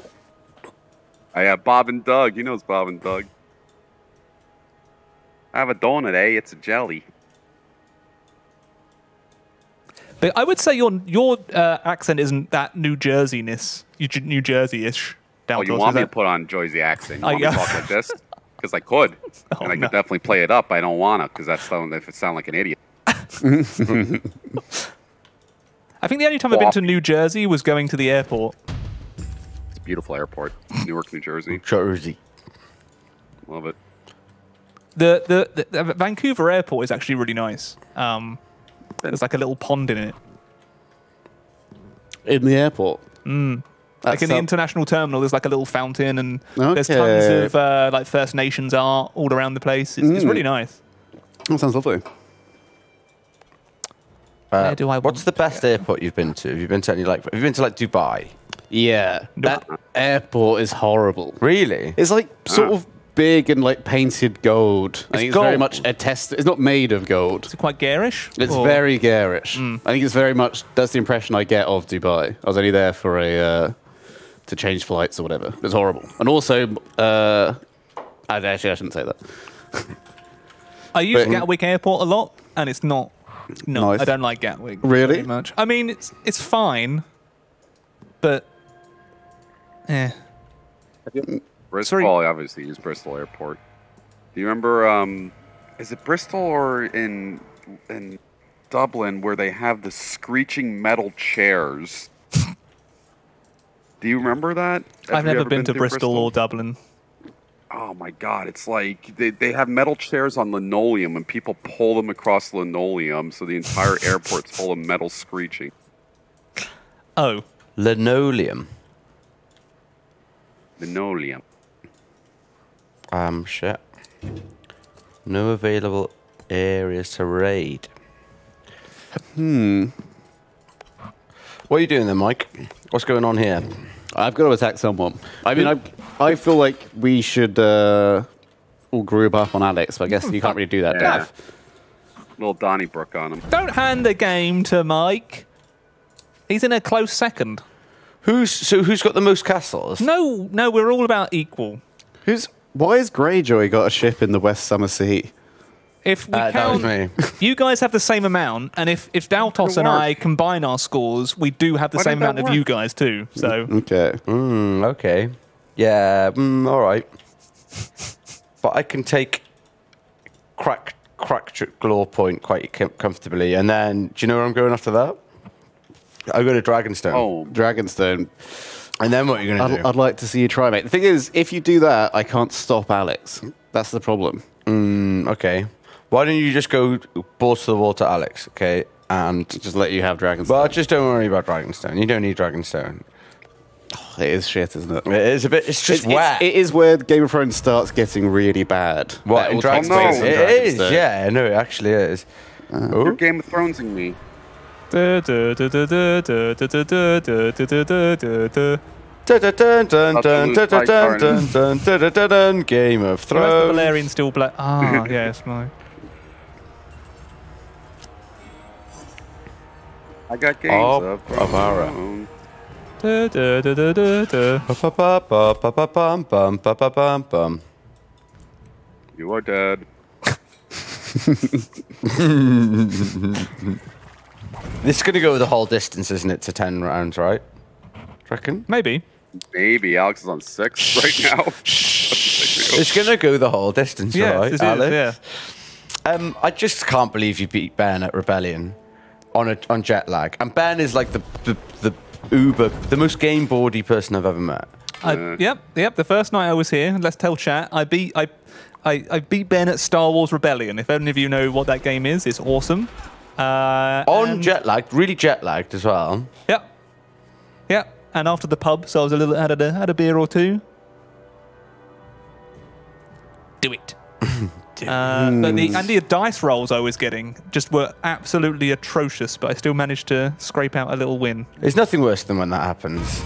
I have Bob and Doug. You know it's Bob and Doug. I have a donut, eh? It's a jelly. But I would say your your uh, accent isn't that New Jersey-ness, you J- New Jersey-ish. Oh, you want is me to put on Joyzy accent? You Oh, want me to talk like [laughs] this? Because I could. Oh, and I could definitely play it up. I don't want to because that's sound, if it sound like an idiot. [laughs] I think the only time I've been to New Jersey was going to the airport. It's a beautiful airport. Newark, New Jersey. Jersey. Love it. The, the the the Vancouver airport is actually really nice. Um, there's like a little pond in it. In the airport. Like in the international terminal, there's like a little fountain, and there's tons of uh, like First Nations art all around the place. It's, it's really nice. That sounds lovely. Uh, Where do I what's the best airport you've been to? Have you been to any like? Have you been to like Dubai? Yeah, that airport is horrible. Really? It's like sort Ah. of big and like painted gold. I think it's very much a test. It's not made of gold. Is it quite garish? It's Or- very garish. I think it's very much. That's the impression I get of Dubai. I was only there for a uh, to change flights or whatever. It's horrible. And also, uh, I actually I shouldn't say that. [laughs] I use But- Gatwick Airport a lot, and it's not. No, Nice. I don't like Gatwick. Really? much. I mean, it's it's fine, but eh. Bristol, Sorry. Obviously is Bristol Airport. Do you remember? Um, is it Bristol or in in Dublin where they have the screeching metal chairs? Do you remember that? Have I've never ever been, to through Bristol, or Dublin. Oh my god, it's like they, they have metal chairs on linoleum and people pull them across linoleum, so the entire [laughs] airport's full of metal screeching. Oh, Linoleum. Linoleum. Um, shit. No available areas to raid. Hmm. What are you doing there, Mike? What's going on here? I've got to attack someone. I mean, I I feel like we should uh, all group up on Alex, but I guess you can't really do that, Yeah. Daff. Little Donnybrook on him. don't hand the game to Mike. He's in a close second. Who's so? Who's got the most castles? No, no, we're all about equal. Who's why has Greyjoy got a ship in the West Summer Sea? If we Uh, that was count, me. [laughs] you guys have the same amount, and if if Daltos and I combine our scores, we do have the Why same did that amount of you guys too. So Okay. Mm, okay. Yeah. Mm, all right. But I can take crack crack tr- glaw point quite com- comfortably, and then do you know where I'm going after that? I go to Dragonstone. Oh, Dragonstone. And then what are you gonna I'd, do? I'd like to see you try, mate. The thing is, if you do that, I can't stop Alex. That's the problem. Mm, okay. Why don't you just go balls to the wall to Alex? Okay. And Just let you have Dragonstone. well, just don't worry about Dragonstone. You don't need Dragonstone. it is shit, isn't it? It is a bit. It's just It's- wet. it's- it is where Game of Thrones starts getting really bad. what That in will take Dragonstone? place in It is. Dragonstone. Yeah. No, it actually is. you're Game of Thronesing me. Game of Thrones. The Valyrian still black? Ah, yes, my. I got games oh, of Amara. You are dead. This is going to go the whole distance, isn't it, to 10 rounds, right? Do reckon? Maybe. Maybe Alex is on six [laughs] right now. It's going to go the whole distance, Yes, right, it is, Alex? yeah. Um, I just can't believe you beat Ben at Rebellion on a, on jet lag. And Ben is like the, the, the uber, the most game boardy person I've ever met. I, Uh. yep, yep. The first night I was here, let's tell chat. I beat I, I, I beat Ben at Star Wars Rebellion. If any of you know what that game is, it's awesome. Uh, On jet lagged, really jet lagged as well. Yeah, yeah. And after the pub, so I was a little had a had a beer or two. Do it. [laughs] Uh, but the and the dice rolls I was getting just were absolutely atrocious, but I still managed to scrape out a little win. There's nothing worse than when that happens.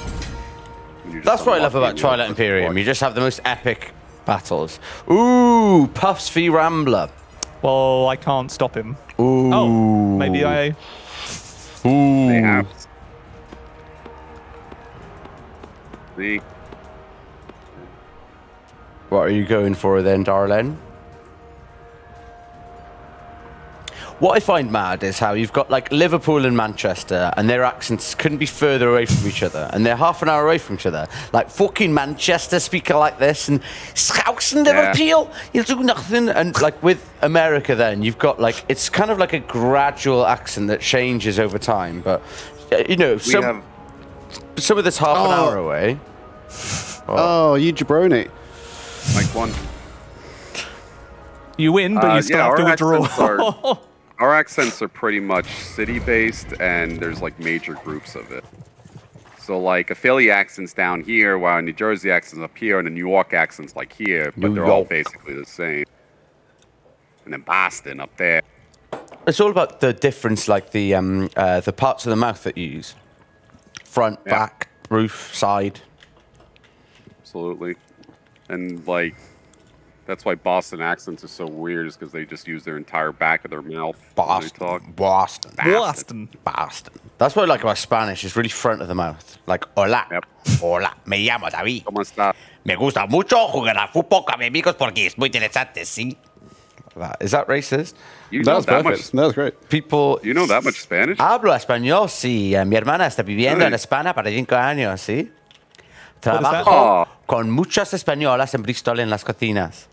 That's what I love about Twilight Imperium. watch. You just have the most epic battles. Ooh, Puffs v Rambler. Well, I can't stop him. Ooh. Oh, maybe I. Ooh. They have. See, What are you going for then, darling? What I find mad is how you've got like Liverpool and Manchester, and their accents couldn't be further away from each other, and they're half an hour away from each other. Like fucking Manchester speaker like this, and Scouse and Yeah. Liverpool, you'll do nothing. And like with America, then you've got like it's kind of like a gradual accent that changes over time, but you know, we some have. some of this half an Oh. hour away. Oh, you jabroni. Like one. You win, but Uh, you still yeah, have to our withdraw. [laughs] Our accents are pretty much city based, and there's like major groups of it. So like a Philly accent's down here, while a New Jersey accent's up here, and a New York accent's like here, but New they're all basically the same. And then Boston up there. It's all about the difference, like the um, uh, the parts of the mouth that you use: front, Yeah. back, roof, side. Absolutely. And like that's why Boston accents are so weird, is because they just use their entire back of their mouth when they Boston, talk. Boston, Boston. Boston. That's what I like about Spanish. It's really front of the mouth, like hola, Yep. hola, me llamo David. ¿Cómo está? Me gusta mucho jugar al fútbol con mis amigos porque es muy interesante, sí. That- Is that racist? You That know was that perfect. much. That was great. People. You know that much Spanish? Hablo español, sí. Eh, Mi hermana está viviendo Ay. en España para cinco años, ¿sí? Trabajo Oh. con muchas españolas en Bristol en las cocinas.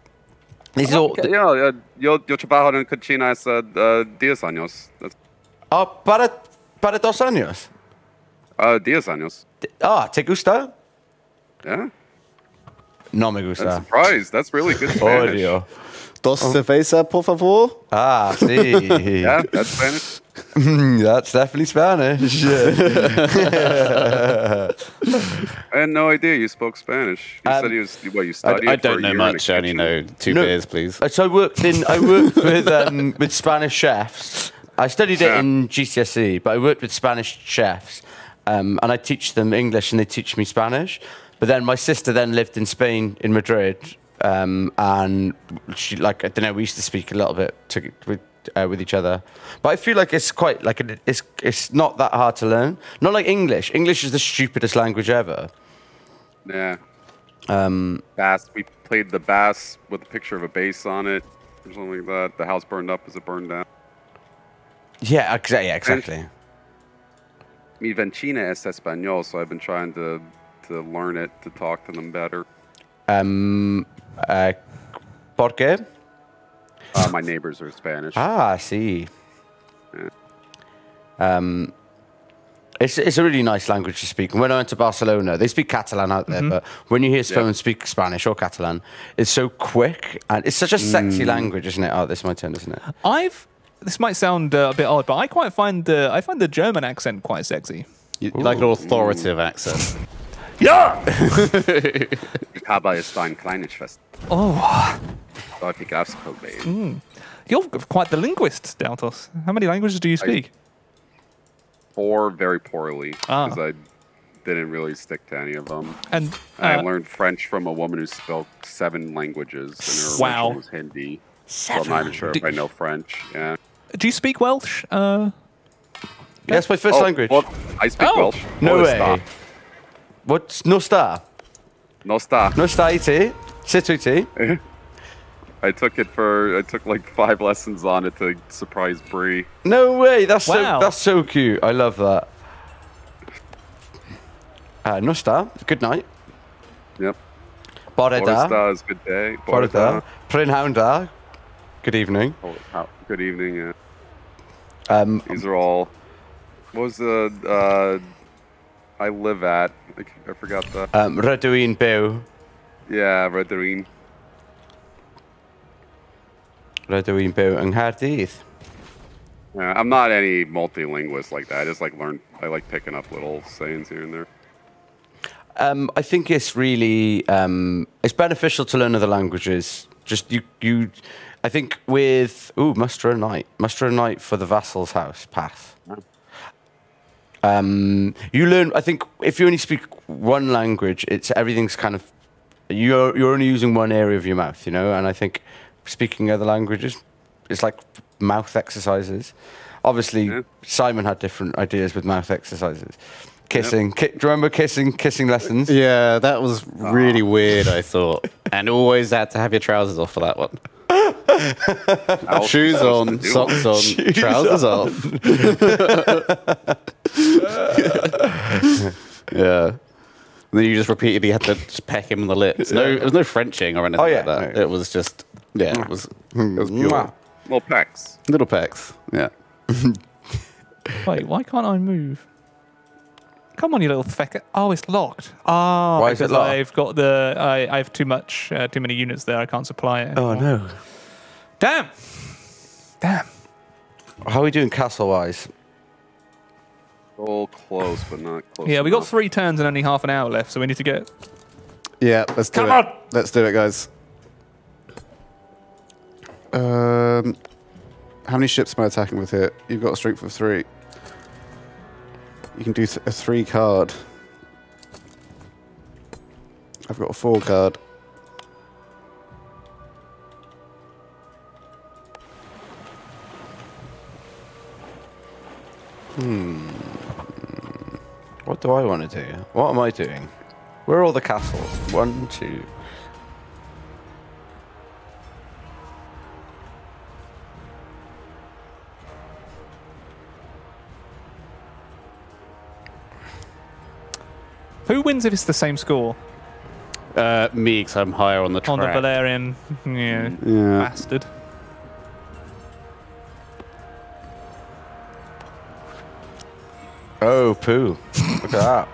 This is all- yeah, yeah, yo, yo trabajo en cocina hace uh, 10 años. That's, Oh, para, para dos años. uh, 10 años. Ah, ¿te gusta? Yeah? No me I'm gusta. surprised. That's really good [laughs] Spanish. Odio. Dos cerveza, por favor. Ah, sí. [laughs] Yeah, that's Spanish. That's definitely Spanish. [laughs] I had no idea you spoke Spanish. You Um, said you was what you I, studied. I for don't a know year much. I only know two No. beers, please. Uh, So I worked in. I worked with um, with Spanish chefs. I studied it in GCSE, but I worked with Spanish chefs, um, and I teach them English, and they teach me Spanish. But then my sister then lived in Spain, in Madrid, um, and she like I don't know. We used to speak a little bit to, with uh, with each other, but I feel like it's quite like it, it's it's not that hard to learn. Not like English. English is the stupidest language ever. Yeah. Um, Bass. We played the bass with a picture of a bass on it, or something like that. The house burned up as it burned down. yeah, exa- yeah, exactly. Mi vecina es español, so I've been trying to to learn it to talk to them better. Um, uh, ¿Por qué? Uh, my neighbors are Spanish. Ah, sí. Um, it's, it's a really nice language to speak. When I went to Barcelona, they speak Catalan out there, but when you hear someone speak Spanish or Catalan, it's so quick and it's such a sexy language, isn't it? Oh, this is my turn, isn't it? I've. This might sound uh, a bit odd, but I quite find the I find the German accent quite sexy. You, you like an authoritative accent. [laughs] Yeah. Ich habe jetzt ein kleines Schwester. Oh, Darf ich ausprobieren? you're quite the linguist, Daltos. How many languages do you speak? Four very poorly Ah. because I didn't really stick to any of them. and I uh, learned French from a woman who spoke seven languages, and her Wow. original was Hindi. So I'm not even sure if I know French. Yeah. do you speak Welsh? Uh, That's my first Oh, language. well, I speak Oh. Welsh. no way. Stop. What's no star? No star. No star IT? Sit IT? I took it for. I took like five lessons on it to surprise Bree. No way. That's Wow. so that's so cute. I love that. Uh, no star. Good night. Yep. Bore da. Borista is good day. Bore da. Borista. Prynhawn da. Good evening. Oh, how- good evening. Yeah. Um, These are all. What was the? Uh, I live at. I, I forgot that. um, Rydw i'n byw. Yeah, Rederine. Rydw i'n byw yng Yeah, I'm not any multilingualist like that. I just like learn. I like picking up little sayings here and there. Um, I think it's really um, it's beneficial to learn other languages. Just you, you. I think with ooh muster a night, muster a night for the vassal's house path. Um, you learn. I think if you only speak one language, it's everything's kind of you're you're only using one area of your mouth, you know. And I think speaking other languages, it's like mouth exercises. Obviously, Yeah. Simon had different ideas with mouth exercises. Kissing, ki- do you remember kissing, kissing lessons? Yeah, that was really weird, I thought. And always had to have your trousers off for that one. How else Shoes am I supposed on, socks on, Shoes trousers off. [laughs] yeah. And then you just repeatedly had to just peck him on the lips. No, there was no Frenching or anything Oh, yeah, like that. no. It was just, yeah, it was, it was pure. Mwah. Little pecs. Little pecks. Yeah. [laughs] wait, why can't I move? Come on, you little fecker. Oh, it's locked. Ah, Why is it locked? I've got the I, I have too much uh, too many units there. I can't supply it. Oh no. Damn. Damn. How are we doing castle wise? All close, but not close. Yeah, we got enough. three turns and only half an hour left, so we need to get. Yeah, let's do Come it. on! Let's do it, guys. Um, how many ships am I attacking with here? You've got a strength of three. You can do th- a three card. I've got a four card. Hmm. What do I want to do? What am I doing? Where are all the castles? One, two. Who wins if it's the same score? Uh, me, because I'm higher on the track. On the Valyrian, yeah, Yeah. bastard. Oh, poo. Look at that.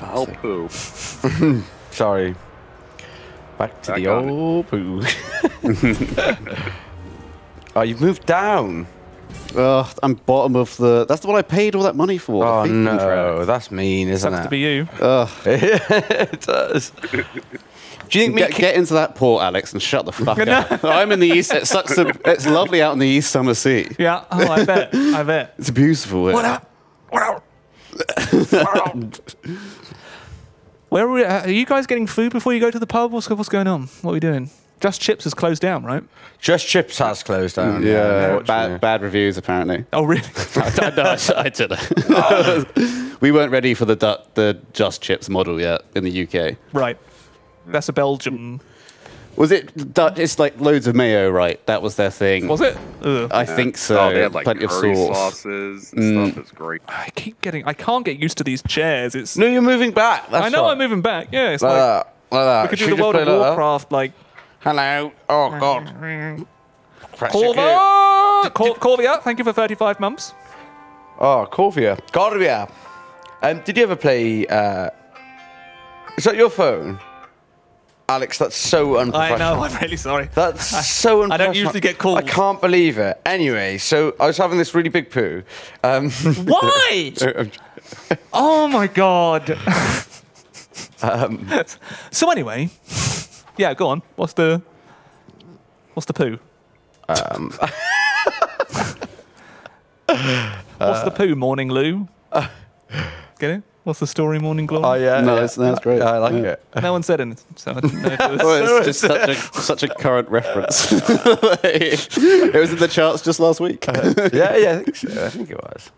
I'll poo. [laughs] Sorry. Back to Back the on it. old poo. [laughs] oh, you've moved down. Ugh, I'm bottom of the. That's the one I paid all that money for. Oh thinking no, track. that's mean, isn't Sucks it? to be you. Ugh. [laughs] it does. Do you think me? Get, get into that port, Alex, and shut the fuck [laughs] up. I'm in the east. It sucks. To, it's lovely out in the East Summer Sea. Yeah. Oh, I bet. I bet. [laughs] It's beautiful. here. Where are, we, uh, are you guys getting food before you go to the pub? What's, what's going on? What are we doing? Just Chips has closed down, right? Just Chips has closed down. Yeah, unfortunately. bad, bad reviews apparently. Oh, really? [laughs] I don't know. [laughs] I, I don't know. [laughs] we weren't ready for the du- the Just Chips model yet in the UK. right. That's a Belgium. Was it? Du- It's like loads of mayo, right? That was their thing. Was it? Ugh. I think so. Oh, they had like Plenty of curry sauce. sauces and mm. stuff. It's great. I keep getting. I can't get used to these chairs. It's. No, you're moving back. That's I know fine. I'm moving back. Yeah, it's Like like that. Like that. we could Should do the World of play like that? Warcraft like Hello. Oh God. Press your key. Corva. Cor- Corvia, thank you for 35 months. Oh, Corvia. Corvia. Um, did you ever play? Uh, is that your phone, Alex? That's so I know, I'm [laughs] really sorry. That's so I don't usually get calls. I can't believe it. Anyway, so I was having this really big poo. Um, [laughs] Why? [laughs] oh my god. Um, so anyway, yeah, go on. What's the what's the poo? um, [laughs] What's the poo, Morning Lou? Get it? What's the story, Morning Glory? oh yeah, No, yeah. that's- that's great. I like Yeah. it. No one said anything, so I didn't know if it was. [laughs] Well, it's just such a, such a current reference. [laughs] it was in the charts just last week. yeah, yeah, I think so. I think it was.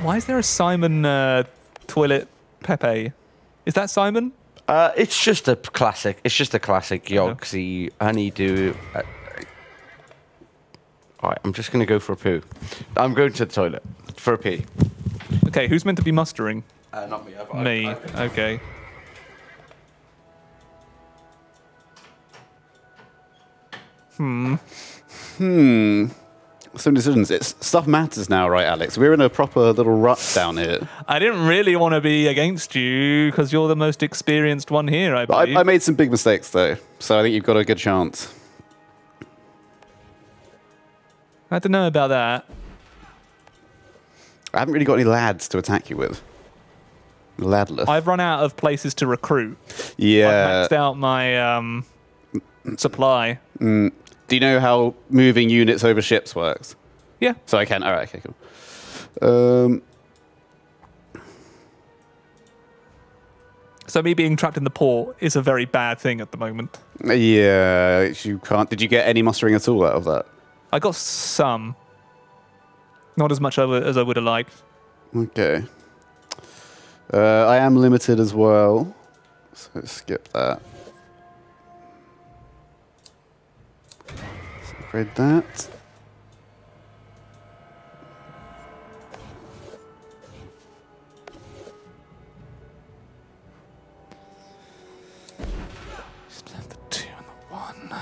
Why is there a Simon uh, toilet Pepe? Is that Simon? Uh, it's just a classic. It's just a classic Yogsy honeydew. Uh, all right, I'm just gonna go for a poo. I'm going to the toilet for a pee. Okay, who's meant to be mustering? Uh, not me. I've, Me. I've- Okay. Hmm. Hmm. Some decisions. It's stuff matters now, right, Alex? We're in a proper little rut down here. I didn't really want to be against you because you're the most experienced one here, I believe. I, I made some big mistakes though, so I think you've got a good chance. I don't know about that. I haven't really got any lads to attack you with. Ladless. I've run out of places to recruit. yeah. I've maxed out my um, supply. Do you know how moving units over ships works? Yeah. So I can. All right. Okay. Cool. Um. So me being trapped in the port is a very bad thing at the moment. Yeah. You can't. Did you get any mustering at all out of that? I got some. Not as much as I would have liked. Okay. Uh, I am limited as well, so skip that. Upgrade that. Just have the two and the one.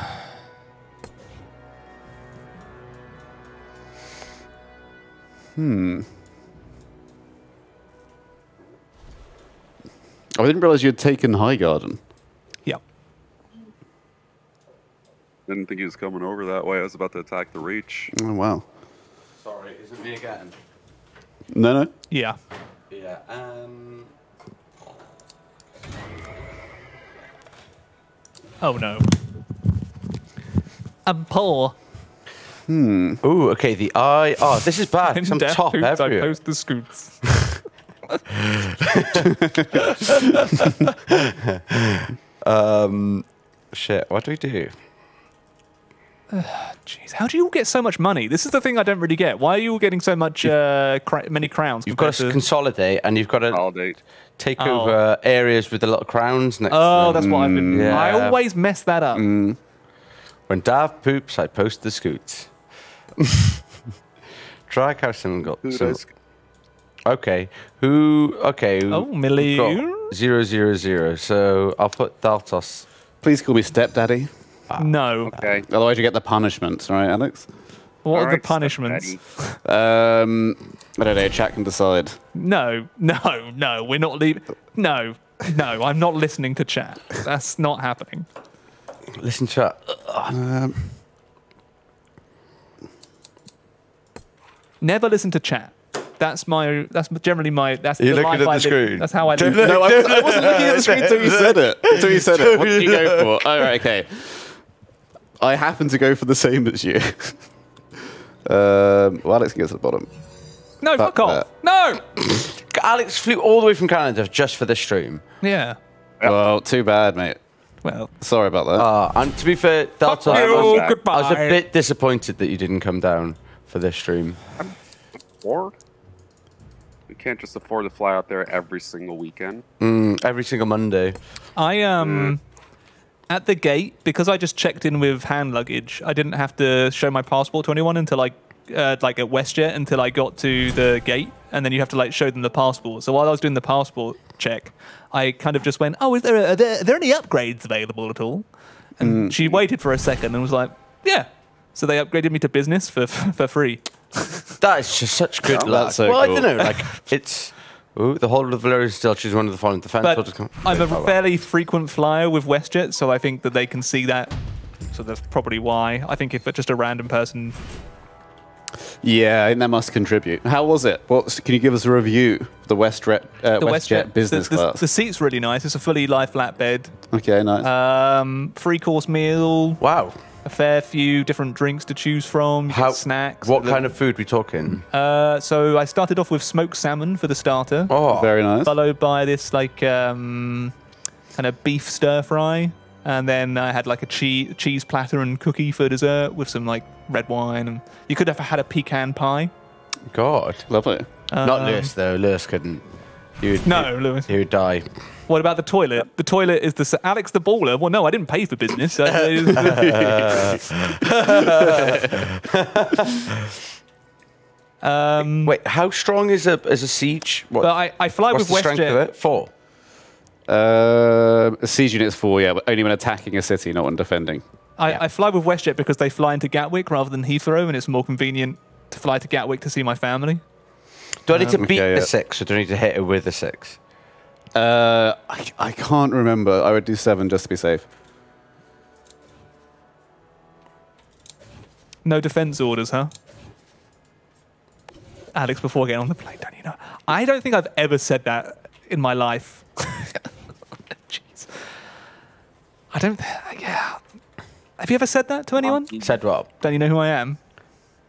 Oh, I didn't realize you had taken Highgarden. Yeah. Didn't think he was coming over that way. I was about to attack the reach. Oh wow. Sorry, Isn't me again? No, no. Yeah. Yeah. Um. Oh no. I'm poor. Ooh, okay. The eye. Oh, this is bad. 'cause I'm Death top hoops, I post the scoots. [laughs] Um. Shit. What do we do? [sighs] Jeez, how do you all get so much money? This is the thing I don't really get. Why are you all getting so much uh, cra- many crowns? You've got to to- consolidate, and you've got to Validate. take Oh. over areas with a lot of crowns next. Oh, to that's what I've been. yeah. I always mess that up. When Daff poops, I post the scoots. [laughs] Try how someone got. Who so- does- Okay. Who? Okay. Oh, we've Millie. got Zero zero zero. So I'll put Daltos. Please call me stepdaddy. No. Okay. Otherwise, you get the punishments, right, Alex? What are All the punishments? Um, I don't know. Chat can decide. No, no, no. We're not leaving. No, no. I'm not listening to chat. That's not happening. Listen chat. Um, Never listen to chat. That's my. That's generally my. That's You're the looking life at the I live. screen. That's how I Don't [laughs] live. no, I, I wasn't looking at the screen until you [laughs] said it. Until you said it. What did you go for? [laughs] All right, okay. I happen to go for the same as you. [laughs] um, well, Alex gets at the bottom. No, Fuck fuck off. No. [coughs] Alex flew all the way from Canada just for this stream. Yeah. Well, too bad, mate. Well. Sorry about that. Uh, and to be fair, Daltos, Fuck I was. Goodbye. I was a bit disappointed that you didn't come down for this stream. Or we can't just afford to fly out there every single weekend. Mm, every single Monday. I um at the gate because I just checked in with hand luggage. I didn't have to show my passport to anyone until I uh, like at WestJet until I got to the gate, and then you have to like show them the passport. So while I was doing the passport check, I kind of just went, "Oh, is there are there, are there any upgrades available at all?" And she waited for a second and was like, "Yeah." So they upgraded me to business for [laughs] for free. That is just such good Yeah, luck. that's so well, I cool. don't know. Like [laughs] it's. Ooh, the whole of the Valyrian still choose one of the following defense. But orders. Come- I'm a fairly frequent flyer with WestJet, so I think that they can see that. So that's probably why. I think if it's just a random person, yeah, I think that must contribute. How was it? What can you give us a review? of The WestJet, uh, the WestJet, WestJet business the, the, class. the seat's really nice. It's a fully lie flat bed. okay, nice. Um, free course meal, Wow. A fair few different drinks to choose from, you get How snacks. What kind of food we talking? Uh, so I started off with smoked salmon for the starter, Oh, Very nice. followed by this like um, kind of beef stir fry, and then I had like a cheese cheese platter and cookie for dessert with some like red wine, and you could have had a pecan pie. God. Lovely. Not Um, Lewis though. Lewis couldn't. He would, No, Lewis. He would die. What about the toilet? The toilet is the Alex the baller. Well, no, I didn't pay for business. [laughs] um, Wait, how strong is a is a siege? What, but I, I fly what's with the strength of WestJet. it? Four. Uh, siege units four, yeah, but only when attacking a city, not when defending. I, I fly with WestJet because they fly into Gatwick rather than Heathrow, and it's more convenient to fly to Gatwick to see my family. Do I need to Um, beat okay, a yeah. six, or do I need to hit it with a six? Uh, I, I can't remember. I would do seven just to be safe. No defense orders, huh? Alex, before getting on the plane, don't you know? I don't think I've ever said that in my life. [laughs] Jeez. I don't. Yeah. Have you ever said that to anyone? Said what? Don't you know who I am?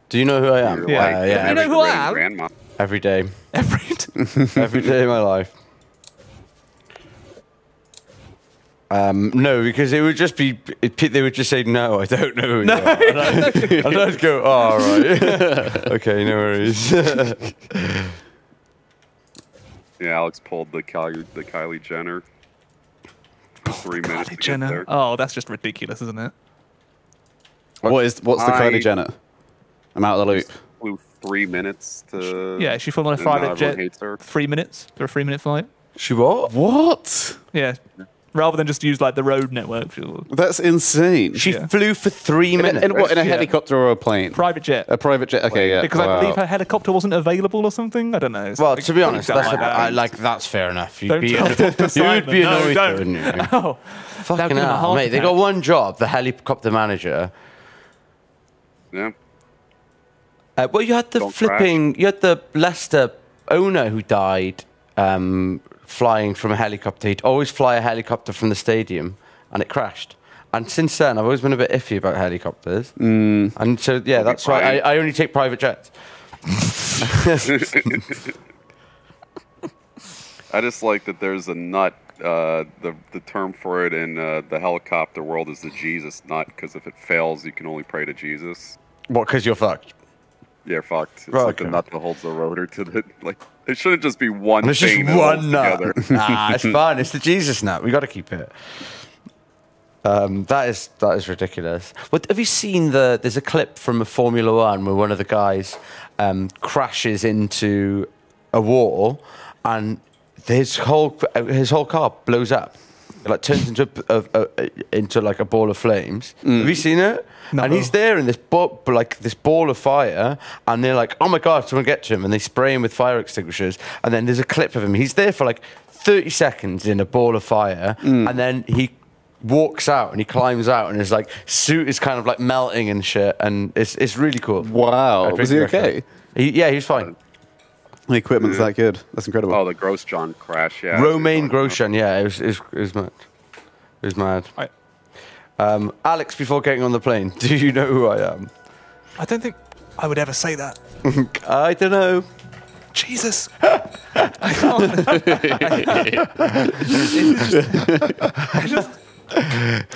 Do you know who I am? You're Yeah. like Uh, yeah. You know who I am? Grandma. Every day. Every. [laughs] Every day of my life. Um, no, because it would just be. It, they would just say, "No, I don't know." No, and I'd, and I'd [laughs] go, "Oh, all right, [laughs] okay, no worries." [laughs] Yeah, Alex pulled the Kylie, the Kylie Jenner. For three minutes Kylie Jenner. Oh, that's just ridiculous, isn't it? What is what's the I- Kylie Jenner? I'm out of the loop. Flew three minutes to. Yeah, she flew on a and now private jet. Three minutes for a three-minute flight. she what? What? Yeah. Rather than just use like the road network, That's insane. She Yeah. flew for three in, a, minutes. in what? In a Yeah. helicopter or a plane? private jet. a private jet. Okay, yeah. because I believe her helicopter wasn't available or something. I don't know. well, to be honest, that's like a, that. I, like that's fair enough. You'd Don't be, tell Dr. you would Simon. be No, annoyed, don't. wouldn't you? [laughs] Oh, Fucking give him a hell, heart mate! They attack. got one job: the helicopter manager. Yeah. Uh, well, you had the Don't crash. flipping, you had the Leicester owner who died um, flying from a helicopter. He'd always fly a helicopter from the stadium, and it crashed. And since then, I've always been a bit iffy about helicopters. Mm. And so, yeah, that's why I. I only take private jets. [laughs] I just like that there's a nut. Uh, the the term for it in uh, the helicopter world is the Jesus nut because if it fails, you can only pray to Jesus. What? Because you're fucked. Yeah, fucked. It's Right, like the nut that holds the rotor to the like. It shouldn't just be one It's just one nut. nah, it's [laughs] fine. It's the Jesus nut. We got to keep it. Um, that is that is ridiculous. What have you seen? The there's a clip from a Formula One where one of the guys um, crashes into a wall, and his whole his whole car blows up. It like turns into a, a, a, into like a ball of flames. Mm. Have you seen it? No. And he's there in this ball, like this ball of fire, and they're like, "Oh my god, someone get to him!" And they spray him with fire extinguishers. And then there's a clip of him. He's there for like 30 seconds in a ball of fire, mm. and then he walks out and he climbs out, and his like suit is kind of like melting and shit, and it's it's really cool. Wow. I'd Was he okay? He, yeah, he's fine. The equipment's that good. That's incredible. Oh, the Grosjean crash. Yeah. Romain Grosjean, yeah, it was, it was, it was mad. It was mad. I, Um, Alex, before getting on the plane, [laughs] do you know who I am? I don't think I would ever say that. [laughs] I don't know. Jesus. [laughs] I can't. I just-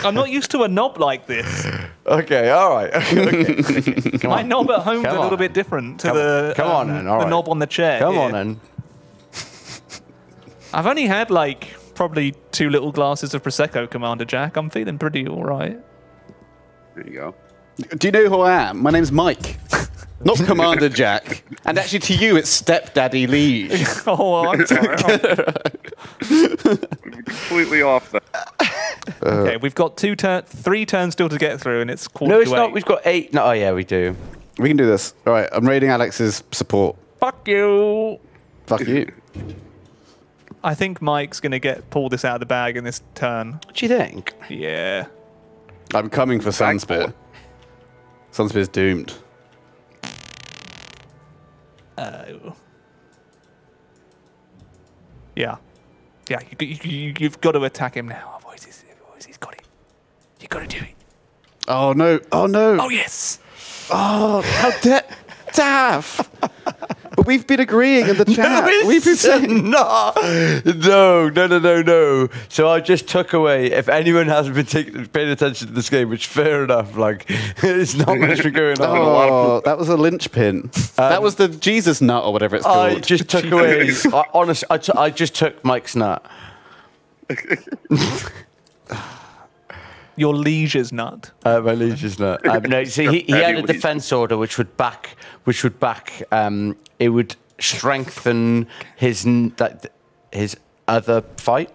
I'm not used to a knob like this. Okay, all right. [laughs] okay, okay, My on. knob at home's Come a little on. bit different to Come on. the, Come on um, then, all the right. knob on the chair. Come here. on, then. [laughs] I've only had like probably two little glasses of Prosecco, Commander Jack. I'm feeling pretty all right. There you go. Do you know who I am? My name's Mike. [laughs] Not Commander Jack. And actually, to you, it's Stepdaddy Liege. [laughs] Oh, I'm sorry. [laughs] [laughs] Completely off that. Uh, okay, we've got two turn, three turns still to get through, and it's quarter No, it's to not. eight. We've got eight. No, oh, yeah, we do. We can do this. All right, I'm raiding Alex's support. Fuck you. Fuck you. I think Mike's gonna get pull this out of the bag in this turn. What do you think? Yeah. I'm coming for Sunspear. Sunspear's doomed. Oh. Yeah. Yeah, you, you, you, you've got to attack him now. Otherwise, he's, otherwise he's got it. You've got to do it. Oh no! Oh no! Oh, yes. Oh, how dare, Daff! But we've been agreeing in the [laughs] chat. we've been saying. [laughs] no, no, no, no, no, no. So I just took away. If anyone hasn't been taking, paying attention to this game, which fair enough. Like, [laughs] it's not much been going on. Oh, that was a linchpin. that was the Jesus nut or whatever it's called. I just took away. I, honestly, I, t- I just took Mike's nut. Your liege's nut. Uh, my liege's nut. [laughs] Um, no, so he, he had a defense order which would back, which would back. Um, it would strengthen his n- that his other fight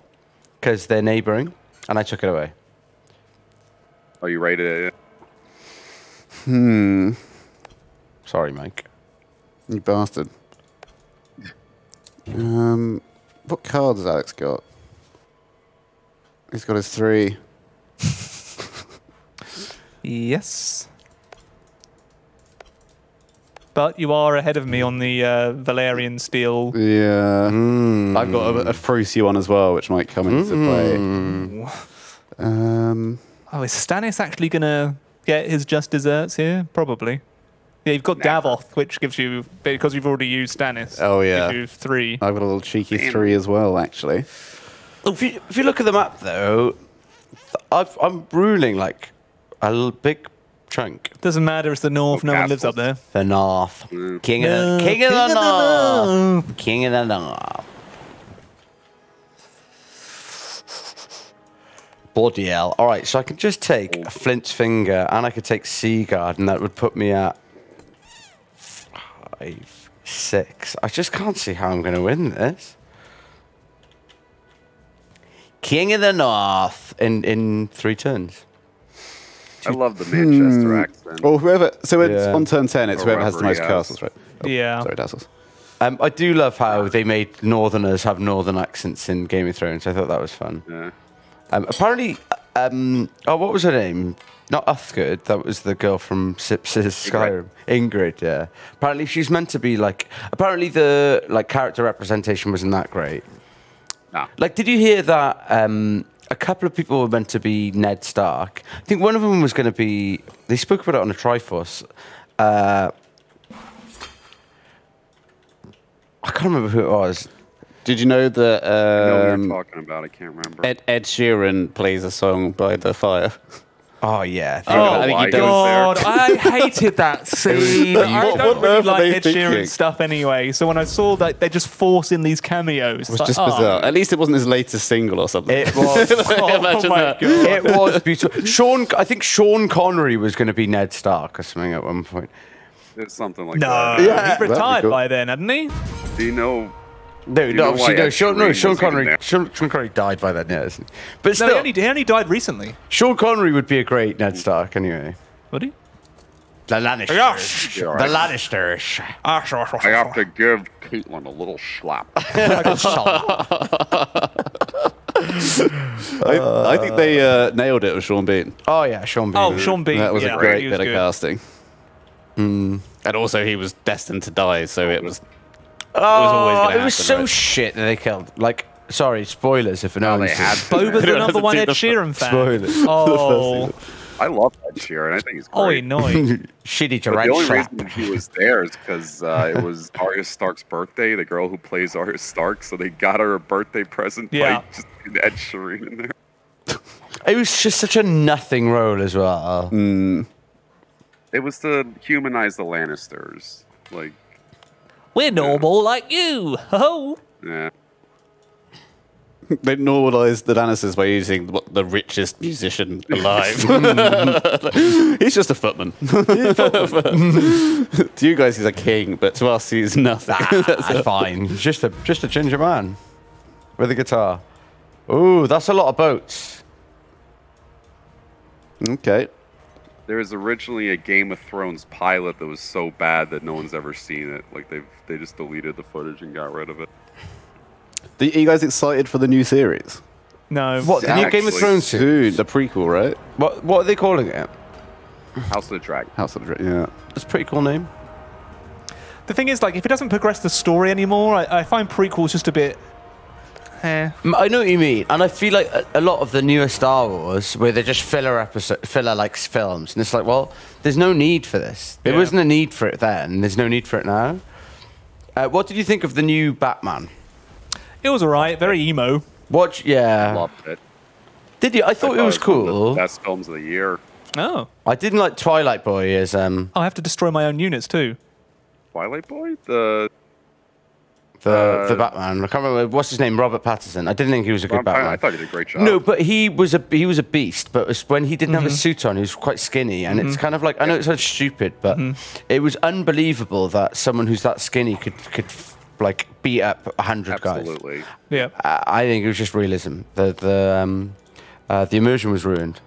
because they're neighbouring, and I took it away. Are you ready to? Hmm. Sorry, Mike. You bastard. Um, what cards has Alex got? He's got his three. [laughs] Yes. But you are ahead of me on the uh, Valyrian steel. Yeah. Hmm. I've got a, a Fruity one as well, which might come into play. Um, Oh, is Stannis actually going to get his just desserts here? Probably. Yeah, you've got Davos, which gives you, because you've already used Stannis. Oh, yeah. Gives you three. I've got a little cheeky Damn. three as well, actually. If you, if you look at the map, though, th- I've, I'm ruling like a big chunk. Doesn't matter, it's the north, Oh, no one lives up there. The North, Mm. King of No, the King of King the of the North, King of the North. Bloody hell. All right, so I could just take a Flint's Finger and I could take Seaguard, and that would put me at five, six. I just can't see how I'm going to win this. King of the North in, in three turns. I love the Manchester accent. Or whoever. So it's Yeah. on turn 10, it's Or whoever has the most has. castles, right? Oh, Yeah. Sorry, Dazzles. Um, I do love how they made Northerners have Northern accents in Game of Thrones. I thought that was fun. Yeah. Um, apparently, um, oh, what was her name? Not Uthgerd. That was the girl from Sips's Skyrim. Ygritte. Yeah. Apparently, she's meant to be like. Apparently, the like character representation wasn't that great. Nah. Like, did you hear that? Um, a couple of people were meant to be Ned Stark. I think one of them was going to be. They spoke about it on a Triforce. Uh, I can't remember who it was. Did you know that I know what um, you're talking about. I can't remember. Ed, Ed Sheeran plays a song by The Fire? [laughs] Oh yeah. Oh I think oh he my does god. [laughs] I hated that [laughs] scene. I don't what really like they Ed Sheeran stuff anyway. So when I saw that they're just force in these cameos, It was just bizarre. Oh. At least it wasn't his latest single or something. It was. [laughs] Oh Imagine oh my that. God. it was beautiful. Sean, I think Sean Connery was going to be Ned Stark or something at one point. It's something like No, that. Yeah, he retired cool. by then, hadn't he? Do you know? No, you no, obviously no. Sean, no, Sean was Connery. Sean, Sean Connery died by then, yeah. isn't he? But No, still, he only, he only died recently. Sean Connery would be a great Ned Stark anyway. Would he? The Lannisters. Yes. The right. Lannisters. Ah, sure, sure, I have to give Catelyn a little slap. [laughs] [laughs] I, I think they uh, nailed it with Sean Bean. Oh yeah, Sean Bean. Oh, Sean Bean. That was yeah, a great he bit was of good. casting. And also, he was destined to die, so it was. Oh, always gonna it was so right? shit that they killed. Like, sorry, spoilers if no Oh, [laughs] one they had. Boba's the Everyone number hasn't one seen Ed the- Sheeran fan. Spoilers. [laughs] Oh, I love Ed Sheeran. I think he's oh, great. no. [laughs] Shitty But the direct only slap. reason he was there is because uh, it was Arya Stark's birthday, the girl who plays Arya Stark, so they got her a birthday present Yeah. by just Ed Sheeran in there. It was just such a nothing role as well. It was to humanize the Lannisters. Like, We're normal like you. Ho. yeah. [laughs] They normalised the Lannisters by using the, the richest musician [laughs] alive. Hmm. [laughs] he's just a footman. to you guys, he's a king, but to us, he's nothing. Ah, that's fine. He's Just a just a ginger man with a guitar. Ooh, that's a lot of boats. okay. There was originally a Game of Thrones pilot that was so bad that no one's ever seen it. Like they've they just deleted the footage and got rid of it. Are you guys excited for the new series? No. What the new Game of Thrones series? Soon, the prequel, right? What what are they calling it? House of the Dragon. House of the Dragon. Yeah. That's a pretty cool name. The thing is, like, if it doesn't progress the story anymore, I, I find prequels just a bit. Eh. Mm, I know what you mean, and I feel like a, a lot of the newer Star Wars, where they're just filler episode, filler like films, and it's like, well, there's no need for this. There Yeah. wasn't a need for it then. There's no need for it now. Uh, what did you think of the new Batman? It was alright, very emo. Watch, yeah. Loved it. Did you? I thought it was one of the cool. best films of the year. Oh. I didn't like Twilight Boy as um I have to destroy my own units too. Twilight Boy. The the Uh, the Batman. I can't remember what's his name. Robert Pattinson. I didn't think he was a good I, Batman. I thought he did a great job. No, but he was a he was a beast. But it was when he didn't Mm-hmm. have a suit on, he was quite skinny, and it's kind of like I know it sounds stupid, but Mm-hmm. it was unbelievable that someone who's that skinny could could like beat up a hundred guys. absolutely. Yeah. I, I think it was just realism. The the um, uh, the immersion was ruined.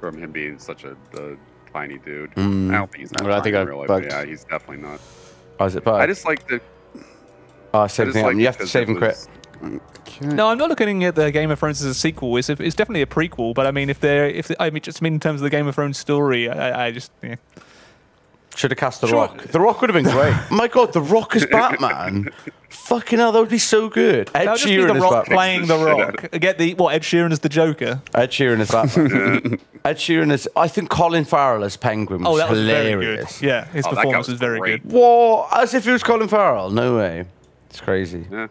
From him being such a, a tiny dude. Mm. I don't think he's not. Well, I think I real life, but. Yeah, he's definitely not. Oh, is it bad? I just like the. Oh, same thing. like you have to save it and crit. was- No, I'm not looking at the Game of Thrones as a sequel. It's, it's definitely a prequel, but I mean, if they're if I mean, just mean in terms of the Game of Thrones story, I, I just yeah. Should have cast The Sure. Rock. The Rock would have been great. [laughs] My God, The Rock as Batman. Fucking hell, that would be so good. Ed that would just be Sheeran the as Rock Batman. playing the Rock. Get the what Ed Sheeran as the Joker. Ed Sheeran as Batman. [laughs] Ed Sheeran as I think Colin Farrell as Penguin was Oh, that was hilarious. very good. Yeah, his Oh, performance was was very great. good. What? As if it was Colin Farrell? No way. It's crazy. Yeah.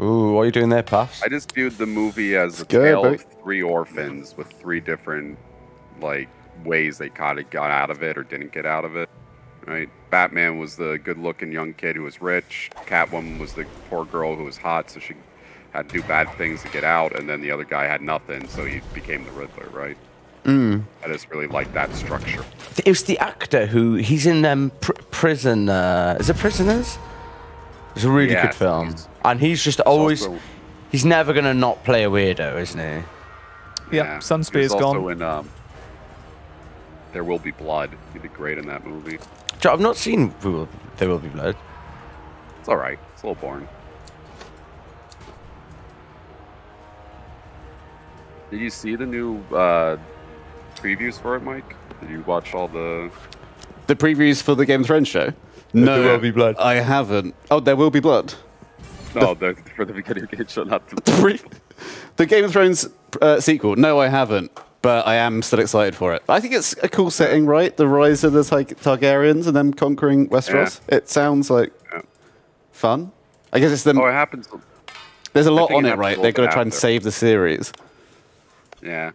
Ooh, what are you doing there, Puffs? I just viewed the movie as a tale of three orphans with three different like ways they kind of got out of it or didn't get out of it. Right? Batman was the good-looking young kid who was rich. Catwoman was the poor girl who was hot, so she had to do bad things to get out. And then the other guy had nothing, so he became the Riddler. Right? Mm. I just really like that structure. It was the actor who he's in um, pr- prison. Uh, is it Prisoners? It's a really Yeah, good film, he's- and he's just always. also- He's never gonna not play a weirdo, isn't he? Yeah, Yeah, Sunspear's he was gone. in um, There Will Be Blood. He'd be great in that movie. Jo- I've not seen There Will- There Will Be Blood. It's all right. It's a little boring. Did you see the new uh, previews for it, Mike? Did you watch all the? The previews for the Game of Thrones show? No, There Will Be Blood. I haven't. Oh, there will be blood. No, the, for the video game show, not [laughs] the. The Game of Thrones uh, sequel. No, I haven't. But I am still excited for it. I think it's a cool setting, right? The rise of the Tar- Targaryens and them conquering Westeros. It sounds like Yeah. fun. I guess it's them. Oh, it happens. There's a lot on it it, right? They're going to try and save the series. Yeah.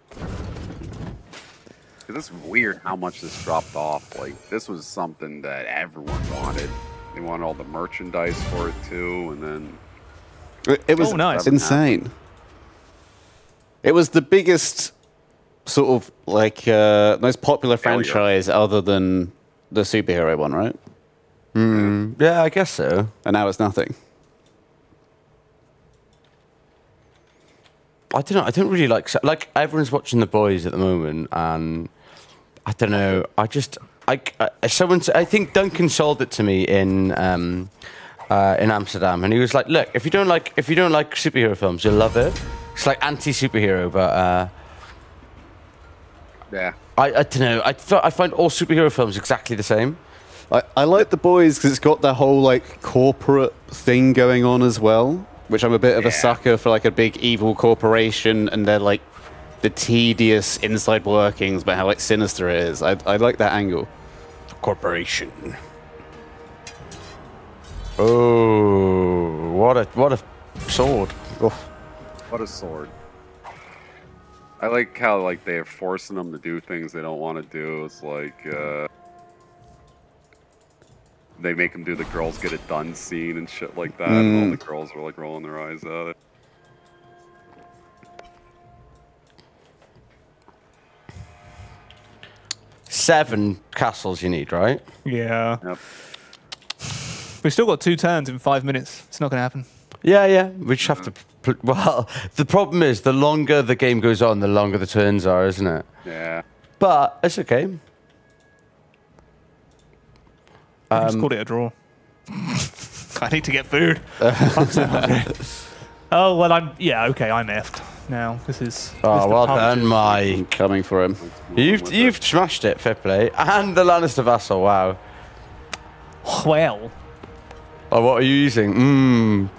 'Cause It's weird how much this dropped off. Like this was something that everyone wanted. They wanted all the merchandise for it too, and then It, it was Oh, nice. insane. It was the biggest sort of like uh, most popular Failure. franchise other than the superhero one, right? Yeah, I guess so. And now it's nothing. I don't know. I don't really like like everyone's watching The Boys at the moment, and I don't know. I just I, I someone s- I think Duncan sold it to me in um, uh, in Amsterdam, and he was like, "Look, if you don't like if you don't like superhero films, you'll love it. It's like anti superhero, but." Uh, yeah, I, I don't know. I, th- I find all superhero films exactly the same. I, I like the boys because it's got that whole like corporate thing going on as well, which I'm a bit of a sucker for like a big evil corporation and they're like the tedious inside workings, but how like sinister it is. I, I like that angle. Corporation. Oh, what a what a sword! Oof. what a sword. I like how like they're forcing them to do things they don't want to do. It's like uh, they make them do the girls get it done scene and shit like that, and all the girls were like rolling their eyes at it. Seven castles you need, right? Yeah. Yep. We've still got two turns in five minutes. It's not going to happen. Yeah, yeah. We just have to. Pl- well, [laughs] the problem is the longer the game goes on, the longer the turns are, isn't it? Yeah. But it's okay. I Um, just called it a draw. [laughs] I need to get food. [laughs] I'm so hungry. Oh well, I'm yeah okay. I'm effed now. This is. Oh, Mr. well Punch done, my. Coming for him. You've you've smashed it, fair play. And the Lannister vassal, wow. Well, Oh, what are you using? Mmm.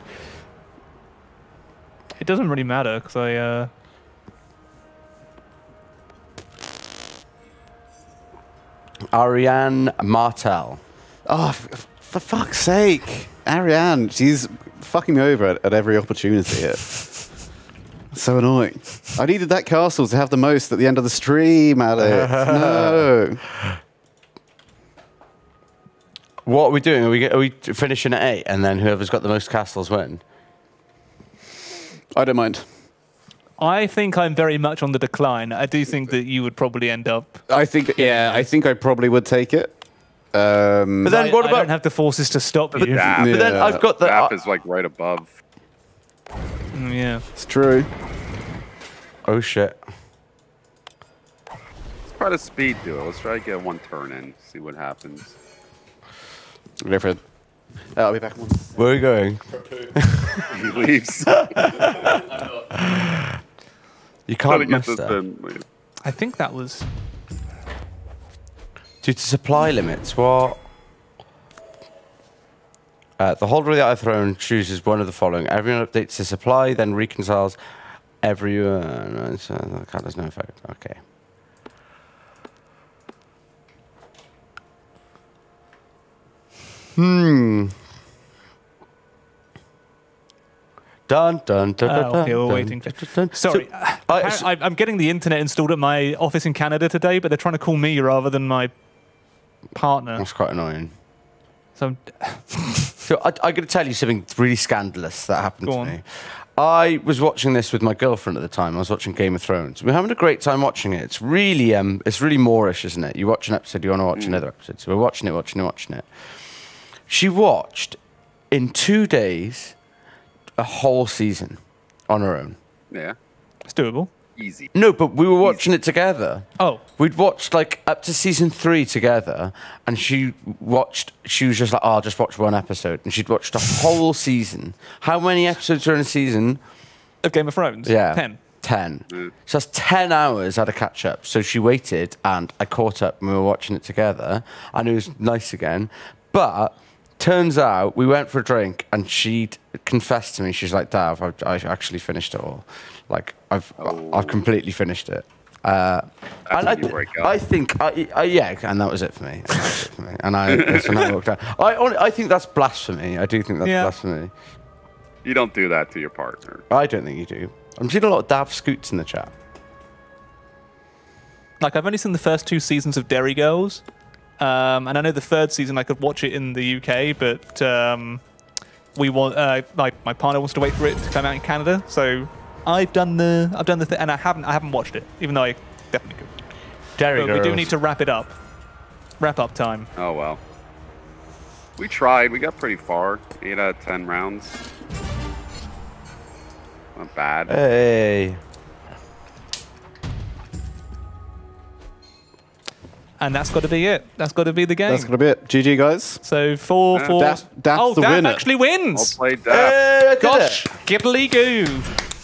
it doesn't really matter because I. Uh, Arianne Martell. Oh, f- f- for fuck's sake. Arianne, she's fucking me over at, at every opportunity here. [laughs] so annoying. I needed that castle to have the most at the end of the stream, Alex. [laughs] no. What are we doing? Are we are we finishing at eight, and then whoever's got the most castles win? I don't mind. I think I'm very much on the decline. I do think that you would probably end up. I think, yeah, I think I probably would take it. Um, But then I, what I don't have the forces to stop you. Dap. [laughs] but then I've got the. Dap is like right above. Mm, yeah. it's true. oh shit! Let's try to speed do it. Let's try to get one turn in, see what happens. Go for. Oh, I'll be back in one. Where are we going? [laughs] He leaves. [laughs] You can't get mess that. I think that was. Due to supply limits, what? Uh, the holder of the Throne chooses one of the following. Everyone updates the supply, then reconciles everyone. Uh, no, so that card has no effect. Okay. Hmm. Dun dun dun dun. Oh, okay, we're dun, waiting. dun, dun. Sorry, So, I- I, so- I'm getting the internet installed at my office in Canada today, but they're trying to call me rather than my partner. that's quite annoying. So I'm, [laughs] So I, I got to tell you something really scandalous that happened Go to on. me. I was watching this with my girlfriend at the time. I was watching Game of Thrones. We are having a great time watching it. It's really, um, it's really moreish, isn't it? You watch an episode, you want to watch another episode. So we're watching it, watching it, watching it. She watched in two days a whole season on her own. Yeah. it's doable. Easy. No, but we were watching it together. Oh, We'd watched like up to season three together, and she watched. She was just like, "Oh, I'll just watch one episode," and she'd watched a whole season. How many episodes are in a season? of Game of Thrones. Yeah. Ten. 10. So that's 10 hours at a catch up. So she waited and I caught up and we were watching it together and it was nice again. But turns out we went for a drink and she confessed to me, she's like, Daff, I've, I've actually finished it all. Like, I've, I've completely finished it. Uh, and I, when you break up. I think, I, I, yeah, and that was it for me. It for me. And I, when I [laughs] walked out. I, hon- I think that's blasphemy. I do think that's Yeah. blasphemy. You don't do that to your partner. I don't think you do. I'm seeing a lot of Daff Scoots in the chat. Like I've only seen the first two seasons of Derry Girls, um, and I know the third season I could watch it in the UK, but um, we want uh, my my partner wants to wait for it to come out in Canada. So I've done the I've done the thing, and I haven't I haven't watched it, even though I definitely could. Derry But we do need to wrap it up. Wrap up time. Oh well. We tried. We got pretty far. Eight out of ten rounds. Not bad. Hey. And that's got to be it. That's got to be the game. That's got to be it. GG, guys. so four, Yeah. four. Daff- Daff's oh, the Daff winner. actually Well wins. played, Daff. Hey, I did Gosh, it. giddly goo.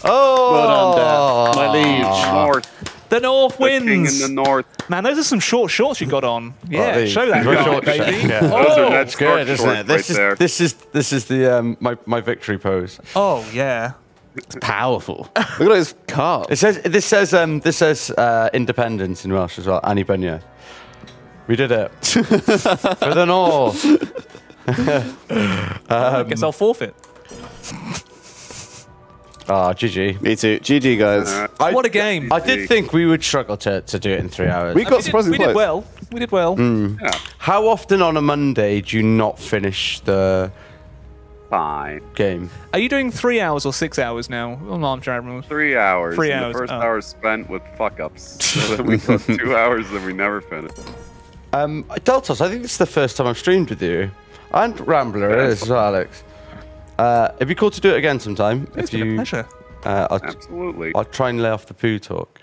Oh. Well done, Daff. My liege. North. The North The king in wins. the north. Man, those are some short shorts you got on. Yeah, these- show that Very short baby. yeah. Those Oh, are net good, isn't it? This right is there. this is this is the um, my my victory pose. oh, yeah. It's powerful. [laughs] Look at those cards. It says this says um this says uh, independence in Welsh as well. Annie Bunya. We did it [laughs] for the North. [laughs] I guess I'll forfeit. Ah, GG. Me too. GG, guys. Uh, I, What a game. I did think we would struggle to, to do it in three hours. we got we did, surprisingly we did well. We did well. yeah, How often on a Monday do you not finish the fine. game? Are you doing three hours or six hours now? Oh, no, I'm trying to Three hours. Three hours, The first oh. hour spent with fuck ups. [laughs] So then we took two hours, then we never finished. Um, Daltos, I think this is the first time I've streamed with you. And Rambler it is as well, Alex. Uh, it'd be cool to do it again sometime. It's if been you, a pleasure. Uh, I'll, Absolutely. I'll try and lay off the poo talk.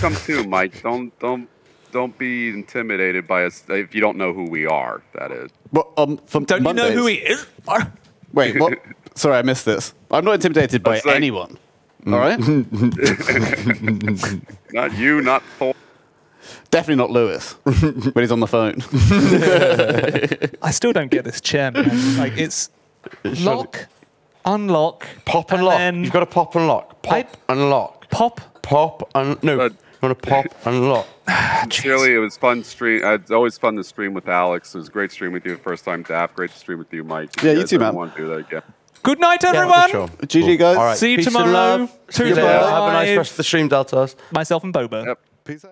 Come too, Mike. Don't don't don't be intimidated by us if you don't know who we are. That is. Well, um, for Don't you know who he is? Wait, what? [laughs] Sorry, I missed this. I'm not intimidated by like- anyone. All right? [laughs] Not you, not Thor. Definitely not Lewis when he's on the phone. [laughs] I still don't get this chair, man. Like, it's lock, unlock, Pop and lock. then You've got to pop and lock. Pop I- and lock. pop. Pop and no. But- you want to pop and lock. [sighs] Sincerely, it was fun stream. uh, It's always fun to stream with Alex. It was great stream with you the first time, Daff. Great to stream with you, Mike. If Yeah, you too, ever man. Want to do that again? Good night, Yeah, everyone. sure. GG, guys. All right. See you Peace and tomorrow. love. See you later. Goodbye. Have a nice rest of the stream, Daltos. Myself and Boba. Yep. Peace out.